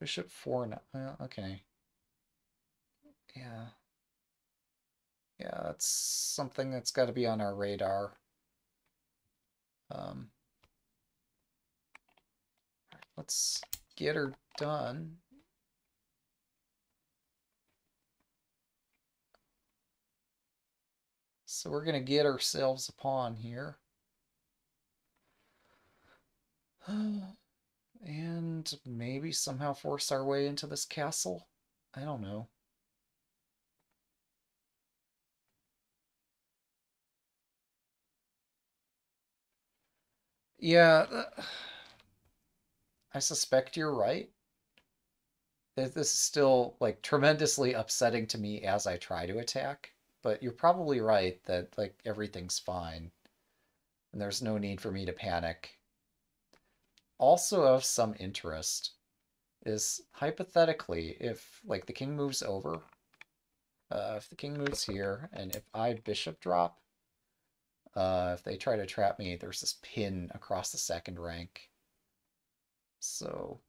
bishop 4, no, well, okay. Yeah. Yeah, that's something that's got to be on our radar. Um, let's get her done. So we're going to get ourselves a pawn here. and maybe somehow force our way into this castle. I don't know. Yeah, uh, I suspect you're right. This is still like tremendously upsetting to me as I try to attack, but you're probably right that like everything's fine and there's no need for me to panic. Also of some interest is hypothetically if like the king moves over, uh, if the king moves here and if I bishop drop, uh, if they try to trap me, there's this pin across the second rank. So,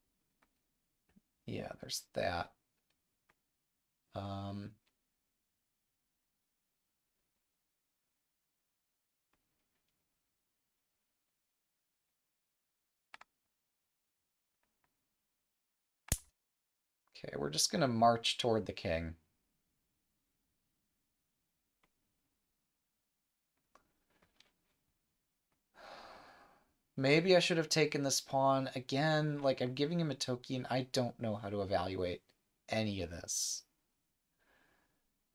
yeah, there's that. Um, okay, we're just going to march toward the king. Maybe I should have taken this pawn. Again, like I'm giving him a tokin. I don't know how to evaluate any of this.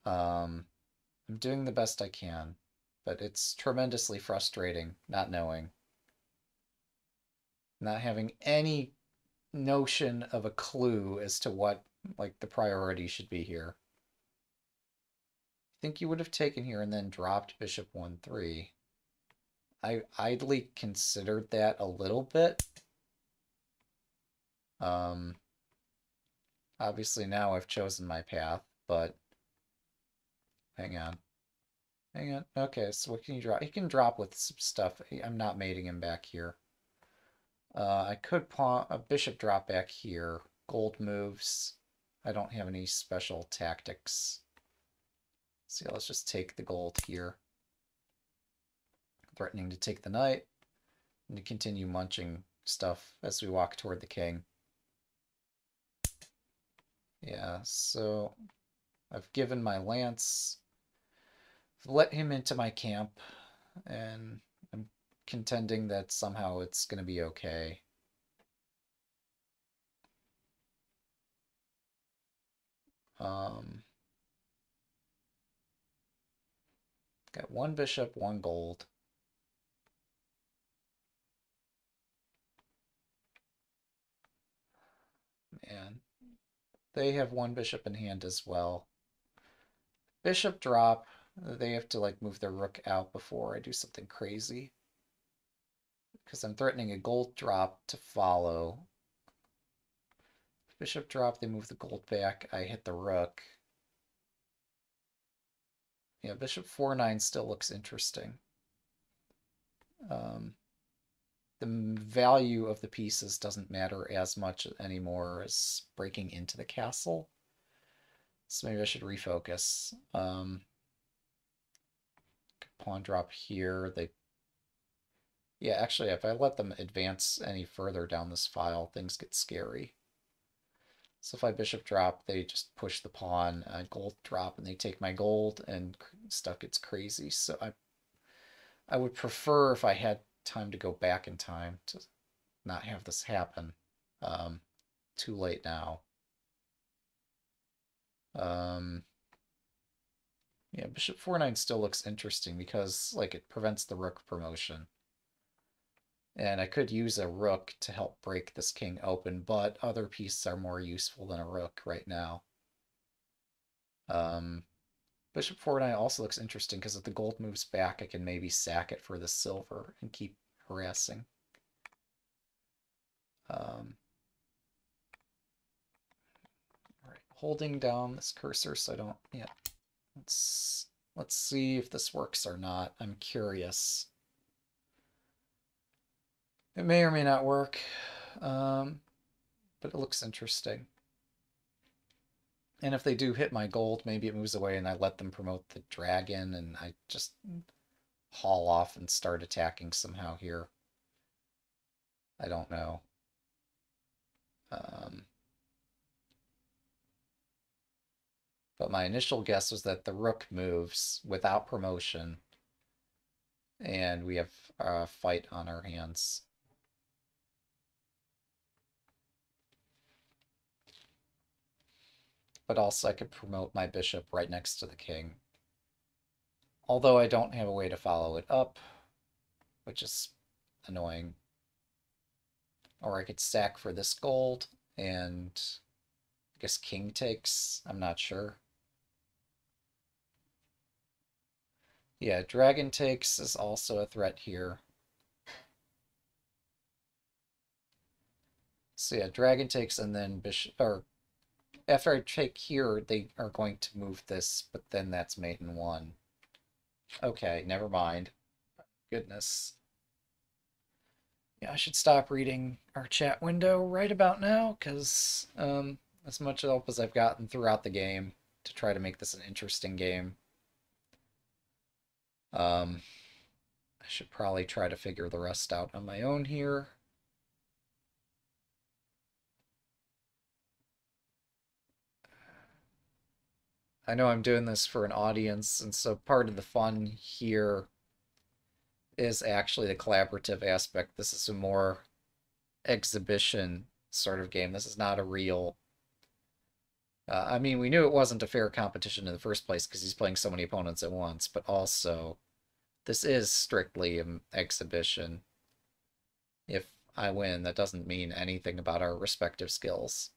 Um, I'm doing the best I can, but it's tremendously frustrating not knowing. Not having any notion of a clue as to what like the priority should be here. I think you would have taken here and then dropped bishop 1-3. I idly considered that a little bit. Um, obviously now I've chosen my path, but hang on. Hang on. Okay, so what can you drop? He can drop with some stuff. I'm not mating him back here. Uh, I could pawn a bishop drop back here. Gold moves. I don't have any special tactics. See, let's just take the gold here threatening to take the knight, and to continue munching stuff as we walk toward the king. Yeah, so I've given my lance, let him into my camp, and I'm contending that somehow it's going to be okay. Um, got one bishop, one gold. And they have one bishop in hand as well. Bishop drop, they have to like move their rook out before I do something crazy. Because I'm threatening a gold drop to follow. Bishop drop, they move the gold back, I hit the rook. Yeah, bishop 4-9 still looks interesting. Um, the value of the pieces doesn't matter as much anymore as breaking into the castle. So maybe I should refocus. Um, pawn drop here. They, yeah, actually, if I let them advance any further down this file, things get scary. So if I bishop drop, they just push the pawn, uh, gold drop, and they take my gold, and stuff gets crazy. So I, I would prefer if I had time to go back in time to not have this happen. Um, too late now. Um, yeah, bishop 4-9 still looks interesting because like it prevents the rook promotion. And I could use a rook to help break this king open, but other pieces are more useful than a rook right now. Um, Bishop 4-9 also looks interesting because if the gold moves back, I can maybe sack it for the silver and keep harassing. Um, all right, holding down this cursor so I don't, yeah. Let's, let's see if this works or not. I'm curious. It may or may not work, um, but it looks interesting. And if they do hit my gold, maybe it moves away and I let them promote the dragon and I just haul off and start attacking somehow here. I don't know. Um, but my initial guess was that the rook moves without promotion and we have a fight on our hands. But also I could promote my bishop right next to the king. Although I don't have a way to follow it up, which is annoying. Or I could stack for this gold, and I guess king takes, I'm not sure. Yeah, dragon takes is also a threat here. So yeah, dragon takes and then bishop, or after I take here, they are going to move this, but then that's mate in one. Okay, never mind. Goodness. Yeah, I should stop reading our chat window right about now, because um, as much help as I've gotten throughout the game to try to make this an interesting game, um, I should probably try to figure the rest out on my own here. I know I'm doing this for an audience, and so part of the fun here is actually the collaborative aspect. This is a more exhibition sort of game. This is not a real. Uh, I mean, we knew it wasn't a fair competition in the first place because he's playing so many opponents at once, but also, this is strictly an exhibition. If I win, that doesn't mean anything about our respective skills.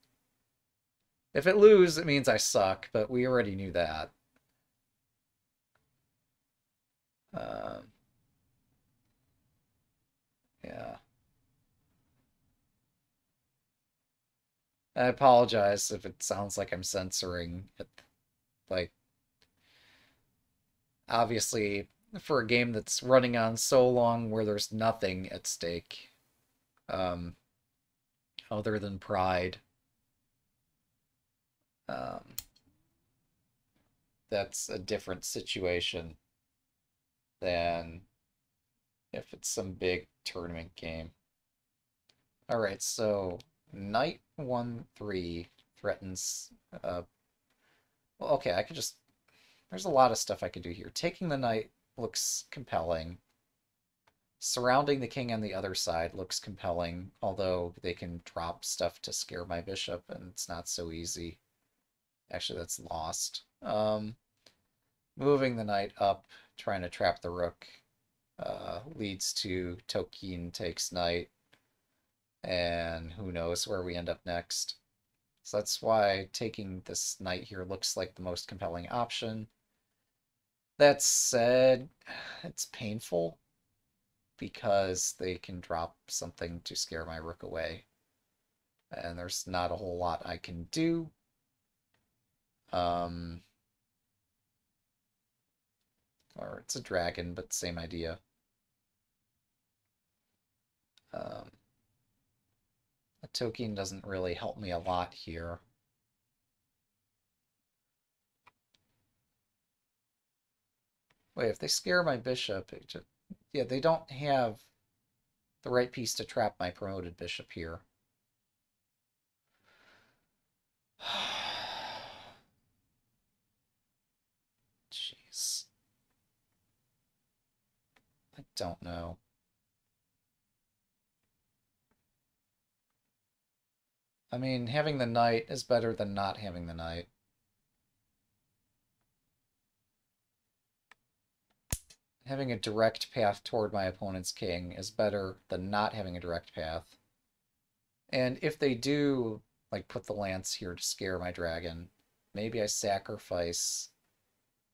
If it lose, it means I suck, but we already knew that. Um, yeah. I apologize if it sounds like I'm censoring it. Like, obviously, for a game that's running on so long where there's nothing at stake, um, other than pride, um, that's a different situation than if it's some big tournament game. Alright, so knight 1-3 threatens... Uh, well, okay, I could just... There's a lot of stuff I could do here. Taking the knight looks compelling. Surrounding the king on the other side looks compelling, although they can drop stuff to scare my bishop, and it's not so easy. Actually, that's lost. Um, moving the knight up, trying to trap the rook, uh, leads to Tokin takes knight, and who knows where we end up next. So that's why taking this knight here looks like the most compelling option. That said, it's painful because they can drop something to scare my rook away. And there's not a whole lot I can do. Um, or it's a dragon, but same idea. Um, a tokin doesn't really help me a lot here. Wait, if they scare my bishop, just, yeah, they don't have the right piece to trap my promoted bishop here. don't know. I mean, having the knight is better than not having the knight. Having a direct path toward my opponent's king is better than not having a direct path. And if they do, like, put the lance here to scare my dragon, maybe I sacrifice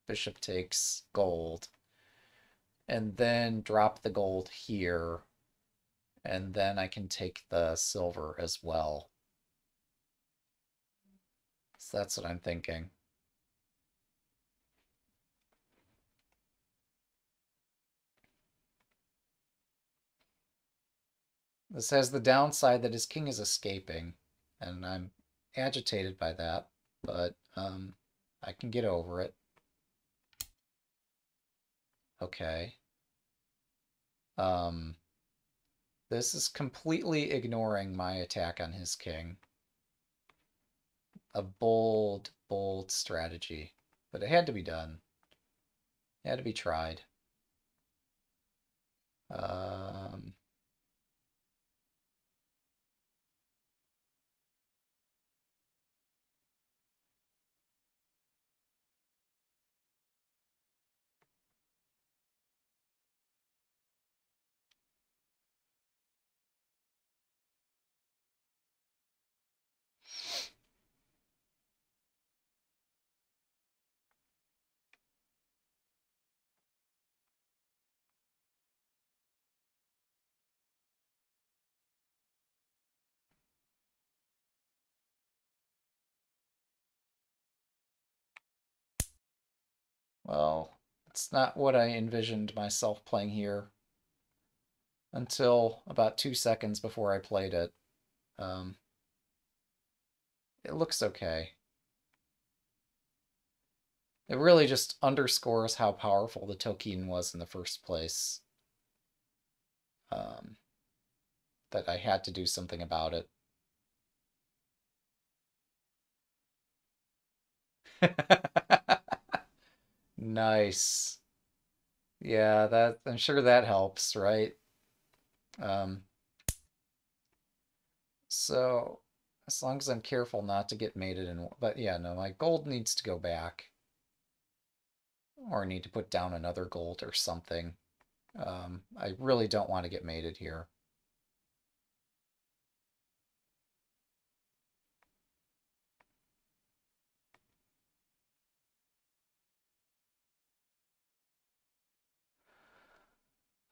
bishop takes gold and then drop the gold here, and then I can take the silver as well. So that's what I'm thinking. This has the downside that his king is escaping, and I'm agitated by that, but um, I can get over it. Okay. Um, this is completely ignoring my attack on his king. A bold, bold strategy. But it had to be done. It had to be tried. Um... Well, it's not what I envisioned myself playing here until about two seconds before I played it. Um, it looks okay. It really just underscores how powerful the Tokin was in the first place. Um, that I had to do something about it. nice. Yeah, that I'm sure that helps, right? Um, so as long as I'm careful not to get mated in, but yeah, no, my gold needs to go back. Or need to put down another gold or something. Um, I really don't want to get mated here.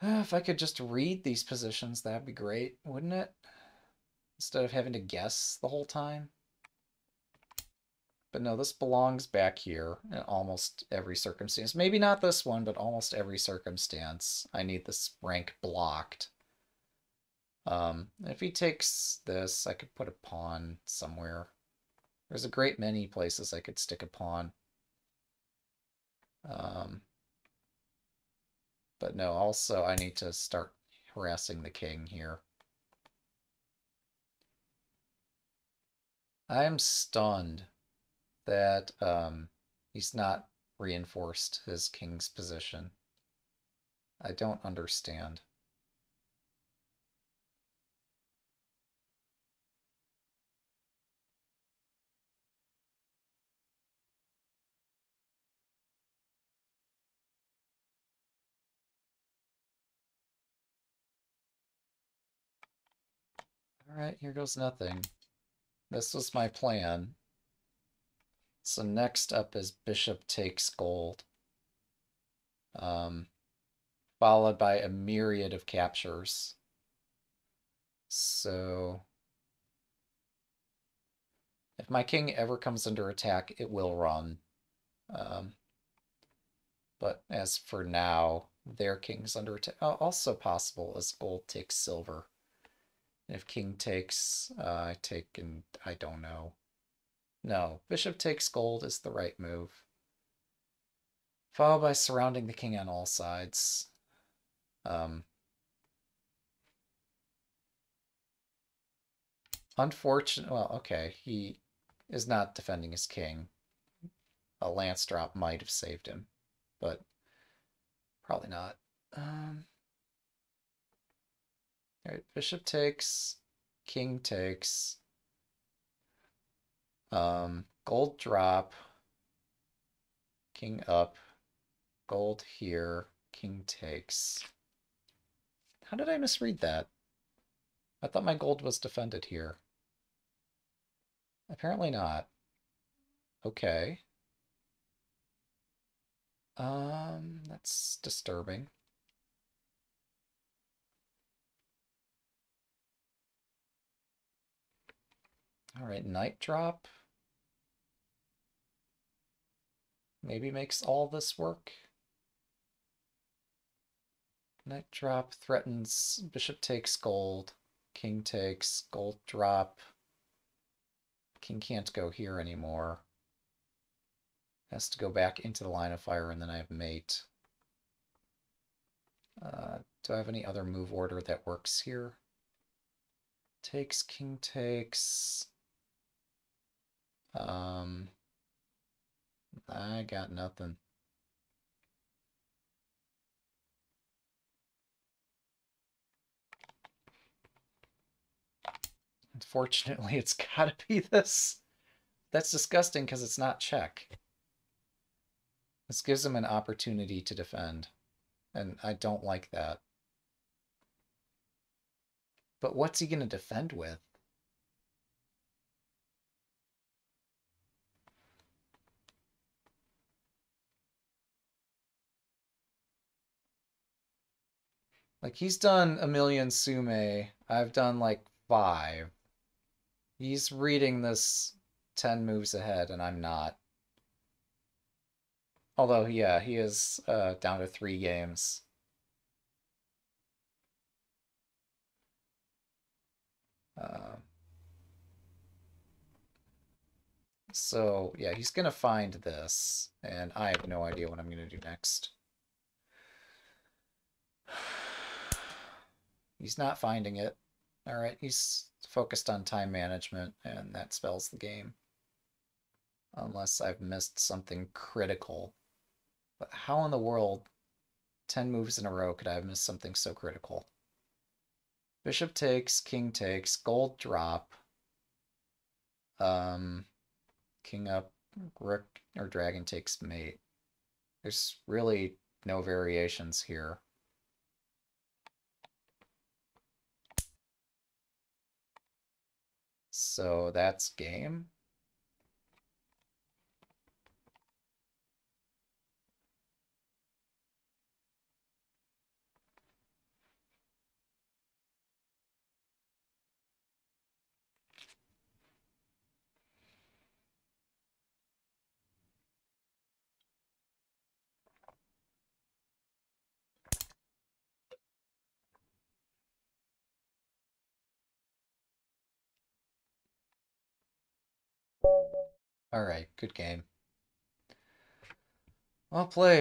If I could just read these positions, that'd be great, wouldn't it? Instead of having to guess the whole time. But no, this belongs back here in almost every circumstance. Maybe not this one, but almost every circumstance. I need this rank blocked. Um, if he takes this, I could put a pawn somewhere. There's a great many places I could stick a pawn. Um, but no, also I need to start harassing the king here. I am stunned that um, he's not reinforced his king's position. I don't understand. Alright, here goes nothing. This was my plan. So next up is bishop takes gold. Um, followed by a myriad of captures. So if my king ever comes under attack, it will run. Um, but as for now, their king's under attack. Also possible is gold takes silver. If king takes, uh, I take, and I don't know. No, bishop takes gold is the right move. Followed by surrounding the king on all sides. Um, unfortunate, well, okay, he is not defending his king. A lance drop might have saved him, but probably not. Um, all right, bishop takes, king takes, um, gold drop, king up, gold here, king takes. How did I misread that? I thought my gold was defended here. Apparently not. Okay. Um, that's disturbing. All right, Knight Drop. Maybe makes all this work. Knight Drop threatens Bishop takes gold. King takes gold drop. King can't go here anymore. Has to go back into the line of fire, and then I have mate. Uh, do I have any other move order that works here? Takes, king takes. Um, I got nothing. Unfortunately, it's gotta be this. That's disgusting because it's not check. This gives him an opportunity to defend. And I don't like that. But what's he going to defend with? Like, he's done a million tsume. I've done, like, five. He's reading this 10 moves ahead, and I'm not. Although, yeah, he is uh, down to three games. Uh, so, yeah, he's going to find this, and I have no idea what I'm going to do next. He's not finding it. Alright, he's focused on time management, and that spells the game. Unless I've missed something critical. But how in the world, 10 moves in a row, could I have missed something so critical? Bishop takes, king takes, gold drop. Um, king up, rook or dragon takes mate. There's really no variations here. So that's game. All right, good game. Well played.